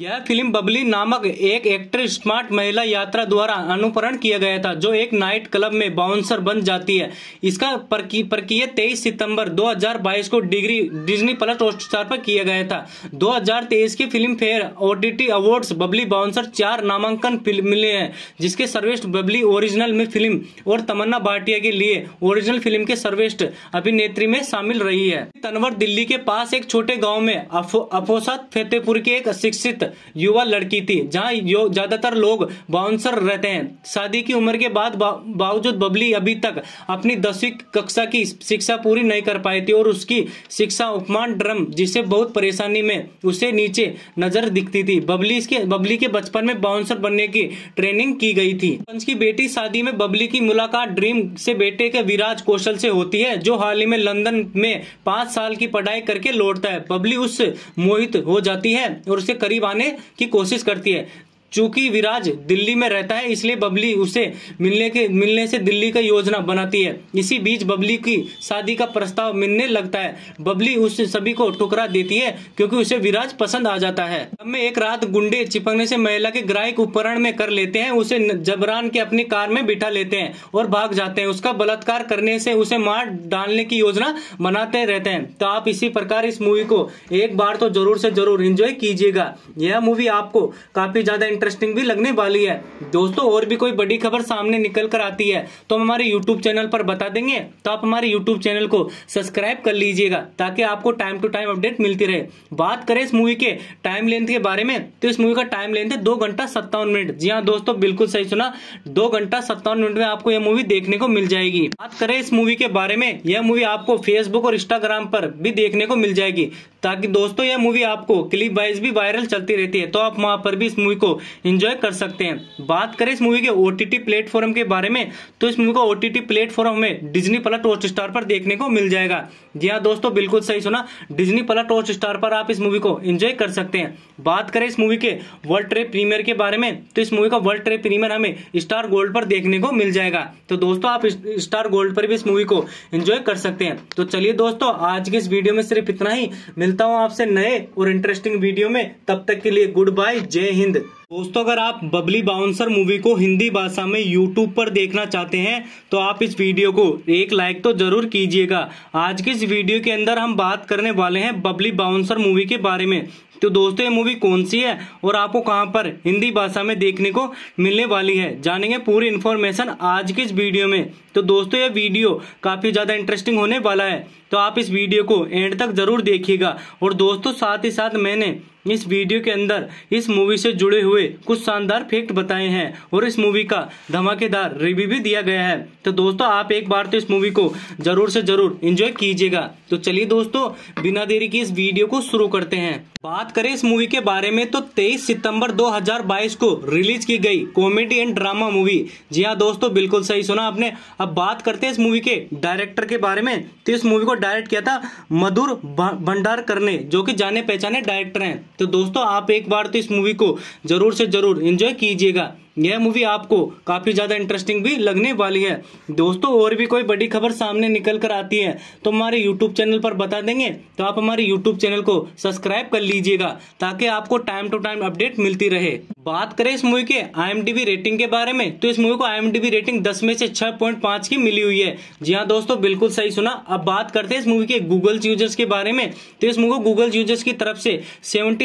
यह फ़िल्म बबली नामक एक एक्ट्रेस स्मार्ट महिला यात्रा द्वारा अनुकरण किया गया था, जो एक नाइट क्लब में बाउंसर बन जाती है। इसका प्रक्रिया तेईस सितंबर 2022 को डिग्री, डिज्नी प्लस हॉटस्टार पर किया गया था। 2023 की Filmfare OTT awards Babli Bouncer चार नामांकन मिले हैं, जिसके सर्वेस्ट बबली ओरिजिनल में फ़िल्म और तमन्ना भाटिया के लिए ओरिजिनल फ़िल्म के सर्वेस्ट अभिनेत्री में शामिल रही है। तनवर दिल्ली के पास एक छोटे गाँव में अफोसत फतेहपुर के एक शिक्षित युवा लड़की थी, जहाँ ज़्यादातर लोग बाउंसर रहते हैं। शादी की उम्र के बाद बावजूद बबली अभी तक अपनी दसवीं कक्षा की शिक्षा पूरी नहीं कर पाई थी और उसकी शिक्षा उपमान ड्रम जिसे बहुत परेशानी में उसे नीचे नज़र दिखती थी। बबली के बबली के बचपन में बाउंसर बनने की ट्रेनिंग की गई थी। पंच की बेटी शादी में बबली की मुलाकात ड्रीम से बेटे के विराज कौशल से होती है, जो हाल ही में लंदन में पाँच साल की पढ़ाई करके लौटता है। बबली उससे मोहित हो जाती है और उसे करीब आने की कोशिश करती है। चूँकि विराज दिल्ली में रहता है, इसलिए बबली उसे मिलने के मिलने से दिल्ली का योजना बनाती है। इसी बीच बबली की शादी का प्रस्ताव मिलने लगता है। बबली उस सभी को ठुकरा देती है, क्योंकि उसे विराज पसंद आ जाता है। में एक रात गुंडे चिपकने से महिला के ग्राहक उपकरण में कर लेते हैं, उसे जबरान के अपनी कार में बिठा लेते हैं और भाग जाते हैं। उसका बलात्कार करने से उसे मार डालने की योजना बनाते रहते हैं। तो आप इसी प्रकार इस मूवी को एक बार तो ज़रूर से ज़रूर इंजॉय कीजिएगा। यह मूवी आपको काफ़ी ज़्यादा इंटरेस्टिंग भी लगने वाली है। दोस्तों, और भी कोई बड़ी खबर सामने निकल कर आती है तो हम हमारे यूट्यूब चैनल पर बता देंगे। तो आप हमारे यूट्यूब चैनल को सब्सक्राइब कर लीजिएगा, ताकि आपको टाइम टू टाइम अपडेट मिलती रहे। बात करें इस मूवी के टाइम लेंथ के बारे में तो इस मूवी का टाइम लेंथ है दो घंटा सत्तावन मिनट। जी हाँ दोस्तों, बिल्कुल सही सुना। दो घंटा सत्तावन मिनट में आपको यह मूवी देखने को मिल जाएगी। बात करें इस मूवी के बारे में, यह मूवी आपको फेसबुक और इंस्टाग्राम पर भी देखने को मिल जाएगी। ताकि दोस्तों, यह मूवी आपको क्लिप वाइज भी वायरल चलती रहती है तो आप वहाँ पर भी इस मूवी को एंजॉय कर सकते हैं। बात करें इस मूवी के ओटीटी प्लेटफॉर्म के बारे में तो इस मूवी को ओटीटी प्लेटफॉर्म में डिज्नी प्लस हॉट स्टार पर देखने को मिल जाएगा। जी हाँ दोस्तों, बिल्कुल सही सुना। डिज्नी प्लस हॉट स्टार पर आप इस मूवी को एंजॉय कर सकते हैं। बात करें इस मूवी के वर्ल्ड ट्रेप प्रीमियर के बारे में तो इस मूवी का वर्ल्ड ट्रेड प्रीमियर हमें स्टार गोल्ड पर देखने को मिल जाएगा। तो दोस्तों, आप स्टार गोल्ड पर भी इस मूवी को एंजॉय कर सकते हैं। तो चलिए दोस्तों, आज के इस वीडियो में सिर्फ़ इतना ही। मिलता हूँ आपसे नए और इंटरेस्टिंग वीडियो में। तब तक के लिए गुड बाय जय हिंद। दोस्तों, अगर आप बबली बाउंसर मूवी को हिंदी भाषा में यूट्यूब पर देखना चाहते हैं तो आप इस वीडियो को एक लाइक तो ज़रूर कीजिएगा। आज के इस वीडियो के अंदर हम बात करने वाले हैं बबली बाउंसर मूवी के बारे में। तो दोस्तों, ये मूवी कौन सी है और आपको कहाँ पर हिंदी भाषा में देखने को मिलने वाली है, जानेंगे पूरी इन्फॉर्मेशन आज के इस वीडियो में। तो दोस्तों, ये वीडियो काफ़ी ज़्यादा इंटरेस्टिंग होने वाला है तो आप इस वीडियो को एंड तक ज़रूर देखिएगा। और दोस्तों, साथ ही साथ मैंने इस वीडियो के अंदर इस मूवी से जुड़े हुए कुछ शानदार फैक्ट बताए हैं और इस मूवी का धमाकेदार रिव्यू भी दिया गया है। तो दोस्तों, आप एक बार तो इस मूवी को ज़रूर से ज़रूर एंजॉय कीजिएगा। तो चलिए दोस्तों, बिना देरी की इस वीडियो को शुरू करते हैं। बात करें इस मूवी के बारे में तो 23 सितंबर 2022 को रिलीज़ की गई कॉमेडी एंड ड्रामा मूवी जी हाँ दोस्तों, बिल्कुल सही सुना आपने। अब बात करते हैं इस मूवी के डायरेक्टर के बारे में। तो इस मूवी को डायरेक्ट किया था मधुर भंडार करने, जो कि जाने पहचाने डायरेक्टर हैं। तो दोस्तों, आप एक बार तो इस मूवी को ज़रूर से ज़रूर इंजॉय कीजिएगा। यह मूवी आपको काफ़ी ज़्यादा इंटरेस्टिंग भी लगने वाली है। दोस्तों, और भी कोई बड़ी खबर सामने निकल कर आती है तो हमारे यूट्यूब चैनल पर बता देंगे तो आप हमारे यूट्यूब चैनल को सब्सक्राइब कर लीजिएगा, ताकि आपको टाइम टू टाइम अपडेट मिलती रहे। बात करें इस मूवी के आई रेटिंग के बारे में तो इस मूवी को आई रेटिंग दस में से छह पॉइंट पाँच की मिली हुई है। जी हाँ दोस्तों, बिल्कुल सही सुना। अब बात करते हैं इस मूवी के गूगल यूज़र्स के बारे में तो इस मूवी को गूगल यूज़र्स की तरफ़ से सेवन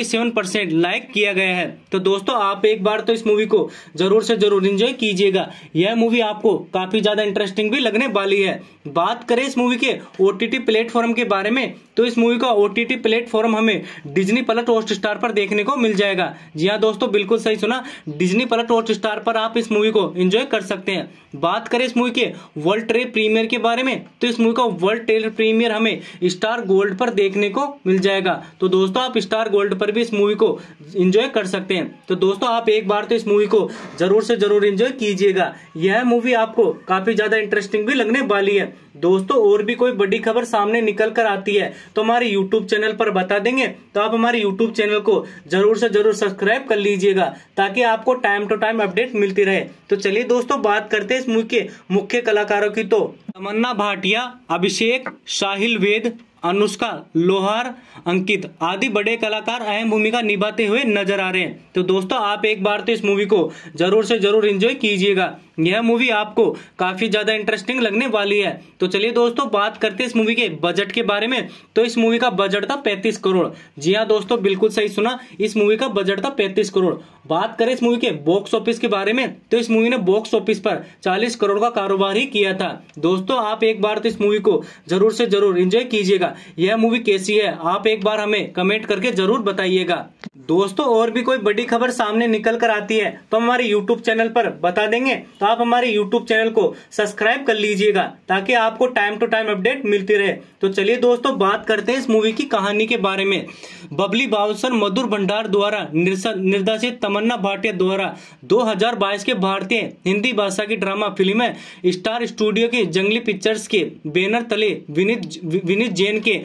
लाइक किया गया है। तो दोस्तों, आप एक बार तो इस मूवी को ज़रूर से ज़रूर इंजॉय कीजिएगा। यह मूवी आपको काफ़ी ज़्यादा इंटरेस्टिंग भी लगने वाली है। बात करें इस मूवी के ओ टी प्लेटफॉर्म के बारे में तो इस मूवी का ओटीटी प्लेटफॉर्म हमें डिज्नी प्लस हॉट स्टार पर देखने को मिल जाएगा। जी हाँ दोस्तों, बिल्कुल सही सुना। डिज्नी प्लस हॉट स्टार पर आप इस मूवी को एंजॉय कर सकते हैं। बात करें इस मूवी के वर्ल्ड ट्रेड प्रीमियर के बारे में तो इस मूवी का वर्ल्ड ट्रेड प्रीमियर हमें स्टार गोल्ड पर देखने को मिल जाएगा। तो दोस्तों, आप स्टार गोल्ड पर भी इस मूवी को एंजॉय कर सकते हैं। तो दोस्तों, आप एक बार तो इस मूवी को ज़रूर से ज़रूर एंजॉय कीजिएगा। यह मूवी आपको काफ़ी ज़्यादा इंटरेस्टिंग भी लगने वाली है। दोस्तों, और भी कोई बड़ी खबर सामने निकल कर आती है तो हमारे यूट्यूब चैनल पर बता देंगे। तो आप हमारे यूट्यूब चैनल को ज़रूर से ज़रूर सब्सक्राइब कर लीजिएगा, ताकि आपको टाइम टू टाइम अपडेट मिलती रहे। तो चलिए दोस्तों, बात करते हैं इस मूवी के मुख्य कलाकारों की तो। तमन्ना भाटिया, अभिषेक, साहिल वेद, अनुष्का, लोहार, अंकित आदि बड़े कलाकार अहम भूमिका निभाते हुए नज़र आ रहे हैं। तो दोस्तों, आप एक बार तो इस मूवी को ज़रूर से ज़रूर एंजॉय कीजिएगा। यह मूवी आपको काफ़ी ज़्यादा इंटरेस्टिंग लगने वाली है। तो चलिए दोस्तों, बात करते हैं इस मूवी के बजट के बारे में। तो इस मूवी का बजट था पैंतीस करोड़। जी हाँ दोस्तों, बिल्कुल सही सुना। इस मूवी का बजट था पैंतीस करोड़। बात करें इस मूवी के बॉक्स ऑफ़िस के बारे में तो इस मूवी ने बॉक्स ऑफ़िस पर चालीस करोड़ का कारोबार ही किया था। दोस्तों, आप एक बार तो इस मूवी को ज़रूर से ज़रूर एंजॉय कीजिएगा। यह मूवी कैसी है, आप एक बार हमें कमेंट करके ज़रूर बताइएगा। दोस्तों, और भी कोई बड़ी खबर सामने निकल कर आती है तो हमारे यूट्यूब चैनल पर बता देंगे। तो आप हमारे यूट्यूब चैनल को सब्सक्राइब कर लीजिएगा, ताकि आपको टाइम टू टाइम अपडेट मिलती रहे। तो चलिए दोस्तों, बात करते हैं इस मूवी की कहानी के बारे में। बबली बाउसर मधुर भंडार द्वारा निर्देशित तमन्ना भाटिया द्वारा 2022 के भारतीय हिंदी भाषा की ड्रामा फ़िल्म है, स्टार स्टूडियो की जंगली पिक्चर्स के बैनर तले विनीत विनीत जैन के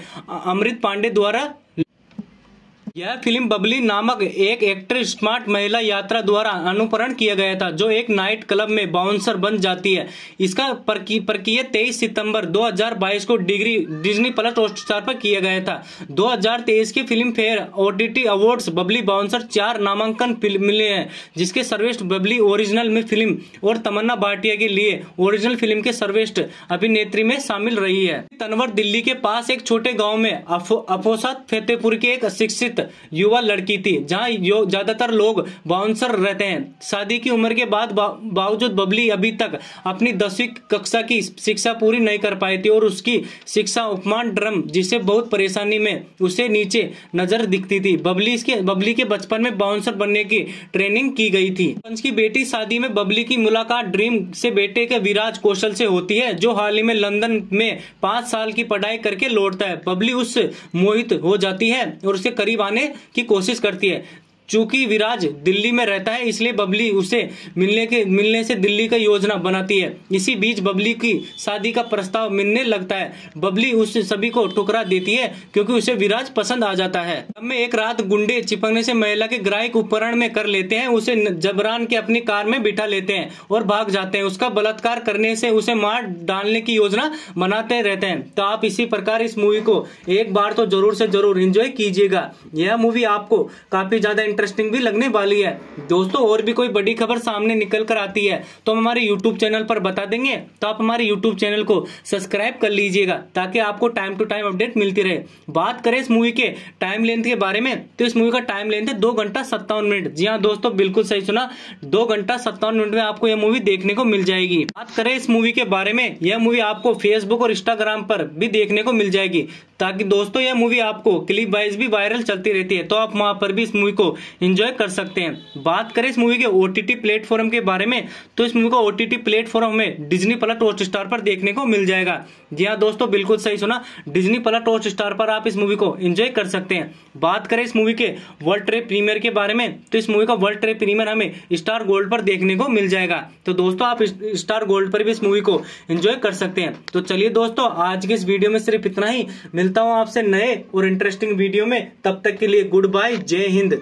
अमृत पांडे द्वारा यह फ़िल्म बबली नामक एक एक्ट्रेस स्मार्ट महिला यात्रा द्वारा अनुकरण किया गया था, जो एक नाइट क्लब में बाउंसर बन जाती है। इसका प्रक्रिया तेईस सितंबर 2022 को डिग्री, डिज्नी प्लस हॉटस्टार पर किया गया था। 2023 की Filmfare OTT awards Babli Bouncer चार नामांकन मिले हैं, जिसके सर्वेस्ट बबली ओरिजिनल में फ़िल्म और तमन्ना भाटिया के लिए ओरिजिनल फ़िल्म के सर्वेस्ट अभिनेत्री में शामिल रही है। तनवर दिल्ली के पास एक छोटे गाँव में अफोसा फतेहपुर के एक शिक्षित युवा लड़की थी, जहाँ ज़्यादातर लोग बाउंसर रहते हैं। शादी की उम्र के बाद बावजूद बबली अभी तक अपनी दसवीं कक्षा की शिक्षा पूरी नहीं कर पाई थी और उसकी शिक्षा उपमान ड्रम जिसे बहुत परेशानी में उसे नीचे नज़र दिखती थी। बबली के बबली के बचपन में बाउंसर बनने की ट्रेनिंग की गई थी। पंच की बेटी शादी में बबली की मुलाकात ड्रीम से बेटे के विराज कौशल से होती है, जो हाल ही में लंदन में पाँच साल की पढ़ाई करके लौटता है। बबली उससे मोहित हो जाती है और उसके करीब आने आने की कोशिश करती है। चूँकि विराज दिल्ली में रहता है, इसलिए बबली उसे मिलने के, मिलने से दिल्ली का योजना बनाती है। इसी बीच बबली की शादी का प्रस्ताव मिलने लगता है। बबली उस सभी को ठुकरा देती है, क्योंकि उसे विराज पसंद आ जाता है। अब में एक रात गुंडे चिपकने से महिला के ग्राहक उपकरण में कर लेते हैं, उसे जबरान के अपनी कार में बिठा लेते हैं और भाग जाते हैं। उसका बलात्कार करने से उसे मार डालने की योजना बनाते रहते हैं। तो आप इसी प्रकार इस मूवी को एक बार तो ज़रूर से ज़रूर इंजॉय कीजिएगा। यह मूवी आपको काफ़ी ज़्यादा इंटरेस्टिंग भी लगने वाली है। दोस्तों, और भी कोई बड़ी खबर सामने निकल कर आती है तो हम हमारे यूट्यूब चैनल पर बता देंगे। तो आप हमारे यूट्यूब चैनल को सब्सक्राइब कर लीजिएगा, ताकि आपको टाइम टू टाइम अपडेट मिलती रहे। बात करें इस मूवी के टाइम लेंथ के बारे में तो इस मूवी का टाइम लेंथ है दो घंटा सत्तावन मिनट। जी हाँ दोस्तों, बिल्कुल सही सुना। दो घंटा सत्तावन मिनट में आपको यह मूवी देखने को मिल जाएगी। बात करें इस मूवी के बारे में, यह मूवी आपको फेसबुक और इंस्टाग्राम पर भी देखने को मिल जाएगी, ताकि दोस्तों, यह मूवी आपको क्लिप वाइज भी वायरल चलती रहती है। तो आप वहाँ पर भी इस मूवी को एंजॉय कर सकते हैं। बात करें इस मूवी के ओटीटी प्लेटफॉर्म के बारे में तो इस मूवी को ओटीटी प्लेटफॉर्म में डिजनी प्लस टॉर्च स्टार पर देखने को मिल जाएगा। जी हाँ दोस्तों, बिल्कुल सही सुना। डिजनी प्लस टॉर्च स्टार पर आप इस मूवी को एंजॉय कर सकते हैं। बात करें इस मूवी के वर्ल्ड ट्रेड प्रीमियर के बारे में तो इस मूवी का वर्ल्ड ट्रेड प्रीमियर हमें स्टार गोल्ड पर देखने को मिल जाएगा। तो दोस्तों, आप स्टार गोल्ड पर भी इस मूवी को एंजॉय कर सकते हैं। तो चलिए दोस्तों, आज के इस वीडियो में सिर्फ़ इतना ही। मिलता हूँ आपसे नए और इंटरेस्टिंग वीडियो में। तब तक के लिए गुड बाय जय हिंद।